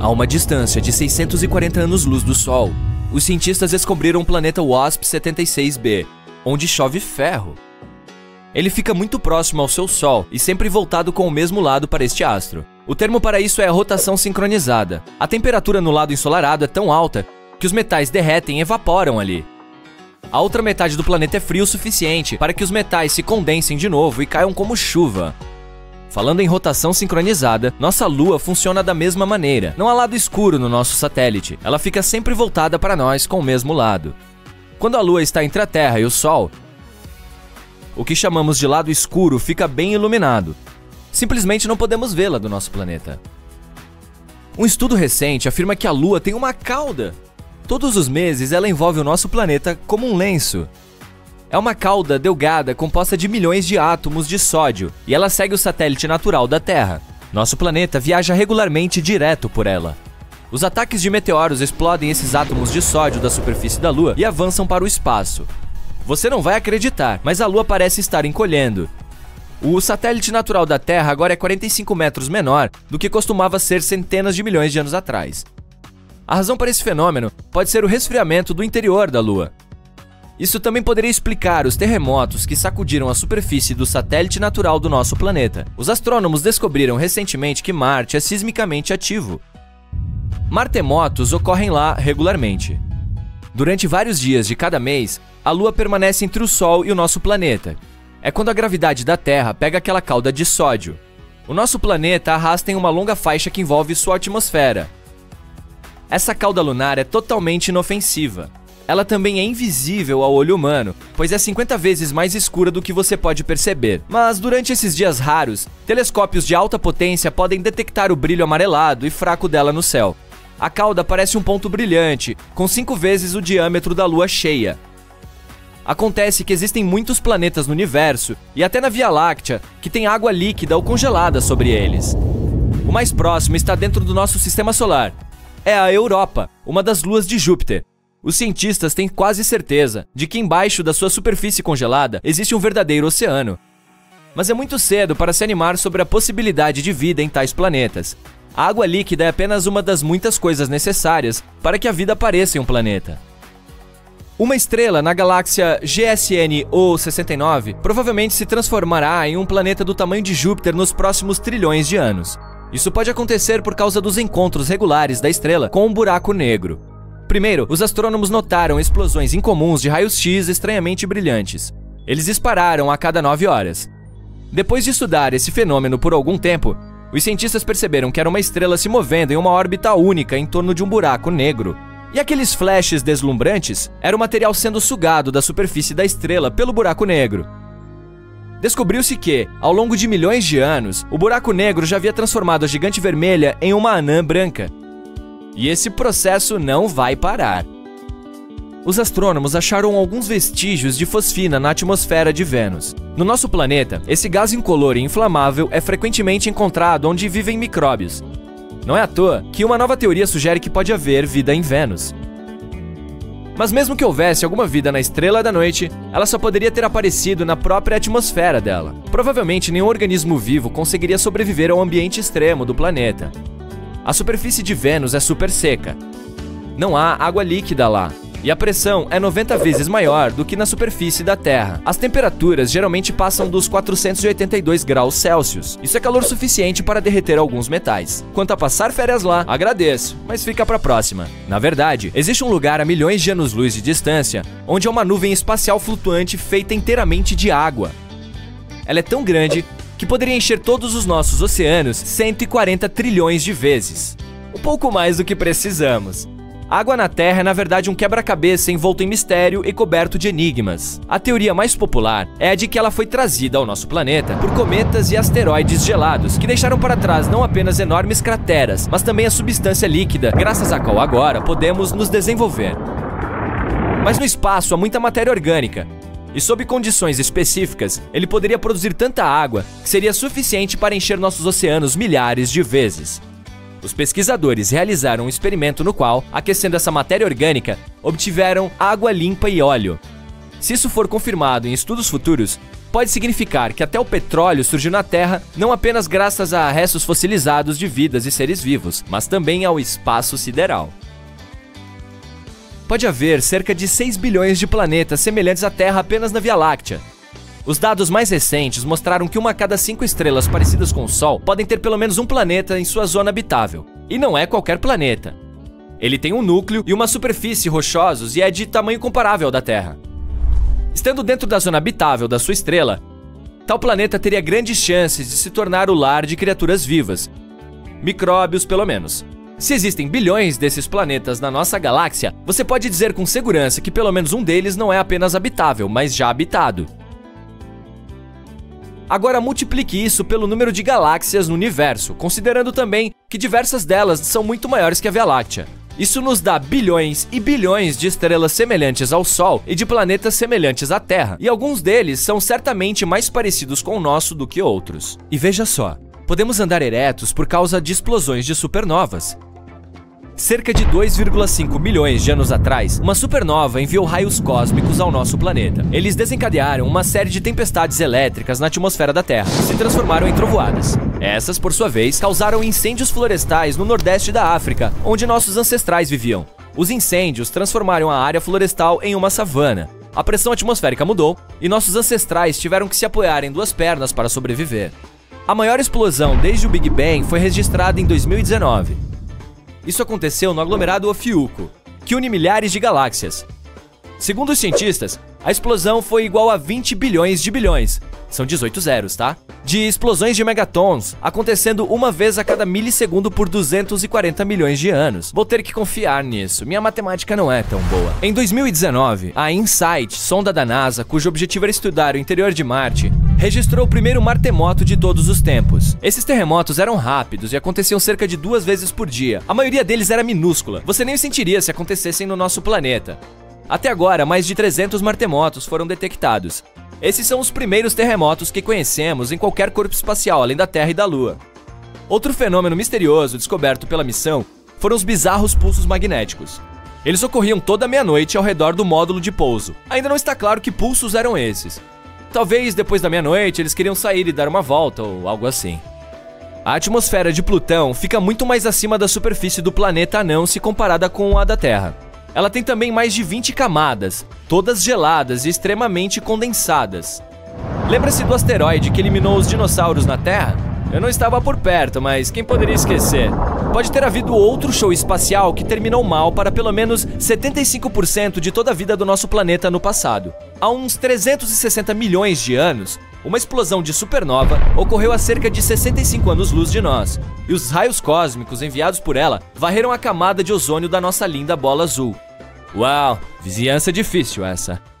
A uma distância de 640 anos-luz do Sol, os cientistas descobriram o planeta WASP-76b, onde chove ferro. Ele fica muito próximo ao seu Sol e sempre voltado com o mesmo lado para este astro. O termo para isso é a rotação sincronizada. A temperatura no lado ensolarado é tão alta que os metais derretem e evaporam ali. A outra metade do planeta é frio o suficiente para que os metais se condensem de novo e caiam como chuva. Falando em rotação sincronizada, nossa Lua funciona da mesma maneira. Não há lado escuro no nosso satélite, ela fica sempre voltada para nós com o mesmo lado. Quando a Lua está entre a Terra e o Sol, o que chamamos de lado escuro fica bem iluminado. Simplesmente não podemos vê-la do nosso planeta. Um estudo recente afirma que a Lua tem uma cauda. Todos os meses ela envolve o nosso planeta como um lenço. É uma cauda delgada composta de milhões de átomos de sódio e ela segue o satélite natural da Terra. Nosso planeta viaja regularmente direto por ela. Os ataques de meteoros explodem esses átomos de sódio da superfície da Lua e avançam para o espaço. Você não vai acreditar, mas a Lua parece estar encolhendo. O satélite natural da Terra agora é 45 metros menor do que costumava ser centenas de milhões de anos atrás. A razão para esse fenômeno pode ser o resfriamento do interior da Lua. Isso também poderia explicar os terremotos que sacudiram a superfície do satélite natural do nosso planeta. Os astrônomos descobriram recentemente que Marte é sismicamente ativo, Martemotos ocorrem lá regularmente. Durante vários dias de cada mês, a Lua permanece entre o Sol e o nosso planeta. É quando a gravidade da Terra pega aquela cauda de sódio. O nosso planeta arrasta em uma longa faixa que envolve sua atmosfera. Essa cauda lunar é totalmente inofensiva. Ela também é invisível ao olho humano, pois é 50 vezes mais escura do que você pode perceber. Mas durante esses dias raros, telescópios de alta potência podem detectar o brilho amarelado e fraco dela no céu a cauda parece um ponto brilhante, com cinco vezes o diâmetro da Lua cheia. Acontece que existem muitos planetas no universo, e até na Via Láctea, que tem água líquida ou congelada sobre eles. O mais próximo está dentro do nosso sistema solar. É a Europa, uma das luas de Júpiter. Os cientistas têm quase certeza de que embaixo da sua superfície congelada existe um verdadeiro oceano. Mas é muito cedo para se animar sobre a possibilidade de vida em tais planetas. A água líquida é apenas uma das muitas coisas necessárias para que a vida apareça em um planeta. Uma estrela na galáxia GSN O69 provavelmente se transformará em um planeta do tamanho de Júpiter nos próximos trilhões de anos. Isso pode acontecer por causa dos encontros regulares da estrela com um buraco negro. Primeiro, os astrônomos notaram explosões incomuns de raios-x estranhamente brilhantes. Eles dispararam a cada nove horas. Depois de estudar esse fenômeno por algum tempo, os cientistas perceberam que era uma estrela se movendo em uma órbita única em torno de um buraco negro. E aqueles flashes deslumbrantes era o material sendo sugado da superfície da estrela pelo buraco negro. Descobriu-se que, ao longo de milhões de anos, o buraco negro já havia transformado a gigante vermelha em uma anã branca. E esse processo não vai parar. Os astrônomos acharam alguns vestígios de fosfina na atmosfera de Vênus. No nosso planeta, esse gás incolor e inflamável é frequentemente encontrado onde vivem micróbios. Não é à toa que uma nova teoria sugere que pode haver vida em Vênus. Mas mesmo que houvesse alguma vida na estrela da noite, ela só poderia ter aparecido na própria atmosfera dela. Provavelmente nenhum organismo vivo conseguiria sobreviver ao ambiente extremo do planeta. A superfície de Vênus é super seca. Não há água líquida lá, e a pressão é 90 vezes maior do que na superfície da Terra. As temperaturas geralmente passam dos 482 graus Celsius. Isso é calor suficiente para derreter alguns metais. Quanto a passar férias lá, agradeço, mas fica para próxima. Na verdade, existe um lugar a milhões de anos-luz de distância onde é uma nuvem espacial flutuante feita inteiramente de água. Ela é tão grande que poderia encher todos os nossos oceanos 140 trilhões de vezes. Um pouco mais do que precisamos. Água na Terra é na verdade um quebra-cabeça envolto em mistério e coberto de enigmas. A teoria mais popular é a de que ela foi trazida ao nosso planeta por cometas e asteroides gelados, que deixaram para trás não apenas enormes crateras, mas também a substância líquida, graças à qual agora podemos nos desenvolver. Mas no espaço há muita matéria orgânica, e sob condições específicas, ele poderia produzir tanta água que seria suficiente para encher nossos oceanos milhares de vezes. Os pesquisadores realizaram um experimento no qual, aquecendo essa matéria orgânica, obtiveram água limpa e óleo. Se isso for confirmado em estudos futuros, pode significar que até o petróleo surgiu na Terra não apenas graças a restos fossilizados de vidas e seres vivos, mas também ao espaço sideral pode haver cerca de 6 bilhões de planetas semelhantes à Terra apenas na Via Láctea. Os dados mais recentes mostraram que uma a cada cinco estrelas parecidas com o Sol podem ter pelo menos um planeta em sua zona habitável. E não é qualquer planeta. Ele tem um núcleo e uma superfície rochosos e é de tamanho comparável ao da Terra. Estando dentro da zona habitável da sua estrela, tal planeta teria grandes chances de se tornar o lar de criaturas vivas. Micróbios, pelo menos. Se existem bilhões desses planetas na nossa galáxia, você pode dizer com segurança que pelo menos um deles não é apenas habitável, mas já habitado. Agora multiplique isso pelo número de galáxias no universo, considerando também que diversas delas são muito maiores que a Via Láctea. Isso nos dá bilhões e bilhões de estrelas semelhantes ao Sol e de planetas semelhantes à Terra, e alguns deles são certamente mais parecidos com o nosso do que outros. E veja só, podemos andar eretos por causa de explosões de supernovas. Cerca de 2,5 milhões de anos atrás, uma supernova enviou raios cósmicos ao nosso planeta. Eles desencadearam uma série de tempestades elétricas na atmosfera da Terra, que se transformaram em trovoadas. Essas, por sua vez, causaram incêndios florestais no nordeste da África, onde nossos ancestrais viviam. Os incêndios transformaram a área florestal em uma savana. A pressão atmosférica mudou e nossos ancestrais tiveram que se apoiar em duas pernas para sobreviver. A maior explosão desde o Big Bang foi registrada em 2019. Isso aconteceu no aglomerado Ofiuco, que une milhares de galáxias. Segundo os cientistas, a explosão foi igual a 20 bilhões de bilhões, são 18 zeros, tá? De explosões de megatons, acontecendo uma vez a cada milissegundo por 240 milhões de anos. Vou ter que confiar nisso, minha matemática não é tão boa. Em 2019, a InSight, sonda da NASA, cujo objetivo era estudar o interior de Marte, registrou o primeiro martemoto de todos os tempos. Esses terremotos eram rápidos e aconteciam cerca de duas vezes por dia. A maioria deles era minúscula, você nem sentiria se acontecessem no nosso planeta. Até agora, mais de 300 martemotos foram detectados. Esses são os primeiros terremotos que conhecemos em qualquer corpo espacial além da Terra e da Lua. Outro fenômeno misterioso descoberto pela missão foram os bizarros pulsos magnéticos. Eles ocorriam toda meia-noite ao redor do módulo de pouso. Ainda não está claro que pulsos eram esses, Talvez depois da meia-noite eles queriam sair e dar uma volta ou algo assim. A atmosfera de Plutão fica muito mais acima da superfície do planeta anão se comparada com a da Terra. Ela tem também mais de 20 camadas, todas geladas e extremamente condensadas. Lembra-se do asteroide que eliminou os dinossauros na Terra? Eu não estava por perto, mas quem poderia esquecer? Pode ter havido outro show espacial que terminou mal para pelo menos 75% de toda a vida do nosso planeta no passado. Há uns 360 milhões de anos, uma explosão de supernova ocorreu a cerca de 65 anos-luz de nós, e os raios cósmicos enviados por ela varreram a camada de ozônio da nossa linda bola azul. Uau, vizinhança difícil essa.